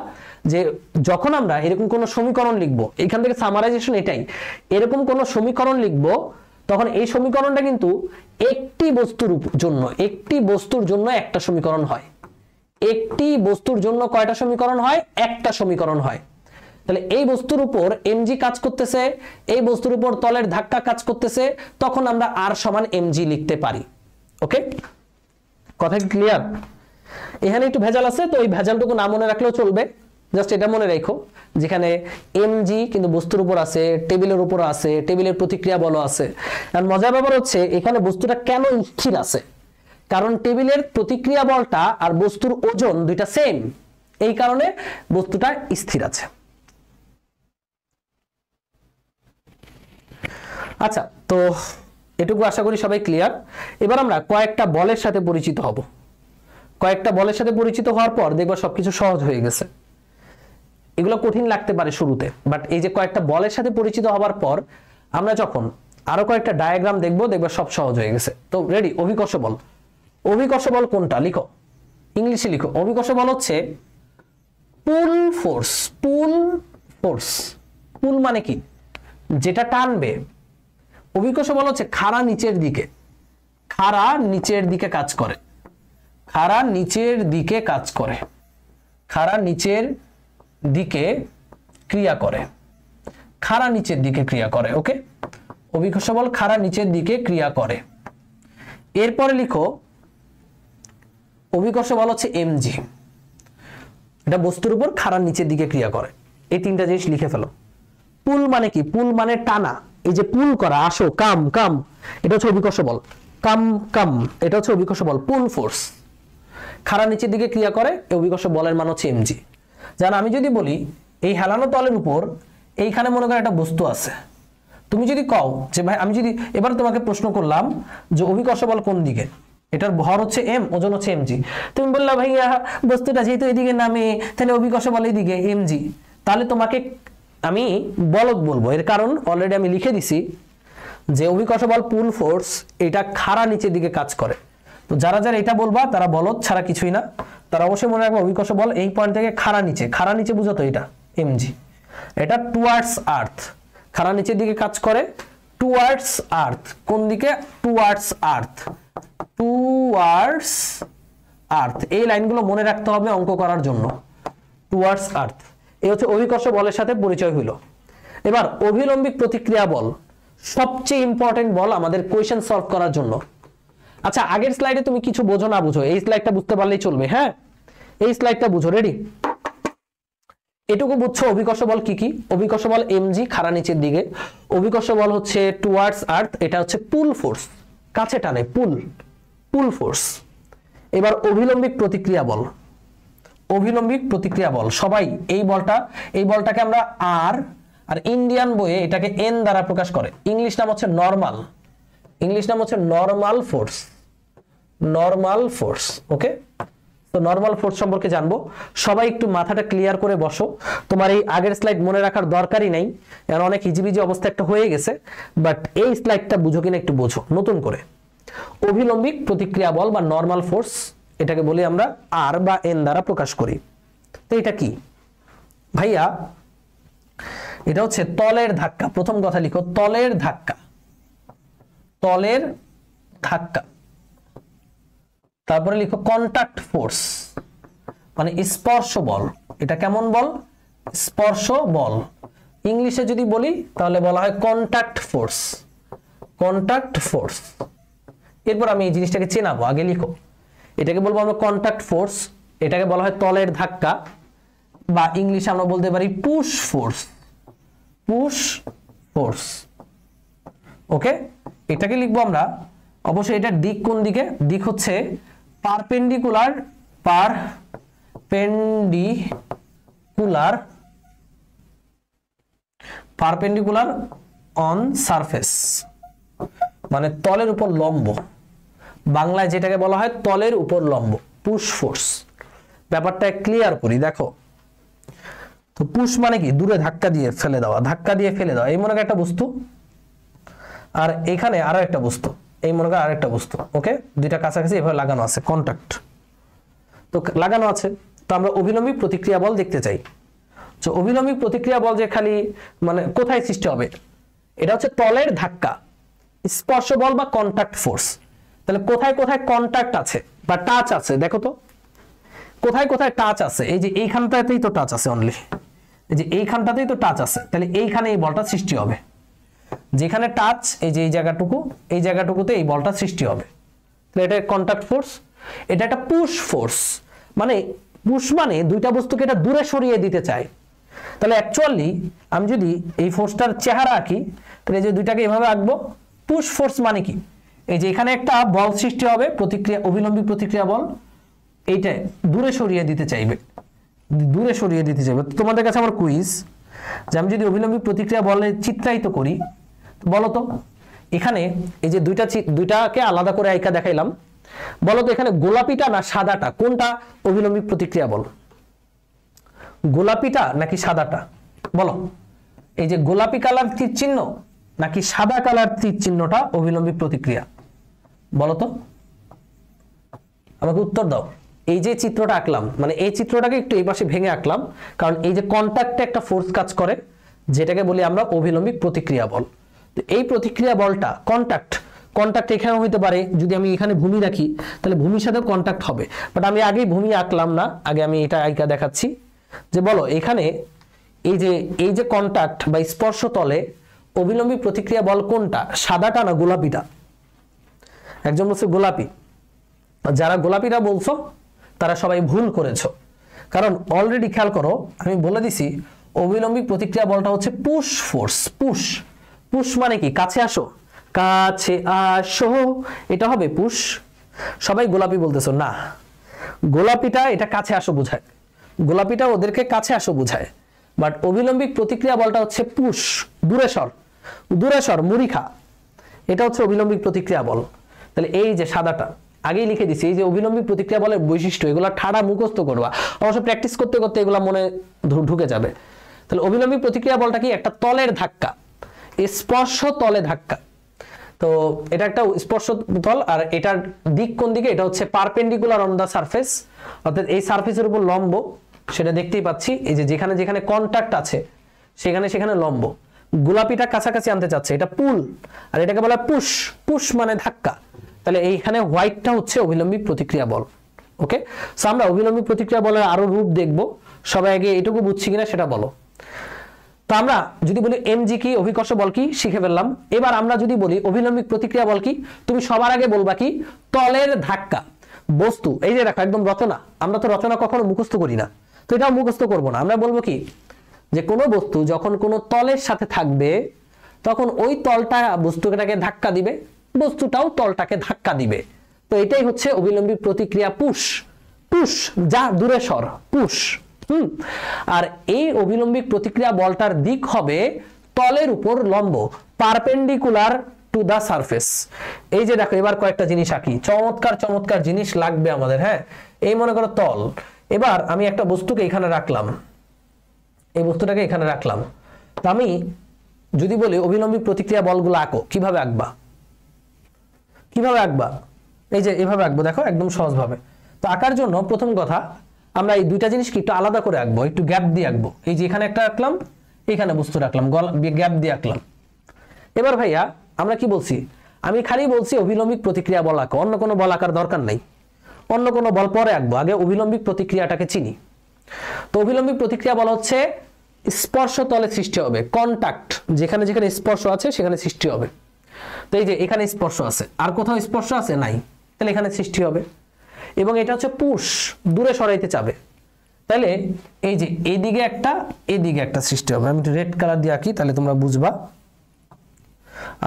যে যখন আমরা এরকম কোনো সমীকরণ লিখব, এখান থেকে সামারাইজেশন এটাই, এরকম কোনো সমীকরণ লিখব, তখন এই সমীকরণটা কিন্তু একটি বস্তুর জন্য, একটি বস্তুর জন্য একটা সমীকরণ হয়। একটি বস্তুর জন্য কয়টা সমীকরণ হয়? একটা সমীকরণ হয়। তাহলে এই বস্তুর উপর এমজি কাজ করতেছে, এই বস্তুর উপর তলের ধাক্কা কাজ করতেছে, তখন আমরা আর সমান এমজি লিখতে পারি। ওকে? কথা ক্লিয়ার এখানে একটু ভেজাল আছে, তো ওই ভেজালটুকু না মনে রাখলেও চলবে। জাস্ট এটা মনে রেখো, যেখানে এমজি কিন্তু বস্তুর উপর আছে, টেবিলের উপর আছে, টেবিলের প্রতিক্রিয়া বল আছে। আর মজার ব্যাপার হচ্ছে, এখানে বস্তুটা কেন স্থির আছে? কারণ টেবিলের প্রতিক্রিয়া বলটা আর বস্তুর ওজন দুইটা সেম এই কারণে বস্তুটা স্থির আছে। আচ্ছা তো এটুকু আশা করি সবাই ক্লিয়ার এবার আমরা কয়েকটা বলের সাথে পরিচিত হব। কয়েকটা বলের সাথে পরিচিত হওয়ার পর দেখবা সবকিছু সহজ হয়ে গেছে। এগুলো কঠিন লাগতে পারে শুরুতে বাট এই যে কয়েকটা বলের সাথে পরিচিত হওয়ার পর আমরা যখন আরও কয়েকটা ডায়াগ্রাম দেখব, দেখবা সব সহজ হয়ে গেছে। তো রেডি অভিকর্ষ বল। অভিকর্ষ বল কোনটা? লিখো। ইংলিশে লিখো। অভিকর্ষ বল হচ্ছে পুল ফোর্স পুল ফোর্স। পুল মানে কি? যেটা টানবে। অভিকর্ষ বল হচ্ছে খাড়া নিচের দিকে। খাড়া নিচের দিকে কাজ করে। খাড়া নিচের দিকে কাজ করে। খাড়া নিচের দিকে ক্রিয়া করে। খাড়া নিচের দিকে ক্রিয়া করে, ওকে? অভিকর্ষ বল খাড়া নিচের দিকে ক্রিয়া করে। এরপরে লিখো অভিকর্ষ বল হচ্ছে এমজি এটা বস্তুর উপর খাড়ার নিচের দিকে ক্রিয়া করে। এই তিনটা জিনিস লিখে ফেলো। পুল মানে কি? পুল মানে টানা। এই যে পুল করা, আসো, কাম কাম, এটা হচ্ছে অভিকর্ষ বল। কাম কাম, এটা হচ্ছে অভিকর্ষ বল, পুল ফোর্স। খাড়া নিচের দিকে ক্রিয়া করে, এই অভিকর্ষ বলের মান হচ্ছে এমজি যেন আমি যদি বলি, এই হেলানো তলের উপর এইখানে মনে করেন একটা বস্তু আছে। তুমি যদি কও যে, ভাই, আমি যদি, এবার তোমাকে প্রশ্ন করলাম যে অভিকর্ষ বল কোন দিকে? এটার ভর হচ্ছে এম ওজন হচ্ছে এমজি তুমি বললা, ভাইয়া, বস্তুটা যেহেতু এদিকে নামে, তাহলে অভিকর্ষ বল এইদিকে এমজি তাহলে তোমাকে আমি বলক বলব। এর কারণ অলরেডি আমি লিখে দিছি যে অভিকর্ষ বল পুল ফোর্স এটা খাড়া নিচের দিকে কাজ করে। তো যারা যারা এটা বলবা, তারা বলদ ছাড়া কিছুই না। তারা অবশ্যই মনে রাখবে অভিকর্ষ বল এই পয়েন্ট থেকে খাড়া নিচে। খাড়া নিচে বুঝাতো এটা এমজি এটা টুয়ার্ডস আর্থ খাড়া নিচের দিকে কাজ করে টুয়ার্ডস আর্থ কোন দিকে? টুয়ার্ডস আর্থ টুয়ার্ডস আর্থ এই লাইনগুলো মনে রাখতে হবে অঙ্ক করার জন্য। টুয়ার্স আর্থ এই হচ্ছে অভিকর্ষ বলের সাথে পরিচয় হইল। এবার অভিলম্বিক প্রতিক্রিয়া বল। সবচেয়ে ইম্পর্টেন্ট বল আমাদের কোয়েশ্চেন সলভ করার জন্য। আচ্ছা আগের স্লাইডে তুমি কিছু বোঝো না বুঝো। এই স্লাইডটা বুঝতে পারলেই চলবে হ্যাঁ? এই স্লাইডটা বুঝো রেডি এটুকু বুঝছ অভিকর্ষ বল কি কি? অভিকর্ষ বল এমজি খাড়া নিচের দিকে। অভিকর্ষ বল হচ্ছে টুয়ার্ডস আর্থ এটা হচ্ছে পুল ফোর্স কাছে টানে পুল পুল ফোর্স এবার অভিলম্বিক প্রতিক্রিয়া বল। অভিলম্বিক প্রতিক্রিয়া বল। সবাই এই বলটা, এই বলটাকে আমরা আর আর ইন্ডিয়ান বইয়ে এটাকে এন দ্বারা প্রকাশ করে। ইংলিশ নাম হচ্ছে নর্মাল ইংলিশ নাম হচ্ছে normal force normal force okay তো নর্মাল ফোর্স সম্পর্কে জানব। সবাই একটু মাথাটা ক্লিয়ার করে বসো। তোমার এই আগের স্লাইড মনে রাখার দরকারই নাই। কারণ অনেক হিজিবিজি অবস্থা একটা হয়ে গেছে। বাট এই স্লাইডটা বুঝো কিনা একটু বোঝো, নতুন করে। অভিলম্বিক প্রতিক্রিয়া বল বা নর্মাল ফোর্স এটাকে বলি আমরা আর বা এন দ্বারা প্রকাশ করি। তো এটা কি? ভাইয়া, এটা হচ্ছে তলের ধাক্কা। প্রথম কথা লিখো, তলের ধাক্কা। তলের ধাক্কা। তারপরে লিখো কন্টাক্ট ফোর্স মানে স্পর্শ বল। এটা কেমন বল? স্পর্শ বল। ইংলিশে যদি বলি, তাহলে বলা হয় কন্টাক্ট ফোর্স কন্টাক্ট ফোর্স এরপর আমি এই জিনিসটাকে চেনাবো, আগে লিখো। এটাকে বলব আমরা কন্টাক্ট ফোর্স এটাকে বলা হয় তলের ধাক্কা, বা ইংলিশে আমরা বলতে পারি push force push force okay এটাকে লিখব আমরা, অবশ্যই এটার দিক কোন দিকে? দিক হচ্ছে perpendicular perpendicular perpendicular on surface মানে তলের উপর লম্ব। বাংলায় যেটাকে বলা হয় তলের উপর লম্ব পুশ ফোর্স ব্যাপারটা ক্লিয়ার করি, দেখো। তো পুশ মানে কি? দূরে ধাক্কা দিয়ে ফেলে দেওয়া, ধাক্কা দিয়ে ফেলে দেওয়া। এই মনে একটা বস্তু। আর এখানে আরও একটা বস্তু। এই মনে কর আরেকটা বস্তু ওকে দুইটা কাছাকাছি এভাবে লাগানো আছে কন্টাক্ট তো লাগানো আছে। তো আমরা অভিলম্বিক প্রতিক্রিয়া বল দেখতে চাই। তো অভিলম্বিক প্রতিক্রিয়া বল যে খালি মানে কোথায় সৃষ্টি হবে? এটা হচ্ছে তলের ধাক্কা। স্পর্শ বল বা কন্টাক্ট ফোর্স তাহলে কোথায় কোথায় কন্টাক্ট আছে বা টাচ আছে, দেখো তো। কোথায় কোথায় টাচ আছে? এই যে এইখানটাতেই তো টাচ আছে অনলি এই যে এইখানটাতেই তো টাচ আছে। তাহলে এইখানে এই বলটা সৃষ্টি হবে। যেখানে টাচ এই যে এই জায়গাটুকু, এই জায়গাটুকুতে এই বলটা সৃষ্টি হবে। তাহলে এটা কন্টাক্ট ফোর্স এটা একটা পুশ ফোর্স মানে পুশ মানে দুইটা বস্তুকে এটা দূরে সরিয়ে দিতে চায়। তাহলে অ্যাকচুয়ালি আমি যদি এই ফোর্সটার চেহারা আঁকি, তাহলে এই যে দুইটাকে এভাবে আঁকবো পুশ ফোর্স মানে কি? এই যে এখানে একটা বল সৃষ্টি হবে, প্রতিক্রিয়া, অবিলম্বী প্রতিক্রিয়া বল, এইটা দূরে সরিয়ে দিতে চাইবে। দূরে সরিয়ে দিতে চাইবে। তোমাদের কাছে আমার কুইজ যে আমি যদি অবিলম্বী প্রতিক্রিয়া বলে চিত্রায়িত করি, বলো তো, এখানে এই যে দুইটা দুইটাকে আলাদা করে আইকা দেখাইলাম, বলো তো এখানে গোলাপিটা না সাদাটা, কোনটা অবিলম্বী প্রতিক্রিয়া বল? গোলাপিটা নাকি সাদাটা? বলো। এই যে গোলাপি কালার চিহ্ন? নাকি সাদা কালার তীর চিহ্নটা অবিলম্বী প্রতিক্রিয়া? বলো তো আমাকে উত্তর দাও। এই যে চিত্রটা আঁকলাম মানে এই চিত্রটাকে একটু এই পাশে ভেঙে আঁকলাম, কারণ এই যে কন্ট্যাক্টে একটা ফোর্স কাজ করে, যেটাকে বলি আমরা অভিলম্বিক প্রতিক্রিয়া বল। তো এই প্রতিক্রিয়া বলটা কন্ট্যাক্ট কন্ট্যাক্ট এখানেও হতে পারে, যদি আমি এখানে ভূমি রাখি, তাহলে ভূমির সাথে কন্ট্যাক্ট হবে। বাট আমি আগেই ভূমি আঁকলাম না, আগে আমি এটা আইকা দেখাচ্ছি। যে বলো, এখানে এই যে এই যে কন্ট্যাক্ট বা স্পর্শ তলে অবিলম্বী প্রতিক্রিয়া বল কোনটা? সাদাটা না গোলাপিটা? একজন বলছে, গোলাপি। যারা গোলাপিটা বলছো, তারা সবাই ভুল করেছ। কারণ অলরেডি খেয়াল করো, আমি বলে দিছি অবিলম্বিক প্রতিক্রিয়া বলটা হচ্ছে পুশ ফোর্স পুশ পুশ মানে কি? কাছে আসো। কাছে আসো। এটা হবে পুশ সবাই গোলাপি বলতেছো, না। গোলাপিটা এটা কাছে আসো বোঝায়। গোলাপিটা ওদেরকে কাছে আসো বোঝায়। বাট অবিলম্বিক প্রতিক্রিয়া বলটা হচ্ছে পুশ দূরে সর। দূরে মুড়িখা এটা হচ্ছে অবিলম্বিক প্রতিক্রিয়া বল। তাহলে এই যে সাদাটা, আগেই লিখে দিছি, এই যে অবিলম্বিক প্রতিক্রিয়া বলের বৈশিষ্ট্য, এগুলো ঠাড়া মুখস্থ করবা। অবশ্য প্র্যাকটিস করতে করতে এগুলো মনে ঢুকে যাবে। তাহলে অবিলম্বিক প্রতিক্রিয়া বলটা কি? একটা তলের ধাক্কা। স্পর্শ তলে ধাক্কা। তো এটা একটা স্পর্শ তল, আর এটার দিক কোন দিকে? এটা হচ্ছে পারপেন্ডিকুলার অন দা সারফেস। অর্থাৎ এই সারফেসের উপর লম্ব, সেটা দেখতেই পাচ্ছি। এই যে যেখানে যেখানে কন্টাক্ট আছে, সেখানে সেখানে লম্ব। গোলাপিটা কাছাকাছি আনতে চাচ্ছে, এটা পুল, আর এটাকে বলা পুশ পুশ মানে ধাক্কা। তাহলে এইখানে হোয়াইটটা হচ্ছে অবিলম্বী প্রতিক্রিয়া বল, ওকে? সো আমরা অবিলম্বী প্রতিক্রিয়া বলের আরও রূপ দেখব, সবাই আগে এটুকু বুঝছি কিনা সেটা বলো। তো আমরা যদি বলি এমজি কি, অভিকর্ষ বল কি, শিখে ফেললাম। এবার আমরা যদি বলি অভিলম্বিক প্রতিক্রিয়া বল কি, তুমি সবার আগে বলবা কি, তলের ধাক্কা। বস্তু, এই যে দেখো একদম রচনা, আমরা তো রচনা কখনো মুখস্থ করি না। তো এটাও মুখস্থ করব না, আমরা বলব কি যে কোনো বস্তু যখন কোনো তলের সাথে থাকবে, তখন ওই তলটা বস্তুটাকে ধাক্কা দিবে, বস্তুটাও তলটাকে ধাক্কা দিবে। তো এটাই হচ্ছে অবিলম্বী প্রতিক্রিয়া পুশ। পুশ, যা দূরে সর, পুশ। হুম? আর এই অবিলম্বিক প্রতিক্রিয়া বলটার দিক হবে তলের উপর লম্ব, পারপেন্ডিকুলার টু দা সারফেস। এই যে দেখো, এবার কয়েকটা জিনিস আঁকি। চমৎকার চমৎকার জিনিস লাগবে আমাদের হ্যাঁ? এই মনে করো তল। এবার আমি একটা বস্তুকে এখানে রাখলাম। এই বস্তুটাকে এখানে রাখলাম। তো আমি যদি বলি অবিলম্বিক প্রতিক্রিয়া বলগুলো আঁকো, কীভাবে আঁকবা? কীভাবে আঁকবা? এই যে এভাবে আঁকবো, দেখো, একদম সহজভাবে। তো আঁকার জন্য প্রথম কথা, আমরা এই দুইটা জিনিসকে একটু আলাদা করে আঁকবো, একটু গ্যাপ দিয়ে আঁকবো। এই যে এখানে একটা আঁকলাম, এখানে বস্তু রাখলাম গ্যাপ দিয়ে আঁকলাম। এবার ভাইয়া, আমরা কি বলছি? আমি খালি বলছি অবিলম্বিক প্রতিক্রিয়া বল আঁকো, অন্য কোনো বল আঁকার দরকার নাই। অন্য কোনো বল পরে আঁকবো, আগে অবিলম্বিক প্রতিক্রিয়াটাকে চিনি। তো অবিলম্বিক প্রতিক্রিয়া বলা হচ্ছে স্পর্শ তলে সৃষ্টি হবে কন্টাক্ট যেখানে যেখানে স্পর্শ আছে সেখানে সৃষ্টি হবে। তো এই যে এখানে স্পর্শ আছে, আর কোথাও স্পর্শ আছে? নাই। তাহলে এখানে সৃষ্টি হবে। এবং এটা হচ্ছে পুষ দূরে সরাইতে চাবে। তাহলে এই যে এইদিকে একটা এইদিকে একটা সৃষ্টি হবে। আমি রেড কালার দিয়ে আঁকি, তাহলে তোমরা বুঝবা।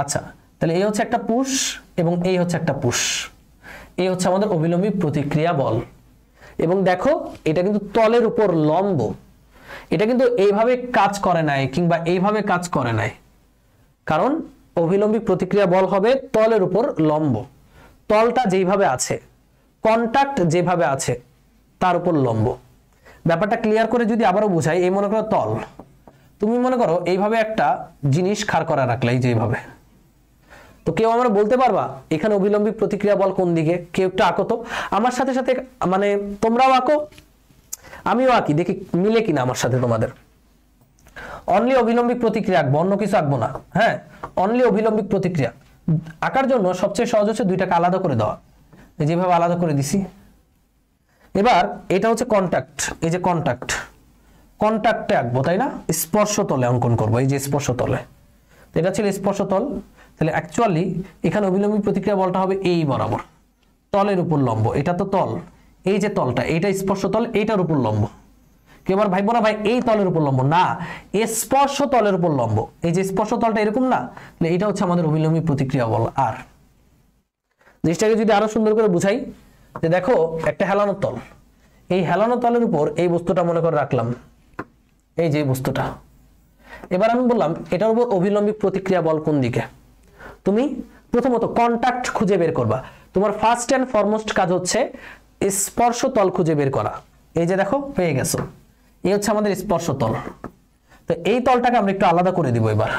আচ্ছা তাহলে এই হচ্ছে একটা পুশ এবং এই হচ্ছে একটা পুষ এই হচ্ছে আমাদের অবিলম্বী প্রতিক্রিয়া বল। এবং দেখো, এটা কিন্তু তলের উপর লম্ব। এটা কিন্তু এইভাবে কাজ করে নাই কিংবা এইভাবে কাজ করে নাই। কারণ অভিলম্বী প্রতিক্রিয়া বল হবে তলের উপর লম্ব। তলটা যেইভাবে আছে কন্টাক্ট যেভাবে আছে, তার উপর লম্ব। ব্যাপারটা ক্লিয়ার করে যদি আবারও বুঝাই, এই মনে করো তল। তুমি মনে করো এইভাবে একটা জিনিস খাড় করা রাখলে, এই যে এইভাবে। তো কেউ আমরা বলতে পারবা, এখানে অবিলম্বিক প্রতিক্রিয়া বল কোন দিকে? কেউ একটু আঁকো তো। আমার সাথে সাথে মানে তোমরাও আঁকো, আমিও আঁকি, দেখি মিলে কিনা আমার সাথে তোমাদের। অনলি অবিলম্বিক প্রতিক্রিয়া আঁকবো, অন্য কিছু আঁকবো না হ্যাঁ? অনলি অবিলম্বিক প্রতিক্রিয়া। আঁকার জন্য সবচেয়ে সহজ হচ্ছে দুইটাকে আলাদা করে দেওয়া। যেভাবে আলাদা করে দিছি। এবার এটা হচ্ছে কন্টাক্ট এই যে কন্টাক্ট কন্টাক্টে আঁকবো, তাই না? স্পর্শতলে অঙ্কন করব, এই যে স্পর্শতলে। এটা ছিল স্পর্শ তল তাহলে অ্যাকচুয়ালি এখানে অবিলম্বী প্রতিক্রিয়া বলটা হবে এই বরাবর। তলের উপর লম্ব, এটা তো তল। এই যে তলটা, এইটা স্পর্শ তল, এইটার উপর লম্ব। কেউ আবার ভাইবো না ভাই, এই তলের উপর লম্ব, না স্পর্শ তলের উপর লম্ব। এই যে স্পর্শ তলটা এরকম না, তাহলে এটা হচ্ছে আমাদের অভিলম্বী প্রতিক্রিয়া বল, আর। জিনিসটাকে যদি আরও সুন্দর করে বুঝাই, যে দেখো, একটা হেলানো তল। এই হেলানো তলের উপর এই বস্তুটা মনে করে রাখলাম। এই যে বস্তুটা। এবার আমি বললাম, এটার উপর অবিলম্বিক প্রতিক্রিয়া বল কোন দিকে? তুমি প্রথমত কন্টাক্ট খুঁজে বের করবা। তোমার ফার্স্ট অ্যান্ড ফরমোস্ট কাজ হচ্ছে স্পর্শ তল খুঁজে বের করা। এই যে দেখো পেয়ে গেছো। এই হচ্ছে আমাদের স্পর্শ তল। তো এই তলটাকে আমরা একটু আলাদা করে দিব এবার।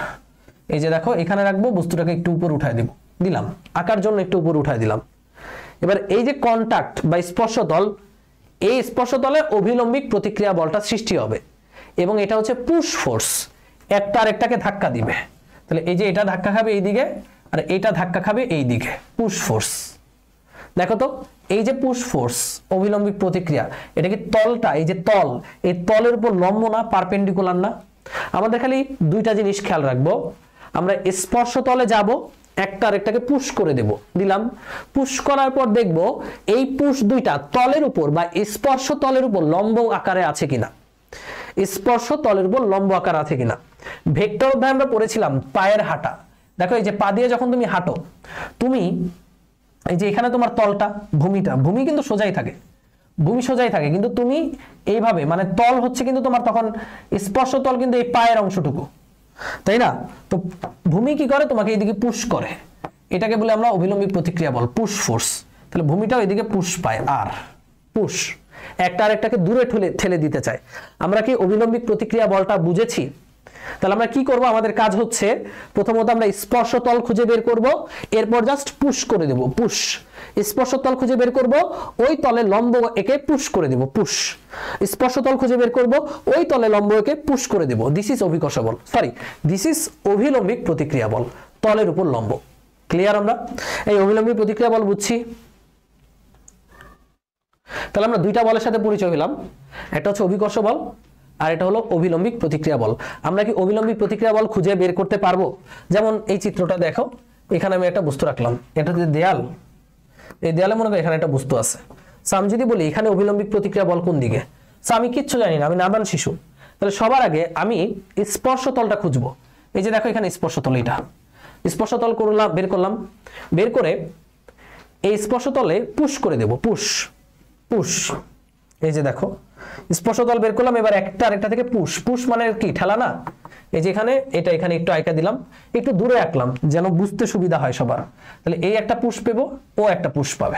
এই যে দেখো, এখানে রাখব, বস্তুটাকে একটু উপর উঠায় দিব। দিলাম। আঁকার জন্য একটু উপর উঠায় দিলাম। এবার এই যে কন্টাক্ট বা স্পর্শ তল, এই স্পর্শ তলে অভিলম্বিক প্রতিক্রিয়া বলটা সৃষ্টি হবে। এবং এটা হচ্ছে পুশ ফোর্স একটা আরেকটাকে ধাক্কা দিবে। তাহলে এই যে এটা ধাক্কা খাবে এই দিকে আর এটা ধাক্কা খাবে এই দিকে। পুশ ফোর্স দেখো তো, এই যে পুশ ফোর্স অবিলম্বিক প্রতিক্রিয়া, এটা কি তলটা, এই যে তল, এই তলের উপর লম্ব না পারপেন্ডিকুলার না? আমাদের খালি দুইটা জিনিস খেয়াল রাখব। আমরা স্পর্শ তলে যাব, একটা আরেকটাকে পুশ করে দেব। দিলাম। পুশ করার পর দেখব, এই পুশ দুইটা তলের উপর বা স্পর্শ তলের উপর লম্ব আকারে আছে কিনা? স্পর্শ তলের উপর লম্ব আকার আছে কিনা? ভেক্টর অধ্যায় আমরা পড়েছিলাম পায়ের হাঁটা। দেখো এই যে পা দিয়ে যখন তুমি হাঁটো, তুমি এই যে এখানে তোমার তলটা, ভূমিটা, ভূমি কিন্তু সোজাই থাকে। ভূমি সোজাই থাকে, কিন্তু তুমি এইভাবে মানে তল হচ্ছে কিন্তু তোমার তখন স্পর্শ তল কিন্তু এই পায়ের অংশটুকু। তাই না? তো ভূমি কি করে? তোমাকে এইদিকে পুশ করে। এটাকে বলে আমরা অভিলম্বিক প্রতিক্রিয়া বল পুশ ফোর্স তাহলে ভূমিটাও এদিকে পুশ পায়, আর পুশ একটা আরেকটাকে দূরে ঠেলে ঠেলে দিতে চায়। আমরা কি অভিলম্বিক প্রতিক্রিয়া বলটা বুঝেছি? তাহলে আমরা কি করব? আমাদের কাজ হচ্ছে প্রথমত আমরা স্পর্শতল খুঁজে বের করব। এরপর জাস্ট পুশ করে দেব পুশ স্পর্শ তল খুঁজে বের করব, ওই তলে লম্ব একে পুশ করে দেব পুশ স্পর্শ তল খুঁজে বের করব, ওই তলে লম্ব একে পুশ করে দেব। দিস ইজ অভিকর্ষ বল সরি দিস ইজ অভিলম্বিক প্রতিক্রিয়া বল তলের উপর লম্ব। ক্লিয়ার আমরা? এই অভিলম্বিক প্রতিক্রিয়া বল বুঝছি? তাহলে আমরা দুইটা বলের সাথে পরিচয় হলাম একটা হচ্ছে অভিকর্ষ বল আর এটা হলো অভিলম্বিক প্রতিক্রিয়া বল। আমরা কি অভিলম্বিক প্রতিক্রিয়া বল খুঁজে বের করতে পারব? যেমন এই চিত্রটা দেখো, এখানে আমি একটা বস্তু রাখলাম। এটা হচ্ছে দেয়াল। এই দেয়ালে মনে করি এখানে একটা বস্তু আছে। সো আমি যদি বলি, এখানে অভিলম্বিক প্রতিক্রিয়া বল কোন দিকে? সো আমি কিচ্ছু জানি না, আমি নাদান শিশু। তাহলে সবার আগে আমি স্পর্শ তলটা খুঁজবো। এই যে দেখো এখানে স্পর্শ তল এটা। স্পর্শ তল করলাম, বের করলাম। বের করে এই স্পর্শ তলে পুশ করে দেব, পুশ পুশ। এই যে দেখো স্পর্শতল বের করলাম, এবার একটা আরেকটা থেকে পুশ। পুশ মানে কি? ঠেলা না? এই যে এখানে, এটা এখানে একটু আইকা দিলাম। একটু দূরে আঁকলাম, যেন বুঝতে সুবিধা হয় সবার। তাহলে এই একটা পুশ পেবো, ও একটা পুশ পাবে।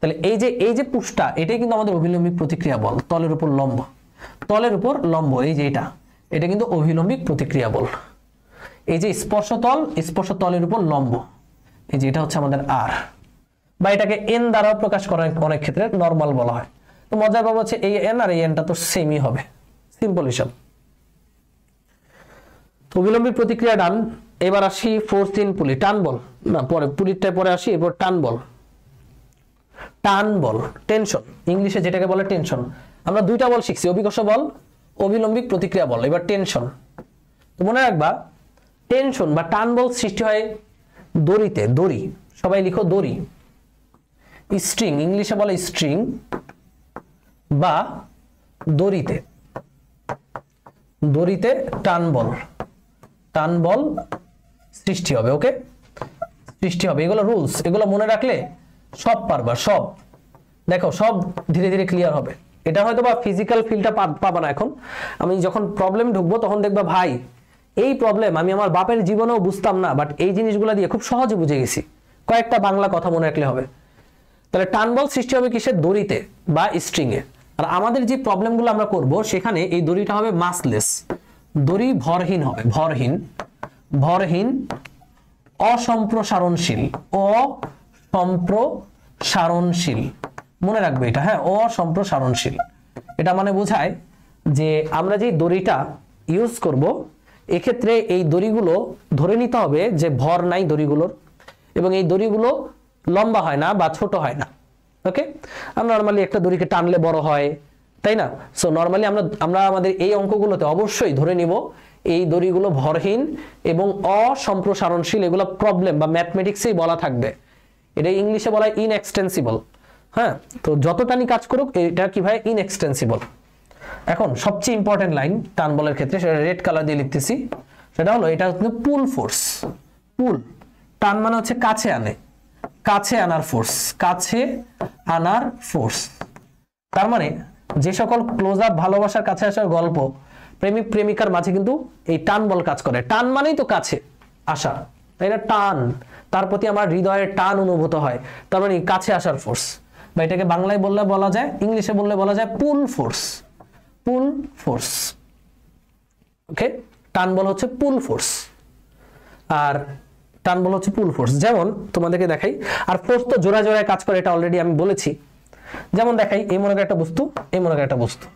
তাহলে এই যে এই যে পুশটা, এটাই কিন্তু আমাদের অভিলম্বিক প্রতিক্রিয়া বল, তলের উপর লম্ব। তলের উপর লম্ব, এই যে এটা এটা কিন্তু অভিলম্বিক প্রতিক্রিয়া বল। এই যে স্পর্শ তল, স্পর্শ তলের উপর লম্ব। এই যে এটা হচ্ছে আমাদের আর। বা এটাকে এন দ্বারাও প্রকাশ করা অনেক ক্ষেত্রে নর্মাল বলা হয়। তো মজার ব্যাপার হচ্ছে এই এন আর এই এনটা তো সেমই হবে। সিম্পল হিসাব। তো বিলম্বিক প্রতিক্রিয়া ডান, এবার আসি ফোর্স ইন পুলি টান বল। না, পরে পুলিরটায় পরে আসি, এরপর টান বল। টান বল টেনশন ইংলিশে যেটাকে বলে টেনশন আমরা দুইটা বল শিখছি, অভিকর্ষ বল, অবিলম্বিক প্রতিক্রিয়া বল, এবার টেনশন তো মনে রাখবা টেনশন বা টান বল সৃষ্টি হয় দড়িতে, দড়ি। সবাই লিখো দড়ি। স্ট্রিং ইংলিশে বলে স্ট্রিং বা দড়িতে। দড়িতে টান বল টান বল সৃষ্টি হবে, ওকে? সৃষ্টি হবে। এগুলো রুলস। এগুলো মনে রাখলে সব পারবা, সব। দেখো, সব ধীরে ধীরে ক্লিয়ার হবে। এটা হয়তো বা ফিজিক্যাল ফিলটা পাবা না এখন। আমি যখন প্রবলেম ঢুকবো, তখন দেখবা, ভাই, এই প্রবলেম আমি আমার বাপের জীবনেও বুঝতাম না বাট এই জিনিসগুলো দিয়ে খুব সহজে বুঝে গেছি। কয়েকটা বাংলা কথা মনে রাখলে হবে। তাহলে টানবল সৃষ্টি হবে কিসের? দড়িতে বা স্ট্রিং এ আর আমাদের যে প্রবলেমগুলো আমরা করব, সেখানে এই দড়িটা হবে মাসলেস। দড়ি ভরহীন হবে, ভরহীন। ভরহীন, অসম্প্রসারণশীল অসম্প্রসারণশীল। মনে রাখবে এটা হ্যাঁ অসম্প্রসারণশীল। এটা মানে বোঝায় যে আমরা যে দড়িটা ইউজ করব, এক্ষেত্রে এই দড়িগুলো ধরে নিতে হবে যে ভর নাই দড়িগুলোর, এবং এই দড়িগুলো লম্বা হয় না বা ছোট হয় না। ওকে আর নর্মালি একটা দড়িকে টানলে বড় হয়, তাই না? সো নর্মালি আমরা আমরা আমাদের এই অঙ্কগুলোতে অবশ্যই ধরে নিব, এই দড়িগুলো ভরহীন এবং অসম্প্রসারণশীল, এগুলো প্রবলেম বা ম্যাথমেটিক্সেই বলা থাকবে। এটা ইংলিশে বলা হয় ইনএক্সটেন্সিবল হ্যাঁ? তো যতটানি কাজ করুক, এটা কি ভাই? ইনএক্সটেন্সিবল এখন সবচেয়ে ইম্পর্টেন্ট লাইন টান বলের ক্ষেত্রে, সেটা রেড কালার দিয়ে লিখতেছি। সেটা হলো, এটা হচ্ছে পুল ফোর্স পুল টান মানে হচ্ছে কাছে আনে। কাছে আনার ফোর্স কাছে আনার ফোর্স তার মানে যে সকল ক্লোজ আপ ভালোবাসার কাছে আসার গল্প, প্রেমিক প্রেমিকার মাঝে কিন্তু এই টান বল কাজ করে। টান মানেই তো কাছে আসা, তাই না? টান। তার প্রতি আমার হৃদয়ের টান অনুভূত হয়। তার মানে কাছে আসার ফোর্স বা এটাকে বাংলায় বললে বলা যায়, ইংলিশে বললে বলা যায় পুল ফোর্স পুল ফোর্স ওকে টান বল হচ্ছে পুল ফোর্স আর টান বল হচ্ছে পুল ফোর্স যেমন তোমাদেরকে দেখাই, আর ফোর্স তো জোড়া জোড়ায় কাজ করে, এটা অলরেডি আমি বলেছি। যেমন দেখাই, এই মনে একটা বস্তু, এই মনে একটা বস্তু।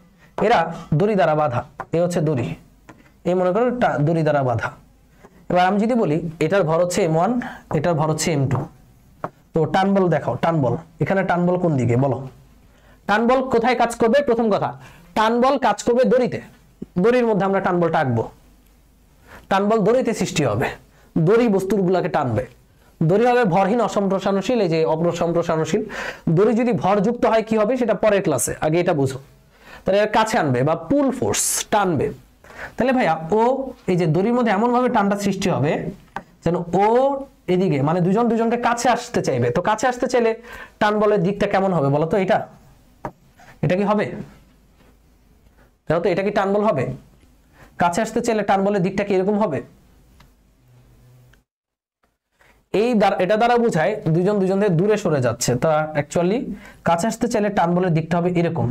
এরা দড়ি দ্বারা বাধা, এ হচ্ছে দড়ি। এই মনে করো দড়ি দ্বারা বাধা। এবার আমি যদি বলি, এটার ভর হচ্ছে এম ওয়ান এটার ভর হচ্ছে এম টু তো টান বল দেখাও টান বল এখানে টান বল কোন দিকে, বলো। টান বল কোথায় কাজ করবে? প্রথম কথা টান বল কাজ করবে দড়িতে। দড়ির মধ্যে আমরা টান বলটা আঁকবো। টান বল দড়িতে সৃষ্টি হবে। দড়ি বস্তুগুলোকে টানবে। দড়ি হবে ভরহীন, অসম্প্রসারণশীল, এই যে অসম্প্রসারণশীল দড়ি যদি ভরযুক্ত হয়, কি হবে? সেটা পরের ক্লাসে আগে এটা বুঝো। তাহলে এর কাছে আনবে বা পুল ফোর্স টানবে। তাহলে ভাইয়া, ও, এই যে দড়ির মধ্যে এমন ভাবে টানটা সৃষ্টি হবে যেন ও এদিকে মানে দুজন দুজনকে কাছে আসতে চাইবে। তো কাছে আসতে চাইলে টান বলের দিকটা কেমন হবে বলো তো এটা? এটা কি হবে? দেখো তো, এটা কি টান বল হবে? কাছে আসতে চাইলে টান বলের দিকটা কি এরকম হবে? এই এটা দ্বারা বোঝায় দুজন দুজন থেকে দূরে সরে যাচ্ছে। তা অ্যাকচুয়ালি কাছে আসতে চাইলে টান বলের দিকটা হবে এরকম।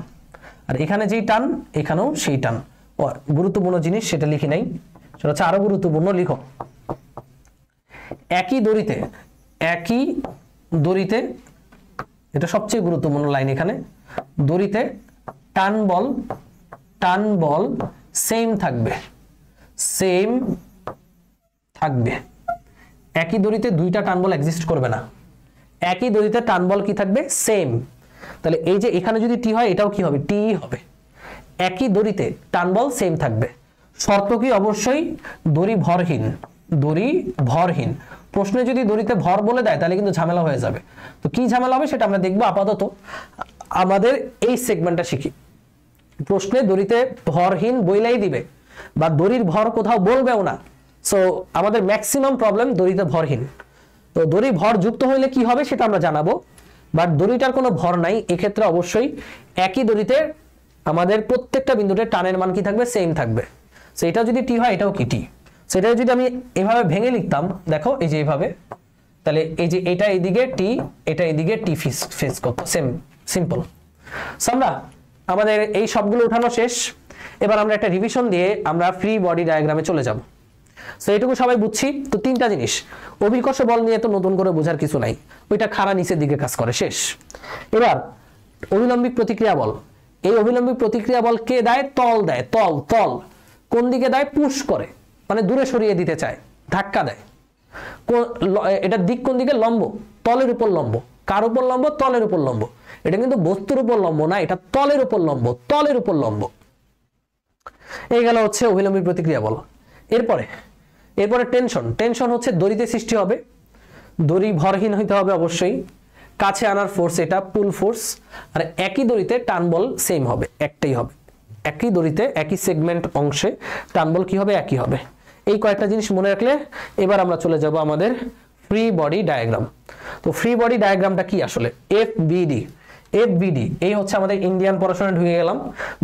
আর এখানে যেই টান, এখানেও সেই টান। গুরুত্বপূর্ণ জিনিস সেটা লিখি নাই। সেটা হচ্ছে আরও গুরুত্বপূর্ণ, লিখো। একই দড়িতে একই দড়িতে, এটা সবচেয়ে গুরুত্বপূর্ণ লাইন এখানে, দড়িতে টান বল টান বল সেম থাকবে। সেম থাকবে। একই দড়িতে দুইটা টান বল এক্সিস্ট করবে না। একই দড়িতে টান বল কি থাকবে? সেম তাহলে এই যে এখানে যদি টি হয়, এটাও কি হবে? টি হবে। একই দড়িতে টান বল সেম থাকবে। শর্ত কি? অবশ্যই দড়ি ভরহীন। দড়ি ভরহীন। প্রশ্নে যদি দড়িতে ভর বলে দেয়, তাহলে কিন্তু ঝামেলা হয়ে যাবে। তো কি ঝামেলা হবে সেটা আমরা দেখব আপাতত। আমাদের এই সেগমেন্টটা শিখি। প্রশ্নে দড়িতে ভরহীন বইলাই দিবে, বা দড়ির ভর কোথাও বলবেও না। সো আমাদের ম্যাক্সিমাম প্রবলেম দড়িতে ভরহীন। তো দড়ি ভর যুক্ত হইলে কি হবে সেটা আমরা জানাব। বাট দড়িটার কোনো ভর নাই, এক্ষেত্রে অবশ্যই একই দড়িতে আমাদের প্রত্যেকটা বিন্দুতে টানের মান কি থাকবে? সেম থাকবে। সো এটা যদি টি হয়, এটাও কি টি সেটা যদি আমি এভাবে ভেঙে লিখতাম, দেখো এই যে এইভাবে তাহলে এই যে এটা এইদিকে টি এটা এইদিকে টি ফিস ফেস করতো। সেম সিম্পল আমরা আমাদের এই সবগুলো উঠানো শেষ। এবার আমরা একটা রিভিশন দিয়ে আমরা ফ্রি বডি ডায়াগ্রামে চলে যাব। সো এটুকু সবাই বুঝছি। তো তিনটা জিনিস। অভিকর্ষ বল নিয়ে তো নতুন করে বোঝার কিছু নাই। ওইটা খাড়া নিচের দিকে কাজ করে। শেষ। এবার, অভিলম্বিক প্রতিক্রিয়া বল। এই অভিলম্বিক প্রতিক্রিয়া বল কে দেয়? তল দেয়। তল তল। কোন দিকে দেয়? পুশ করে। মানে দূরে সরিয়ে দিতে চায়। ধাক্কা দেয়। ল- দিক কোন দিকে? লম্ব। তলের উপর লম্ব। কার উপর লম্ব? তলের উপর লম্ব। এটা কিন্তু বস্তুর উপর লম্ব না, এটা তলের উপর লম্ব। তলের উপর লম্ব। এই গেল হচ্ছে অভিলম্বী প্রতিক্রিয়া বল। এরপরে এরপরে টেনশন। টেনশন হচ্ছে দড়িতে সৃষ্টি হবে। দড়ি ভরহীন হইতে হবে অবশ্যই। কাছে আনার ফোর্স এটা পুল ফোর্স আর একই দড়িতে টান বল সেম হবে, একটাই হবে। একই দড়িতে, একই সেগমেন্ট অংশে টান বল কি হবে? একই হবে। এই কয়েকটা জিনিস মনে রাখলে এবার আমরা চলে যাব আমাদের ফ্রি বডি ডায়াগ্রাম তো ফ্রি বডি ডায়াগ্রামটা কি আসলে? এফ বিডি এফ বিডি এই হচ্ছে আমাদের ইন্ডিয়ান পড়াশোনা ঢুকে গেলাম।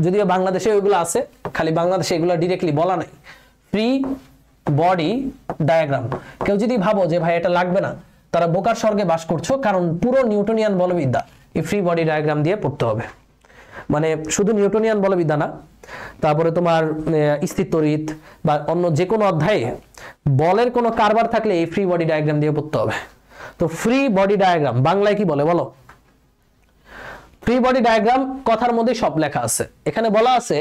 যদিও বাংলাদেশে ওইগুলো আছে, খালি বাংলাদেশে এগুলো ডিরেক্টলি বলা নাই। ফ্রি বডি ডায়াগ্রাম কেউ যদি ভাবো যে ভাই এটা লাগবে না, তারা বোকার স্বর্গে বাস করছ, কারণ পুরো নিউটনিয়ান বলবিদ্যা এই ফ্রি বডি ডায়াগ্রাম দিয়ে পড়তে হবে। মানে শুধু নিউটনিয়ান বলবিদ্যা না, তারপরে তোমার স্থিরতড়িৎ বা অন্য যে কোনো অধ্যায়ে বলের কোনো কারবার থাকলে এই ফ্রি বডি ডায়াগ্রাম দিয়ে পড়তে হবে। তো ফ্রি বডি ডায়াগ্রাম বাংলায় কি বলে বলো? ফ্রি বডি ডায়াগ্রাম কথার মধ্যে সব লেখা আছে। এখানে বলা আছে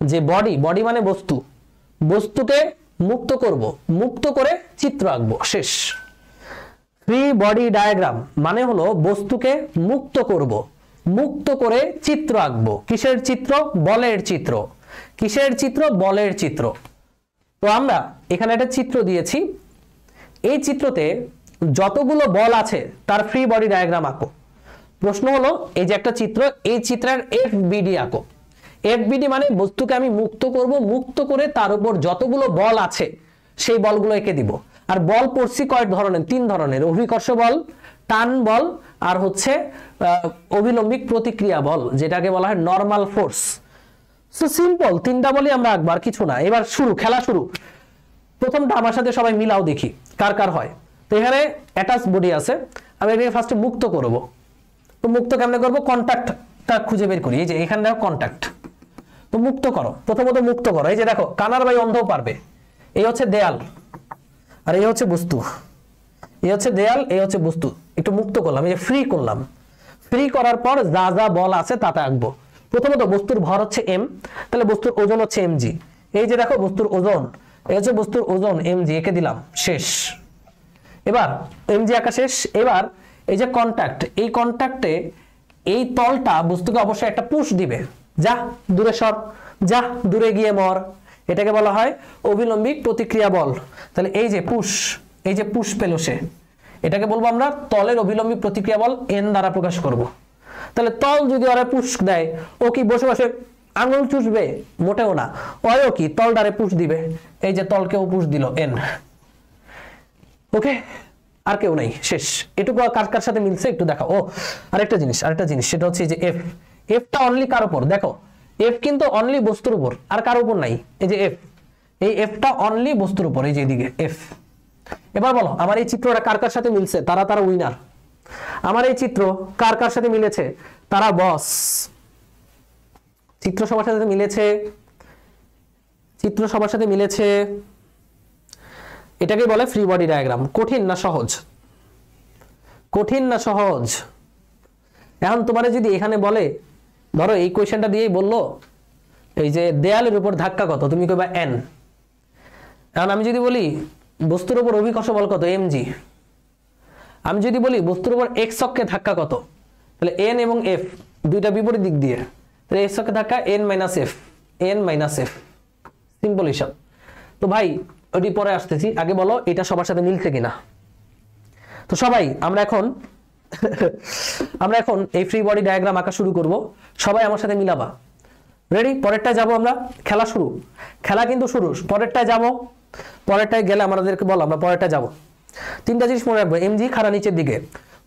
যে বডি বডি মানে বস্তু। বস্তুকে মুক্ত করব, মুক্ত করে চিত্র আঁকবো, শেষ। ফ্রি বডি ডায়াগ্রাম মানে হলো বস্তুকে মুক্ত করব, মুক্ত করে চিত্র আঁকবো। কিসের চিত্র? বলের চিত্র। কিসের চিত্র? বলের চিত্র। তো আমরা এখানে একটা চিত্র দিয়েছি। এই চিত্রতে যতগুলো বল আছে, তার ফ্রি বডি ডায়াগ্রাম আঁকো প্রশ্ন হলো, এই যে একটা চিত্র, এই চিত্রের এফ বিডি আঁকো। এফ বিডি মানে বস্তুকে আমি মুক্ত করব, মুক্ত করে তার উপর যতগুলো বল আছে, সেই বলগুলো এঁকে দিব। আর বল পড়ছি কয়েক ধরনের, তিন ধরনের, অভিকর্ষ বল, টান বল, আর হচ্ছে অভিলম্বিক প্রতিক্রিয়া বল, যেটাকে বলা হয় নর্মাল ফোর্স সো সিম্পল তিনটা বলি আমরা একবার কিছু না। এবার শুরু, খেলা শুরু। প্রথমটা আমার সাথে সবাই মিলাও দেখি, কার কার হয়। তো এখানে অ্যাটাচ বডি আছে, আমি এটাকে ফার্স্টে মুক্ত করব। তো মুক্ত কেমনে করব? কন্ট্যাক্টটা খুঁজে বের করি, এই যে এখানে কন্ট্যাক্ট তো মুক্ত করো। প্রথমত মুক্ত করো। এই যে দেখো, কানার বাই অন্ধও পারবে। এই হচ্ছে দেয়াল। আর এই হচ্ছে বস্তু। এই হচ্ছে দেয়াল, এই হচ্ছে বস্তু। একটু মুক্ত করলাম। এই যে ফ্রি করলাম। ফ্রি করার পর যা যা বল আছে তাতে আঁকবো। প্রথমত বস্তুর ভর হচ্ছে এম তাহলে বস্তুর ওজন হচ্ছে এম জি এই যে দেখো, বস্তুর ওজন। এই হচ্ছে বস্তুর ওজন এম জি একে দিলাম। শেষ। এবার এম জি আঁকা শেষ। এবার, এই যে কন্ট্যাক্ট এই কন্ট্যাক্টে এই তলটা বস্তুকে অবশ্যই একটা পুশ দিবে। যা, দূরে সর। যা, দূরে গিয়ে মর। এটাকে বলা হয় অবিলম্বিক প্রতিক্রিয়া বল। তাহলে এই যে পুশ, এই যে পুশ পেল সে, এটাকে বলব আমরা তলের অবিলম্বিক প্রতিক্রিয়া বল এন দ্বারা প্রকাশ করব। তাহলে তল যদি ওরা পুশ দেয়, ও কি বসে বসে আঙুল চুষবে? মোটেও না। অয়ও কি তল তলডারে পুষ দিবে? এই যে তলকেও পুষ দিল এন। ওকে? আর কেউ নাই, শেষ। এটুকু কার কার সাথে মিলছে একটু দেখা ও, আরেকটা জিনিস আরেকটা জিনিস, সেটা হচ্ছে যে এফ। এফটা অনলি কার উপর? দেখো এফ কিন্তু অনলি বস্তুর উপর, আর কার উপর নাই? এই যে এফ এই এফটা অনলি বস্তুর উপর, এই যে এদিকে এফ এবার বলো, আমার এই চিত্রটা কার কার সাথে মিলছে? তারা তারা উইনার আমার এই চিত্র কার কার সাথে মিলেছে? তারা বস চিত্র সবার সাথে মিলেছে, চিত্র সবার সাথে মিলেছে, এটাকে বলে ফ্রি বডি ডায়াগ্রাম কঠিন না সহজ? কঠিন না সহজ? এখন তোমারে যদি এখানে বলে ধরো এই কোয়েশ্চেনটা দিয়েই বলল, এই যে দেয়ালের উপর ধাক্কা কত? তুমি কইবা এন এখন আমি যদি বলি, বস্তুর উপর অভিকর্ষ বল কত? এমজি আমি যদি বলি, বস্তুর উপর এক্স অক্ষে ধাক্কা কত? তাহলে এন এবং এফ দুইটা বিপরীত দিক দিয়ে। তাহলে এক্স অক্ষে ধাক্কা N minus F N minus F simple হিসাব। তো ভাই ওটি পরে আসতেছি। আগে বলো, এটা সবার সাথে মিলছে কিনা? তো সবাই, আমরা এখন আমরা এখন এই ফ্রি বডি ডায়াগ্রাম আঁকা শুরু করব। সবাই আমার সাথে মিলাবা। রেডি পরেরটায় যাব আমরা। খেলা শুরু। খেলা কিন্তু শুরু। পরেরটায় যাব। পরেরটায় গেলে আমাদেরকে বলো, আমরা পরেরটায় যাব। তিনটা জিনিস মনে রাখব। এমজি খাড়া নিচের দিকে।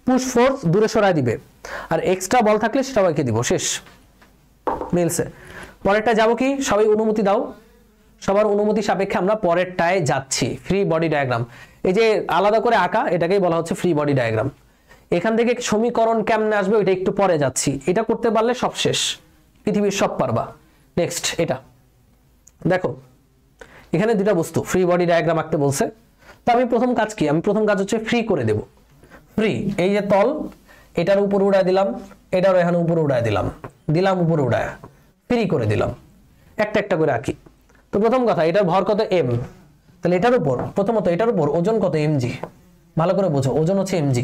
পুশ ফোর্স দূরে সরায় দিবে। আর এক্সট্রা বল থাকলে সেটা বাইকে দিব। শেষ। মিলছে। পরেরটা যাব কি? সবাই অনুমতি দাও। সবার অনুমতি সাপেক্ষে আমরা পরেরটায় যাচ্ছি। ফ্রি বডি ডায়াগ্রাম এই যে আলাদা করে আঁকা, এটাকেই বলা হচ্ছে ফ্রি বডি ডায়াগ্রাম এখান থেকে সমীকরণ কেমনে আসবে, ওইটা একটু পরে যাচ্ছি। এটা করতে পারলে সব শেষ। পৃথিবীর সব পারবা। নেক্সট এটা। দেখো, এখানে দুটা বস্তু ফ্রি বডি ডায়াগ্রাম আঁকতে বলছে। তো আমি প্রথম কাজ কি? আমি প্রথম কাজ হচ্ছে ফ্রি করে দেব। ফ্রি এই যে তল, এটার উপর উড়ায় দিলাম, এটারও এখানে উপরে উড়ায় দিলাম। দিলাম, উপরে উড়ায়। ফ্রি করে দিলাম। একটা একটা করে আঁকি। তো প্রথম কথা, এটার ভর কত এম তাহলে এটার উপর, প্রথমত এটার উপর ওজন কত এমজি ভালো করে বোঝো, ওজন হচ্ছে এমজি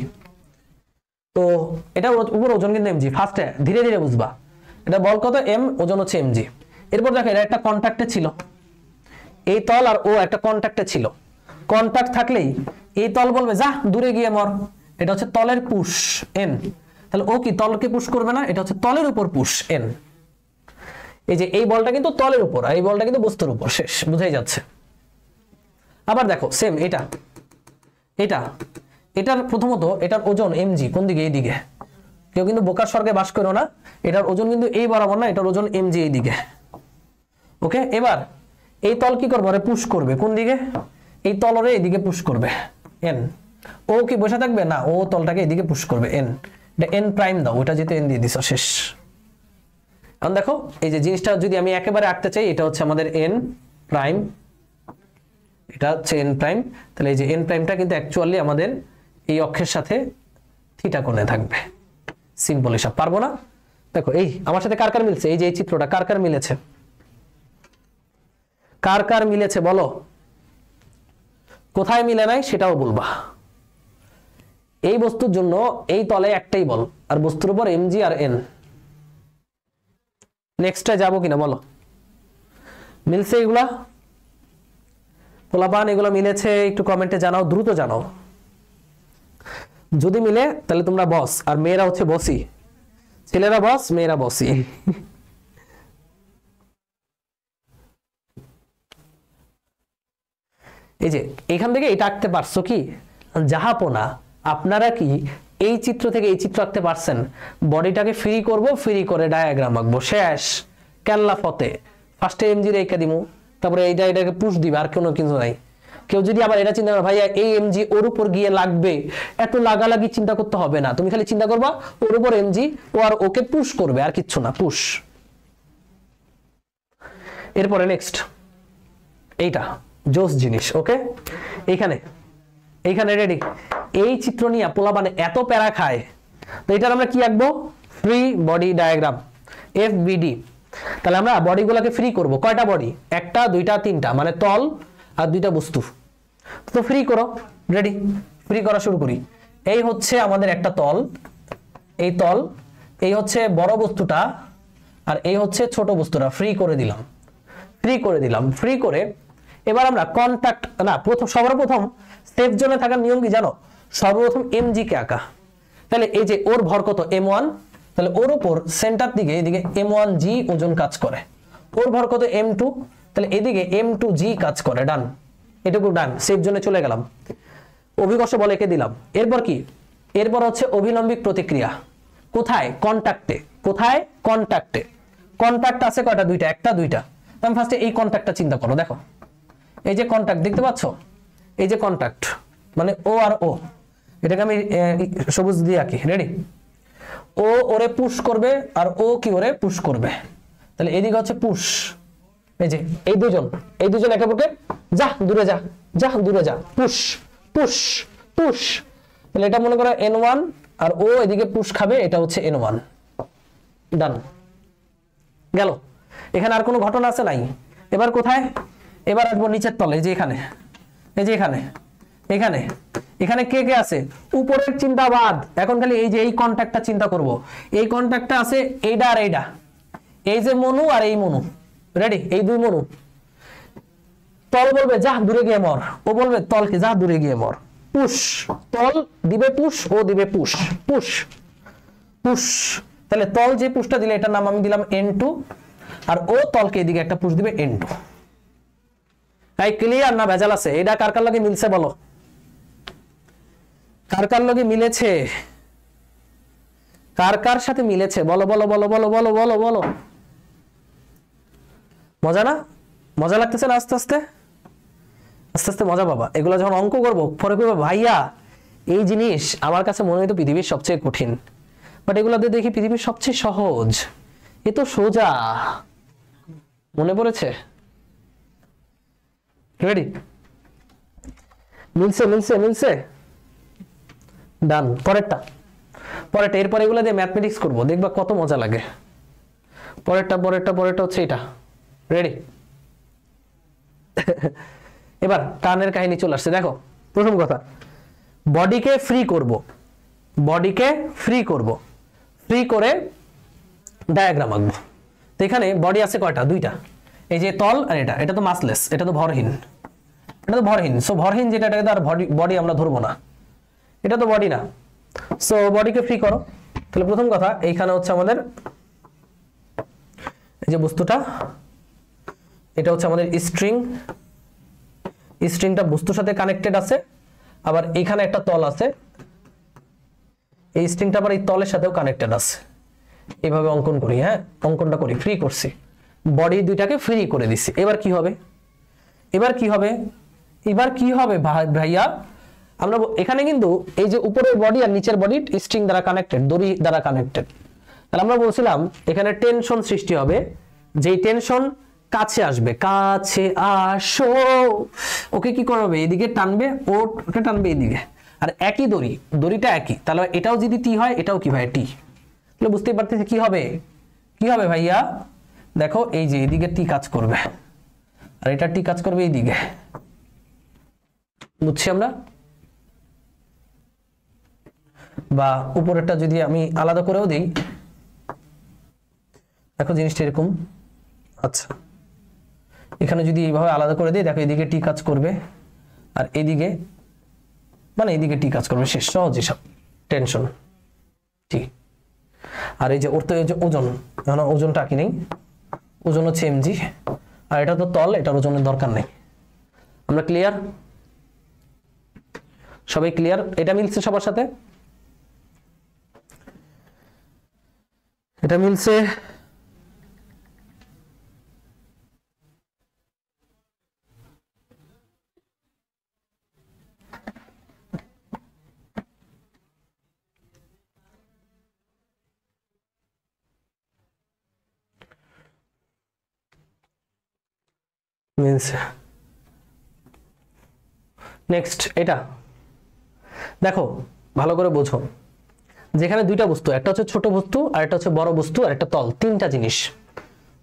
তো এটা উপর ওজন কিন্তু এমজি ফার্স্টে ধীরে ধীরে বুঝবা। এটা বল কত? এম ওজন হচ্ছে এমজি এরপর দেখো, এটা একটা কন্ট্যাক্টে ছিল। এই তল আর ও একটা কন্ট্যাক্টে ছিল। কন্ট্যাক্ট থাকলেই এই তল বলবে, যা, দূরে গিয়ে মর। এটা হচ্ছে তলের পুশ এন তাহলে ও কি, তলকে পুশ করবে না? এটা হচ্ছে তলের উপর পুশ এন এই যে এই বলটা কিন্তু তলের উপর, আর এই বলটা কিন্তু বস্তুর উপর। শেষ, বুঝাই যাচ্ছে। আবার দেখো সেম এটা। এটা। এটার প্রথমত এটার ওজন এমজি কোন দিকে, এই দিকে। কেউ কিন্তু বোকার স্বর্গে বাস করো না, এটার ওজন কিন্তু এই বরাবর না, এটার ওজন এমজি এই দিকে। ওকে এবার এই তল কি করবে? ওরে পুশ করবে। কোন দিকে? এই তলরে এদিকে পুশ করবে। এন ও কি বসে থাকবে? না, ও তলটাকে এদিকে পুশ করবে। এন এটা এন প্রাইম দাও, ওটা যেতে এন দিয়ে দিছ, শেষ। এখন দেখো, এই যে জিনিসটা যদি আমি একেবারে আঁকতে চাই, এটা হচ্ছে আমাদের এন প্রাইম এটা হচ্ছে এন প্রাইম তাহলে এই যে এন প্রাইমটা কিন্তু অ্যাকচুয়ালি আমাদের এই অক্ষের সাথে থিটা কোণে থাকবে। সিম্পল হিসাব। পারব না? দেখো, এই আমার সাথে কার কার মিলছে? এই যে এই চিত্রটা, কার কার মিলেছে? কার কার মিলেছে বলো? কোথায় মিলে নাই সেটাও বলবা। এই বস্তুর জন্য এই তলে একটাই বল, আর বস্তুর উপর এমজি আর এন নেক্সটে যাব কিনা বলো? মিলছে এগুলা? পোলাপান, এগুলো মিলেছে, একটু কমেন্টে জানাও, দ্রুত জানাও। যদি মিলে, তাহলে তোমরা বস। আর মেয়েরা হচ্ছে বসি। ছেলেরা বস, মেয়েরা বসি। এই যে, এখান থেকে এটা আঁকতে পারছ কি? জাহাপনা, আপনারা কি এই চিত্র থেকে এই চিত্র আঁকতে পারছেন? বডিটাকে ফ্রি করব ফ্রি করে ডায়াগ্রাম আঁকবো। শেষ। কেল্লা ফতে। ফার্স্টে এমজি রেখে দিমু। তারপরে এইটা, এটাকে পুশ দিবে, আর কোনো কিছু নাই। কেউ যদি আবার এটা চিন্তা করে, ভাইয়া, এই এমজি ওর উপর গিয়ে লাগবে। এত লাগালাগি চিন্তা করতে হবে না। তুমি খালি চিন্তা করবা, ওর উপর এমজি ও আর ওকে পুশ করবে, আর কিচ্ছু না পুশ এরপরে নেক্সট এইটা, জোস জিনিস ওকে এইখানে এইখানে রেডি এই চিত্র নিয়ে পোলাপানে এত প্যারা খায়। তো এটার আমরা কি আঁকবো? Free body diagram F BD তাহলে আমরা বডিগুলোকে ফ্রি করব। কয়টা বডি একটা, দুইটা, তিনটা মানে তল আর দুইটা বস্তু। তো ফ্রি করো রেডি ফ্রি করা শুরু করি। এই হচ্ছে আমাদের একটা তল। এই তল, এই হচ্ছে বড় বস্তুটা আর এই হচ্ছে ছোট বস্তুটা। ফ্রি করে দিলাম। ফ্রি করে দিলাম। ফ্রি করে এবার আমরা কন্ট্যাক্ট না, প্রথম সর্বপ্রথম সেফ জোনে থাকার নিয়ম কি জানো? সর্বপ্রথম এমজি কে আঁকা। তাহলে এই যে ওর ভর কত? এম ওয়ান তাহলে ওর উপর সেন্টার দিকে, এদিকে এম ওয়ান জি ওজন কাজ করে। ওর ভর কত? এম টু তাহলে এদিকে এম টু জি কাজ করে ডান এটুকু ডান সেফ জন্য চলে গেলাম। অভিকর্ষ বল একে দিলাম। এরপর কি? এরপর হচ্ছে অভিলম্বিক প্রতিক্রিয়া। কোথায়? কন্টাক্টে কোথায়? কন্টাক্টে কন্টাক্ট আছে কয়টা? দুইটা। একটা, দুইটা। তুমি ফার্স্টে এই কন্টাক্টটা চিন্তা করো, দেখো। এই যে কন্টাক্ট দেখতে পাচ্ছ? এই যে কন্টাক্ট মানে ও আর ও এটাকে আমি সবুজ দিয়ে আঁকি। রেডি ও ওরে পুশ করবে আর ও কি ওরে পুশ করবে। তাহলে এদিকে হচ্ছে পুশ এই যে, এই দুজন এই দুজন একে অপরকে, যা, দূরে যা যা, দূরে যা, পুশ পুশ পুশ। তাহলে এটা মনে করো এন ওয়ান আর ও এদিকে পুশ খাবে, এটা হচ্ছে এন ওয়ান ডান গেল। এখানে আর কোনো ঘটনা আছে নাই? এবার কোথায়? এবার আসব নিচের তলে যে এখানে, এই যে এখানে এখানে। এখানে কে কে আছে? উপরের চিন্তা বাদ এখন খালি এই যে এই কন্ট্যাক্টটা চিন্তা করব। এই কন্ট্যাক্টটা আছে এইটা আর এইটা এই যে মনু আর এই মনু। রেডি এই দুই মনু তল বলবে, যা দূরে গিয়ে মর। ও বলবে, তলকে যা দূরে গিয়ে মর। পুশ। তল দিবে পুশ, ও দিবে পুশ। পুশ। পুশ। তাহলে তল যে পুশটা দিলে, এটার নাম আমি দিলাম এন টু আর ও তলকে এদিকে একটা পুশ দিবে এন টু তাই ক্লিয়ার না ভেজাল আছে? এটা কার কার লগে মিলছে বলো? কার কার লগে মিলেছে? কার কার সাথে মিলেছে? বলো বলো বলো বলো বলো বলো বলো। মজা না? মজা লাগতেছে না আস্তে আস্তে? আস্তে আস্তে মজা পাবা। এগুলো যখন অঙ্ক করব, পরে করব ভাইয়া, এই জিনিস আমার কাছে মনে হয়তো পৃথিবীর সবচেয়ে কঠিন। বাট এগুলোতে দেখি পৃথিবীর সবচেয়ে সহজ। এ তো সোজা। মনে পড়েছে? রেডি মিলছে মিলছে মিলছে? ডান পরেরটা। পরেরটা, এরপর এগুলো দিয়ে ম্যাথমেটিক্স করব। দেখবা কত মজা লাগে। পরেরটা পরেরটা পরেরটা হচ্ছে এটা। রেডি এবার টানের কাহিনী চলে আসছে, দেখো, প্রথম কথা বডিকে ফ্রি করব বডিকে ফ্রি করব ফ্রি করে ডায়াগ্রাম আঁকবো। তো এখানে বডি আছে কয়টা? দুইটা। এই যে তল আর এটা এটা তো মাসলেস এটা তো ভরহীন। এটা তো ভরহীন সো ভরহীন যেটা, এটাকে তো আর বডি বডি আমরা ধরবো না। এটা তো বডি না। সো বডিকে ফ্রি করো। তাহলে প্রথম কথা, এইখানে হচ্ছে আমাদের এই যে বস্তুটা এটা হচ্ছে আমাদের স্ট্রিং স্ট্রিংটা বস্তুর সাথে কানেক্টেড আছে, আবার এখানে একটা তল আছে। এই স্ট্রিংটা আবার এই তলের সাথেও কানেক্টেড আছে। এভাবে অঙ্কন করি হ্যাঁ? অঙ্কনটা করি ফ্রি করছি। বডি দুইটাকে ফ্রি করে দিছি। এবার কি হবে? এবার কি হবে? এবার কি হবে ভাই- ভাইয়া? আমরা এখানে কিন্তু এই যে উপরের বডি আর নিচের বডি স্ট্রিং দ্বারা কানেক্টেড দড়ি দ্বারা কানেক্টেড তাহলে আমরা বলছিলাম, এখানে টেনশন সৃষ্টি হবে। যেই টেনশন কাছে আসবে, কাছে আসো। ওকে কি করবে? এদিকে টানবে, ও ওকে টানবে এদিকে। আর একই দড়ি, দড়িটা একই। তাহলে এটাও যদি টি হয়, এটাও কি ভাই টি তাহলে বুঝতেই পারতেছি কি হবে? কি হবে ভাইয়া? দেখো, এই যে এদিকে টি কাজ করবে। আর এটা টি কাজ করবে এইদিকে বুঝছি আমরা? বা উপরেরটা যদি আমি আলাদা করেও দিই, দেখো জিনিসটা এরকম। আচ্ছা। এখানে যদি এইভাবে আলাদা করে দিই, দেখো এদিকে টি কাজ করবে, আর এদিকে মানে এদিকে টি কাজ করবে শেষ, সহজ হিসাব টেনশন ঠিক। আর এই যে ওর তো এই যে ওজন এখন ওজনটা কি নেই? ওজন হচ্ছে এমজি আর এটা তো তল, এটার ওজনের দরকার নেই। আমরা ক্লিয়ার সবাই ক্লিয়ার এটা মিলছে সবার সাথে? এটা মিলছে মিলছে নেক্সট এটা। দেখো, ভালো করে বোঝো। যেখানে দুইটা বস্তু, একটা হচ্ছে ছোট বস্তু আর একটা হচ্ছে বড় বস্তু আর একটা তল, তিনটা জিনিস।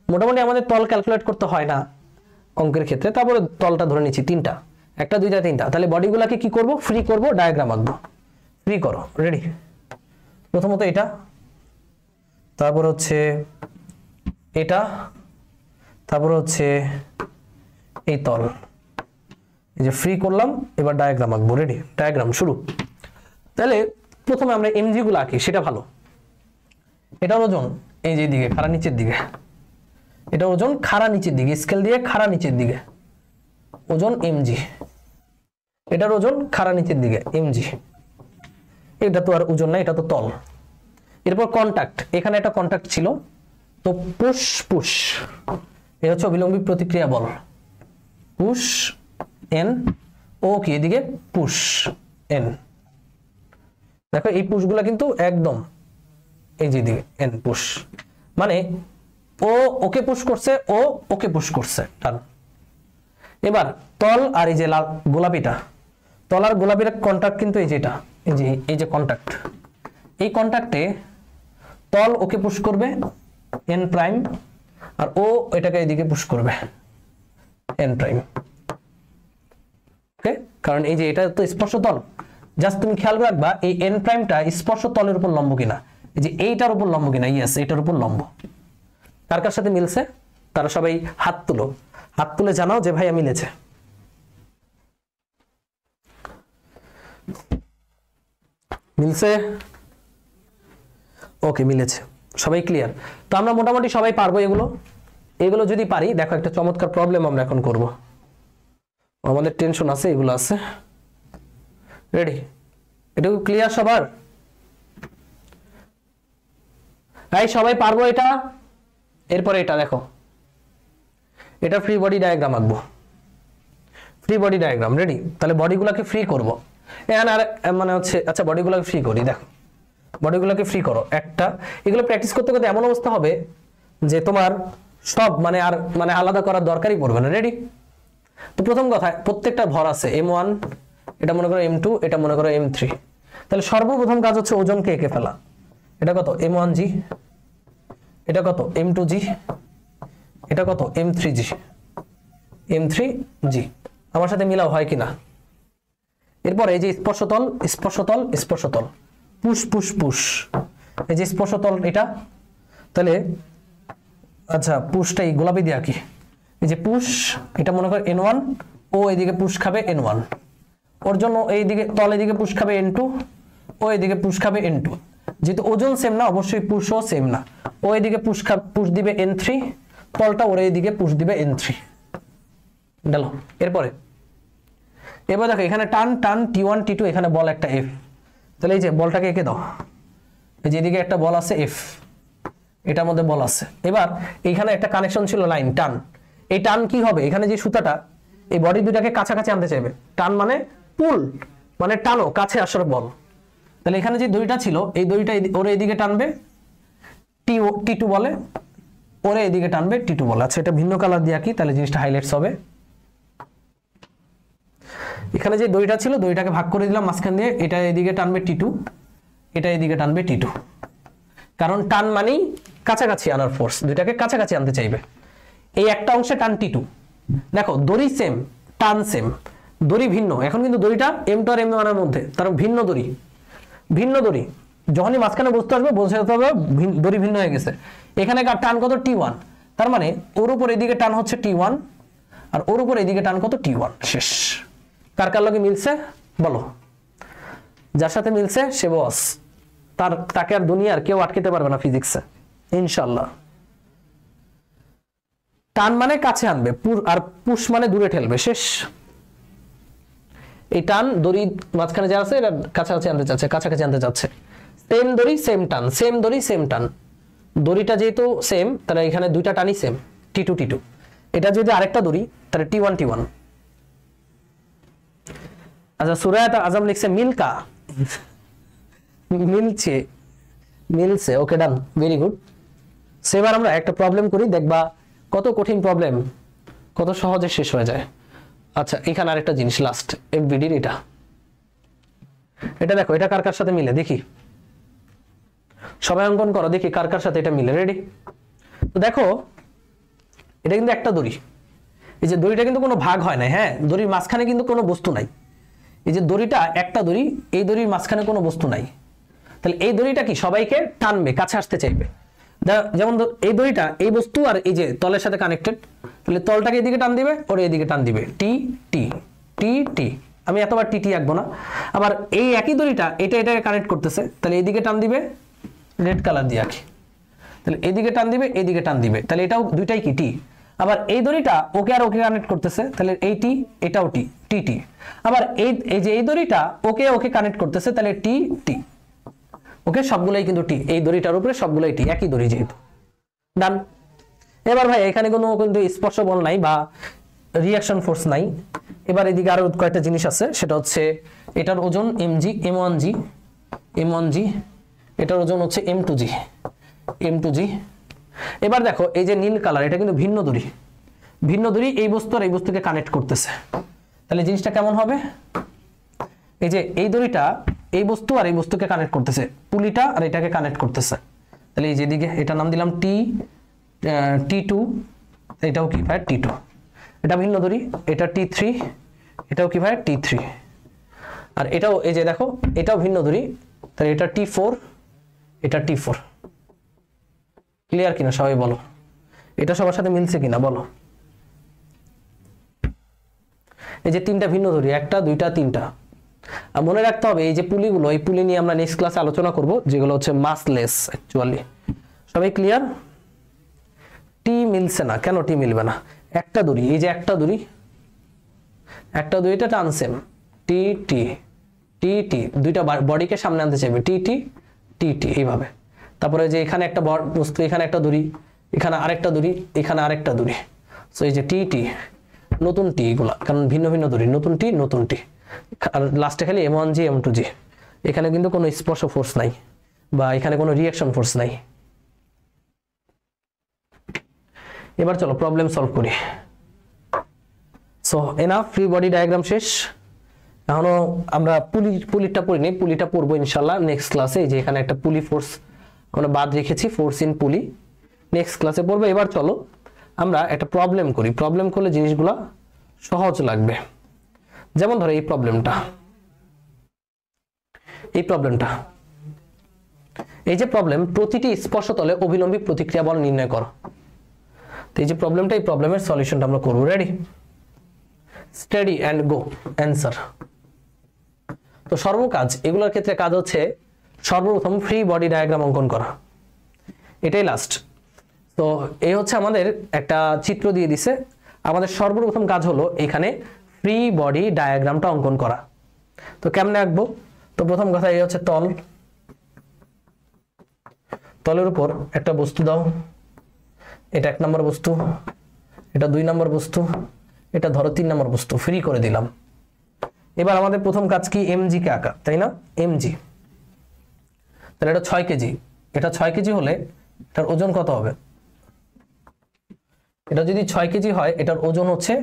মোটামুটি আমাদের তল ক্যালকুলেট করতে হয় না অঙ্কের ক্ষেত্রে, তারপরে তলটা ধরে নিচ্ছি, তিনটা। একটা, দুইটা, তিনটা। তাহলে বডিগুলোকে কি করব? ফ্রি করব ডায়াগ্রাম আঁকবো। ফ্রি করো। রেডি প্রথমত এটা, তারপর হচ্ছে এটা, তারপর হচ্ছে এই তল। এই যে ফ্রি করলাম, এবার ডায়াগ্রাম আঁকবো রেডি ডায়াগ্রাম শুরু। তাহলে প্রথমে আমরা এমজি গুলো আঁকি, সেটা ভালো। এটার ওজন, এই যে দিকে খারা নিচের দিকে। এটা ওজন খাড়া নিচের দিকে স্কেল দিয়ে খাড়া নিচের দিকে। ওজন এমজি এটার ওজন খাড়া নিচের দিকে এমজি এটা তো আর ওজন না, এটা তো তল। এরপর কন্টাক্ট এখানে একটা কন্টাক্ট ছিল। তো পুশ পুশ এটা হচ্ছে অবিলম্বী প্রতিক্রিয়া বল। পুশ এন ও কি এদিকে? পুশ এন দেখো, এই পুশগুলো কিন্তু একদম এই যে দিকে এন পুশ মানে ও ওকে পুশ করছে ও ওকে পুশ করছে। টান এবার, তল আর এই যে লাল গোলাপিটা, তল আর গোলাপির কন্টাক্ট কিন্তু এই যেটা এই যে এই যে কন্টাক্ট এই কন্টাক্টে তল ওকে পুশ করবে এন প্রাইম আর ও এটাকে এদিকে পুশ করবে। এন প্রাইম ওকে কারণ এই যে এটা তো স্পর্শ তল জাস্ট তুমি খেয়াল রাখবা, এই এন প্রাইমটা স্পর্শ তলের উপর লম্ব কিনা। এই যে এইটার উপর লম্ব কিনা ইয়েস এইটার উপর লম্ব। কার কার সাথে মিলছে? তারা সবাই হাত তুলো। হাত তুলে জানাও যে ভাইয়া মিলেছে মিলছে? ওকে মিলেছে। সবাই ক্লিয়ার তো আমরা মোটামুটি সবাই পারব এগুলো? এগুলো যদি পারি, দেখো একটা চমৎকার প্রবলেম আমরা এখন করব। আমাদের টেনশন আছে, এগুলো আছে। রেডি এটুকু ক্লিয়ার সবার? এই সবাই পারব এটা? এরপরে এটা দেখো। এটা ফ্রি বডি ডায়াগ্রাম আঁকবো। ফ্রি বডি ডায়াগ্রাম রেডি তাহলে বডিগুলোকে ফ্রি করব। এখানে আর মানে হচ্ছে আচ্ছা বডিগুলোকে ফ্রি করি, দেখো। বডিগুলোকে ফ্রি করো। একটা, এগুলো প্র্যাকটিস করতে করতে এমন অবস্থা হবে যে তোমার সব মানে আর মানে আলাদা করার দরকারই পড়বে না রেডি তো প্রথম কথা, প্রত্যেকটা ভর আছে এম ওয়ান এটা মনে করো এম টু এটা মনে করো এম থ্রি তাহলে সর্বপ্রথম কাজ হচ্ছে ওজনকে এঁকে ফেলা। এটা কত? এম ওয়ান জি এটা কত? এম টু জি এটা কত? M three G M three G আমার সাথে মিলাও, হয় কিনা? এরপর এই যে স্পর্শতল স্পর্শতল স্পর্শতল। Push push push. এই যে স্পর্শতল, এটা। তাহলে আচ্ছা পুশটাই গোলাপি দিয়া কি এই যে পুশ এটা মনে কর এন ওয়ান ও এদিকে পুশ খাবে এন ওয়ান ওর জন্য এইদিকে, তল এদিকে পুশ খাবে এন টু ও এদিকে পুশ খাবে এন টু যেহেতু ওজন সেম না, অবশ্যই পুশও সেম না। ও এদিকে পুশ খা পুশ দিবে এন থ্রি তলটা ওর এদিকে পুষ দিবে এন থ্রি গেল। এরপরে, এবার দেখো, এখানে টান টান টি ওয়ান টি টু এখানে বল একটা এফ তাহলে এই যে বলটাকে এঁকে দাও। এই যে এদিকে একটা বল আছে এফ এটার মধ্যে বল আছে। এবার এখানে একটা কানেকশন ছিল লাইন টান। এই টান কি হবে? এখানে যে সুতাটা, এই বডি দুটাকে কাছাকাছি আনতে চাইবে। টান মানে পুল মানে টানো, কাছে আসার বল। তাহলে এখানে যে দড়িটা ছিল, এই দড়িটা ওরে এদিকে টানবে টি টি টু বলে, ওরে এদিকে টানবে টি টু বলে। আচ্ছা এটা ভিন্ন কালার দিয়ে কি তাহলে জিনিসটা হাইলাইটস হবে। এখানে যে দড়িটা ছিল, দড়িটাকে ভাগ করে দিলাম, মাঝখান দিয়ে, এটা এদিকে টানবে টি টু এটা এদিকে টানবে টি টু কারণ টান মানেই কাছাকাছি আনার ফোর্স দুইটাকে কাছাকাছি আনতে চাইবে। এই একটা অংশে টান টি টু দেখো, দড়ি সেম টান সেম দড়ি ভিন্ন। এখন কিন্তু দড়িটা এম টু আর এম ওয়ানের মধ্যে, তার ভিন্ন দড়ি। ভিন্ন দড়ি। যখনই মাঝখানে বসতে আসবে যেতে হবে দড়ি ভিন্ন হয়ে গেছে। এখানে টান কত? টি ওয়ান তার মানে ওর উপর এদিকে টান হচ্ছে টি ওয়ান আর ওর উপর এদিকে টান কত? টি ওয়ান শেষ। কার কার লগে মিলছে? বলো। যার সাথে মিলছে, সে বস তার, তাকে আর দুনিয়ার কেউ আটকেতে পারবে না ফিজিক্সে ইনশাল্লাহ টান মানে কাছে আনবে, পুর- আর পুশ মানে দূরে ঠেলবে, শেষ। এই টান, দড়ি মাঝখানে যা আছে, এটা কাছাকাছি আনতে চাচ্ছে, কাছাকাছি আনতে চাচ্ছে। সেম দড়ি সেম টান সেম দড়ি সেম টান। দড়িটা যেহেতু সেম তাহলে এখানে দুইটা টানই same T two T two এটা যদি আরেকটা দড়ি, তাহলে টি ওয়ান টি ওয়ান আচ্ছা সুরায়াত আজম লিখছে মিল্কা মিলছে মিলছে ওকে ডান ভেরি গুড সেবার আমরা একটা প্রবলেম করি, দেখবা কত কঠিন প্রবলেম কত সহজে শেষ হয়ে যায়। আচ্ছা এখানে আরেকটা জিনিস লাস্ট এফবিডির এটা। এটা দেখো, এটা কার কার সাথে মিলে? দেখি। সবাই অঙ্কন করো, দেখি কার কার সাথে এটা মিলে। রেডি তো দেখো, এটা কিন্তু একটা দড়ি। এই যে দড়িটা কিন্তু কোনো ভাগ হয় না হ্যাঁ? দড়ির মাঝখানে কিন্তু কোনো বস্তু নাই। এই যে দড়িটা একটা দড়ি, এই দড়ির মাঝখানে কোনো বস্তু নাই। তাহলে এই দড়িটা কি সবাইকে টানবে, কাছে আসতে চাইবে? যেমন এই দড়িটা, এই বস্তু আর এই যে তলের সাথে কানেক্টেড তাহলে তলটাকে এদিকে টান দিবে, ওর এদিকে টান দিবে। টি টি টি টি। আমি এতবার টি টি আঁকবো না। আবার এই একই দড়িটা, এটা এটাকে কানেক্ট করতেছে, তাহলে এদিকে টান দিবে রেড কালার দিয়ে আঁকি। তাহলে এদিকে টান দিবে, এদিকে টান দিবে। তাহলে এটাও দুইটাই কি, টি? আবার এই দড়িটা ওকে আর ওকে কানেক্ট করতেছে, তাহলে এই টি, এটাও টি টি টি। আবার এই যে এই দড়িটা, ওকে ওকে কানেক্ট করতেছে, তাহলে টি টি। ওকে? সবগুলাই কিন্তু টি। এই দড়িটার উপরে সবগুলাই টি। একই দড়ি যেহেতু। ডান এবার ভাই, এখানে কোনো কিন্তু স্পর্শ বল নাই বা রিয়াকশন ফোর্স নাই। এবার এদিকে আরও কয়েকটা জিনিস আছে। সেটা হচ্ছে, এটার ওজন M G M one G M one G এটার ওজন হচ্ছে M two G M two G এবার দেখো, এই যে নীল কালার এটা কিন্তু ভিন্ন দড়ি। ভিন্ন দড়ি এই বস্তু আর এই বস্তুকে কানেক্ট করতেছে। তাহলে জিনিসটা কেমন হবে? এই যে এই দড়িটা, এই বস্তু আর এই বস্তুকে কানেক্ট করতেছে। পুলিটা আর এটাকে কানেক্ট করতেছে। তাহলে এই যেদিকে এটা নাম দিলাম টি টি টু এটাও কি ভাই টি টু এটা ভিন্ন ধরি এটা টি থ্রি এটাও কি ভাই টি থ্রি আর এটাও, এই যে দেখো, এটাও ভিন্ন ধরি তাহলে এটা টি ফোর এটা টি ফোর ক্লিয়ার কিনা সবাই বলো? এটা সবার সাথে মিলছে কিনা বলো? এই যে তিনটা ভিন্ন ধরি একটা, দুইটা, তিনটা। মনে রাখতে হবে, এই যে পুলিগুলো, এই পুলি নিয়ে আমরা নেক্সট ক্লাসে আলোচনা করব, যেগুলো হচ্ছে মাসলেস অ্যাকচুয়ালি সবাই ক্লিয়ার টি মিলছে না। কেন টি মিলবে না? একটা দড়ি, এই যে একটা দড়ি, একটা দড়িটা টানছেন টি টি টি টি দুইটা বডিকে সামনে আনতে চাইবে। টি টি টি টি এইভাবে। তারপরে যে এখানে একটা বস্তু, এখানে একটা দড়ি, এখানে আরেকটা দড়ি, এখানে আরেকটা দড়ি। সো এই যে টি টি নতুন টি এগুলা, কারণ ভিন্ন ভিন্ন দড়ি, নতুন টি নতুন টি আর লাস্টে খালি M one G M two G এখানে কিন্তু কোনো স্পর্শ ফোর্স নাই বা এখানে কোনো রিয়াকশন ফোর্স নাই। এবার চলো প্রবলেম সলভ করি। So enough free body diagram শেষ। এখনও আমরা পুলি পুলিটা পড়িনি পুলিটা পড়ব ইনশাল্লাহ নেক্সট ক্লাসে যে এখানে একটা পুলি ফোর্স আমরা বাদ রেখেছি ফোর্স ইন পুলি নেক্সট ক্লাসে পড়ব। এবার চলো আমরা একটা প্রবলেম করি। প্রবলেম করলে জিনিসগুলো সহজ লাগবে। যেমন ধরো এই প্রবলেমটা এই প্রবলেমটা এই যে প্রবলেম প্রতিটি স্পর্শতলে অবিলম্বী প্রতিক্রিয়া বল নির্ণয় করো। তো এই যে প্রবলেমটা এই প্রবলেমের সলিউশনটা আমরা করব। Ready steady and go answer তো সর্বকাজ, এগুলোর ক্ষেত্রে কাজ হচ্ছে সর্বপ্রথম ফ্রি বডি ডায়াগ্রাম অঙ্কন করা। এটাই লাস্ট তো এই হচ্ছে আমাদের একটা চিত্র দিয়ে দিছে। আমাদের সর্বপ্রথম কাজ হলো এখানে ফ্রি বডি ডায়াগ্রামটা অঙ্কন করা। তো কেমনে আঁকবো? তো প্রথম কথা এই হচ্ছে তল। তলের উপর একটা বস্তু দাও। এটা এক নম্বর বস্তু, এটা দুই নম্বর বস্তু, এটা ধরো তিন নম্বর বস্তু ফ্রি করে দিলাম। এবার আমাদের প্রথম কাজ কি? এমজি কে আঁকা, তাই না? এমজি তাহলে এটা ছয় কেজি। এটা ছয় কেজি হলে এটার ওজন কত হবে? এটা যদি ছয় কেজি হয়, এটার ওজন হচ্ছে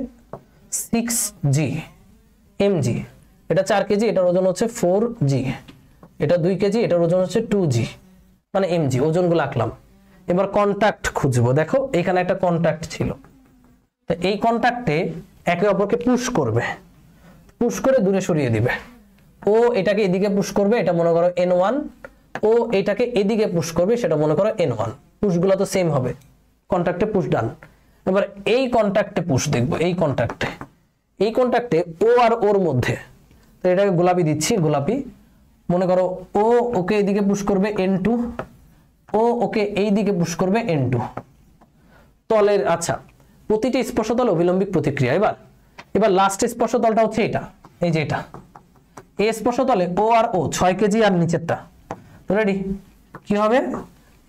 সিক্স জি এমজি এটা চার কেজি, এটার ওজন হচ্ছে ফোর জি এটা দুই কেজি, এটার ওজন হচ্ছে টু জি মানে এমজি ওজনগুলো আঁকলাম। এবার কন্ট্যাক্ট খুঁজবো। দেখো, এখানে একটা কন্ট্যাক্ট ছিল। তো এই কন্ট্যাক্টে একে অপরকে পুশ করবে। পুশ করে দূরে সরিয়ে দিবে। ও এটাকে এদিকে পুশ করবে, এটা মনে করো এন ওয়ান ও এটাকে এদিকে পুশ করবে, সেটা মনে করো এন ওয়ান পুশগুলো তো সেম হবে। কন্ট্যাক্টে পুশ ডান এবার এই কন্ট্যাক্টে পুশ দেখব, এই কন্ট্যাক্টে এই কন্ট্যাক্টে ও আর ওর মধ্যে। তো এটাকে গোলাপি দিচ্ছি, গোলাপি। মনে করো ও ওকে এদিকে পুশ করবে এন টু ও ওকে এই দিকে পুশ করবে এন টু তলের আচ্ছা প্রতিটি স্পর্শতল অবিলম্বিক প্রতিক্রিয়া। এবার এবার লাস্ট স্পর্শতলটা হচ্ছে এটা, এই যে এটা। এই স্পর্শতলে ও আর ও ছয় কেজি আর নিচেরটা। রেডি কি হবে?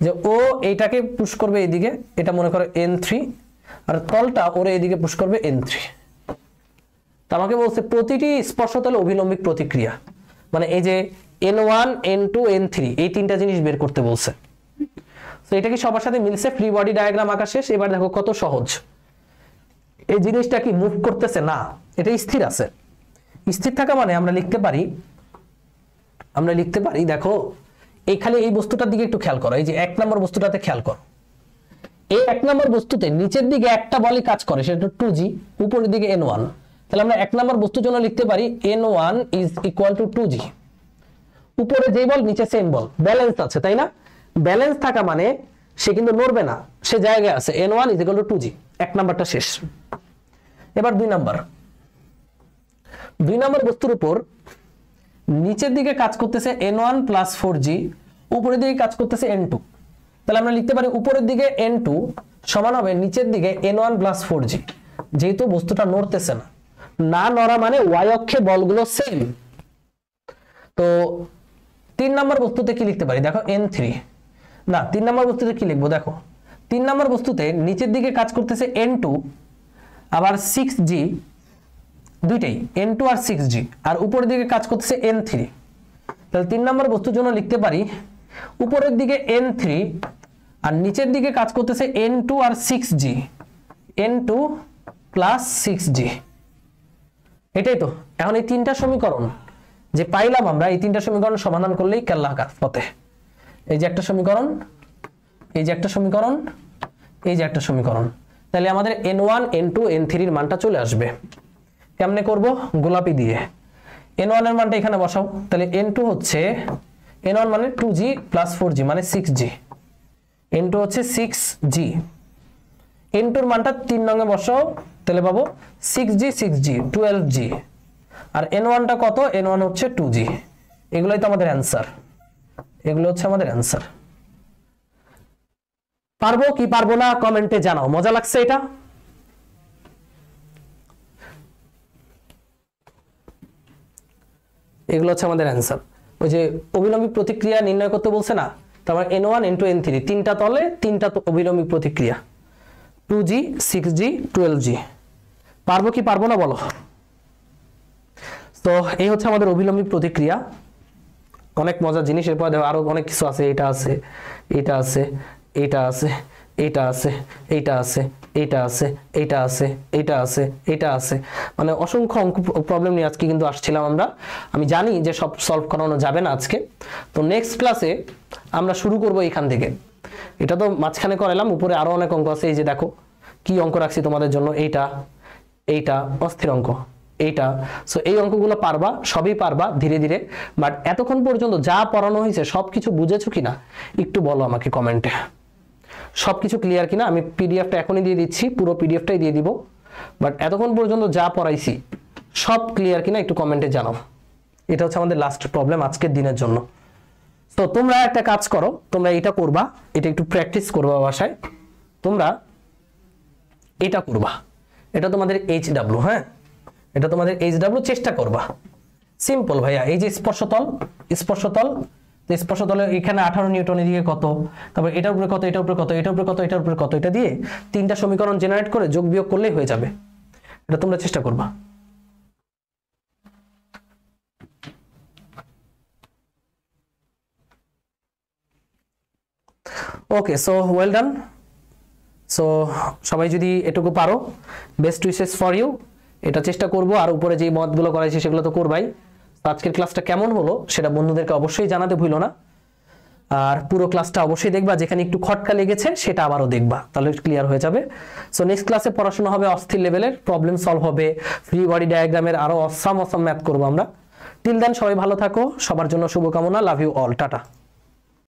যে ও এইটাকে পুশ করবে এইদিকে, এটা মনে করো এন থ্রি আর তলটা ওরে এদিকে পুশ করবে এন থ্রি আমাকে বলছে, প্রতিটি স্পর্শতলে অবিলম্বিক প্রতিক্রিয়া। মানে এই যে N one N two N three এই তিনটা জিনিস বের করতে বলছে। তো এটা কি সবার সাথে মিলছে? ফ্রি বডি ডায়াগ্রাম আঁকা শেষ। এবার দেখো কত সহজ। এই জিনিসটা কি মুভ করতেছে? না, এটা স্থির আছে। স্থির থাকা মানে আমরা লিখতে পারি, আমরা লিখতে পারি, দেখো, এই খালি এই বস্তুটার দিকে একটু খেয়াল করো। এই যে এক নম্বর বস্তুটাতে খেয়াল করো। এই এক নম্বর বস্তুতে নিচের দিকে একটা বলই কাজ করে, সেটা টু জি উপরের দিকে এন ওয়ান তাহলে আমরা এক নম্বর বস্তুর জন্য লিখতে পারি N one is equal to two G উপরে যেই বল, নিচে সেম বল। ব্যালেন্স আছে, তাই না? ব্যালেন্স থাকা মানে সে কিন্তু নড়বে না, সে জায়গায় আছে। N one is equal to two G এক নাম্বারটা শেষ। এবার দুই নাম্বার। দুই নাম্বার বস্তুর উপর নিচের দিকে কাজ করতেছে N one plus four G উপরের দিকে কাজ করতেছে এন টু তাহলে আমরা লিখতে পারি উপরের দিকে এন টু সমান হবে নিচের দিকে N one plus four G যেহেতু বস্তুটা নড়তেছে না। না নড়া মানে ওয়াই অক্ষে বলগুলো সেম তো তিন নম্বর বস্তুতে কি লিখতে পারি? দেখো এন থ্রি না, তিন নম্বর বস্তুতে কি লিখব? দেখো, তিন নম্বর বস্তুতে নিচের দিকে কাজ করতেছে এন টু আবার সিক্স জি দুইটাই এন টু আর সিক্স জি আর উপরের দিকে কাজ করতেছে এন থ্রি তাহলে তিন নম্বর বস্তুর জন্য লিখতে পারি উপরের দিকে এন থ্রি আর নিচের দিকে কাজ করতেছে এন টু আর six G N two plus six G এটাই তো। এখন এই তিনটা সমীকরণ যে পাইলাম আমরা, এই তিনটা সমীকরণ সমাধান করলেই কেল্লাকার পথে। এই যে একটা সমীকরণ, এই যে একটা সমীকরণ, এই যে একটা সমীকরণ। তাহলে আমাদের N one N two N থ্রির মানটা চলে আসবে। কেমনে করব? গোলাপি দিয়ে। এন ওয়ানের মানটা এখানে বসাও। তাহলে এন টু হচ্ছে এন ওয়ান মানে two G plus four G মানে সিক্স জি এন টু হচ্ছে সিক্স জি এন টুর মানটা তিন রঙে বসাও, তাহলে পাবো six G six G twelve G আর এন ওয়ানটা কত? এন ওয়ান হচ্ছে টু জি এগুলোই তো আমাদের অ্যান্সার এগুলো হচ্ছে আমাদের অ্যান্সার পারব কি পারব না কমেন্টে জানাও, মজা লাগছে এটা? এগুলো হচ্ছে আমাদের অ্যান্সার ওই যে অবিলম্বী প্রতিক্রিয়া নির্ণয় করতে বলছে না? তারপর N one N two N three তিনটা তলে তিনটা তো অবিলম্বী প্রতিক্রিয়া। Two G six G twelve G পারব কি পারব না বলো? তো এই হচ্ছে আমাদের অবিলম্বী প্রতিক্রিয়া। অনেক মজার জিনিস, এরপর দেখো আরও অনেক কিছু আছে। এটা আছে এটা আছে এটা আছে এটা আছে এইটা আছে। এইটা আছে এইটা আছে এইটা আছে এটা আছে। মানে অসংখ্য অঙ্ক প্রবলেম নিয়ে আজকে কিন্তু আসছিলাম আমরা। আমি জানি যে সব সলভ করানো যাবে না আজকে। তো নেক্সট ক্লাসে আমরা শুরু করব এখান থেকে। এটা তো মাঝখানে করালাম, উপরে আরও অনেক অঙ্ক আছে, এই যে দেখো। কি অঙ্ক রাখছি তোমাদের জন্য? এইটা এইটা, অস্থির অঙ্ক। এইটা। সো এই অঙ্কগুলো পারবা, সবই পারবা ধীরে ধীরে। বাট এতক্ষণ পর্যন্ত যা পড়ানো হয়েছে সব কিছু বুঝেছ কিনা? একটু বলো আমাকে কমেন্টে সব কিছু ক্লিয়ার কিনা, আমি পিডিএফটা এখনই দিয়ে দিচ্ছি, পুরো পিডিএফটাই দিয়ে দিব। বাট এতক্ষণ পর্যন্ত যা পড়াইছি, সব ক্লিয়ার কিনা একটু কমেন্টে জানাও। এটা হচ্ছে আমাদের লাস্ট প্রবলেম আজকের দিনের জন্য। তো তোমরা একটা কাজ করো, তোমরা এটা করবা, এটা একটু প্র্যাকটিস করবা বাসায়। তোমরা এটা করবা। এটা তোমাদের এইচ ডাব্লু হ্যাঁ? এটা তোমাদের এইচ ডাব্লু চেষ্টা করবা। সিম্পল ভাইয়া, এই যে স্পর্শতল স্পর্শতল তো স্পর্শতলে এখানে আঠারো নিউটন, এদিকে কত? তারপর এটার উপরে কত, এটার উপরে কত, এটার উপরে কত, এটার উপরে কত? এটা দিয়ে তিনটা সমীকরণ জেনারেট করে যোগ বিয়োগ করলেই হয়ে যাবে। এটা তোমরা চেষ্টা করবা। Okay so well done so সবাই যদি এটুকু পারো বেস্ট উইসেস ফর ইউ এটা চেষ্টা করব, আর উপরে যে মতগুলো করাইছি সেগুলো তো করবাই। আজকের ক্লাসটা কেমন হলো সেটা বন্ধুদেরকে অবশ্যই জানাতে ভুলো না। আর পুরো ক্লাসটা অবশ্যই দেখবা, যেখানে একটু খটকা লেগেছে সেটা আবারও দেখবা, তাহলে ক্লিয়ার হয়ে যাবে। সো নেক্সট ক্লাসে পড়াশোনা হবে অস্থির লেভেলের প্রবলেম সলভ হবে ফ্রি বডি ডায়াগ্রামের আরও অসাম অসাম ম্যাথ করব আমরা। টিল দেন সবাই ভালো থাকো, সবার জন্য শুভকামনা লাভ ইউ অল টাটা।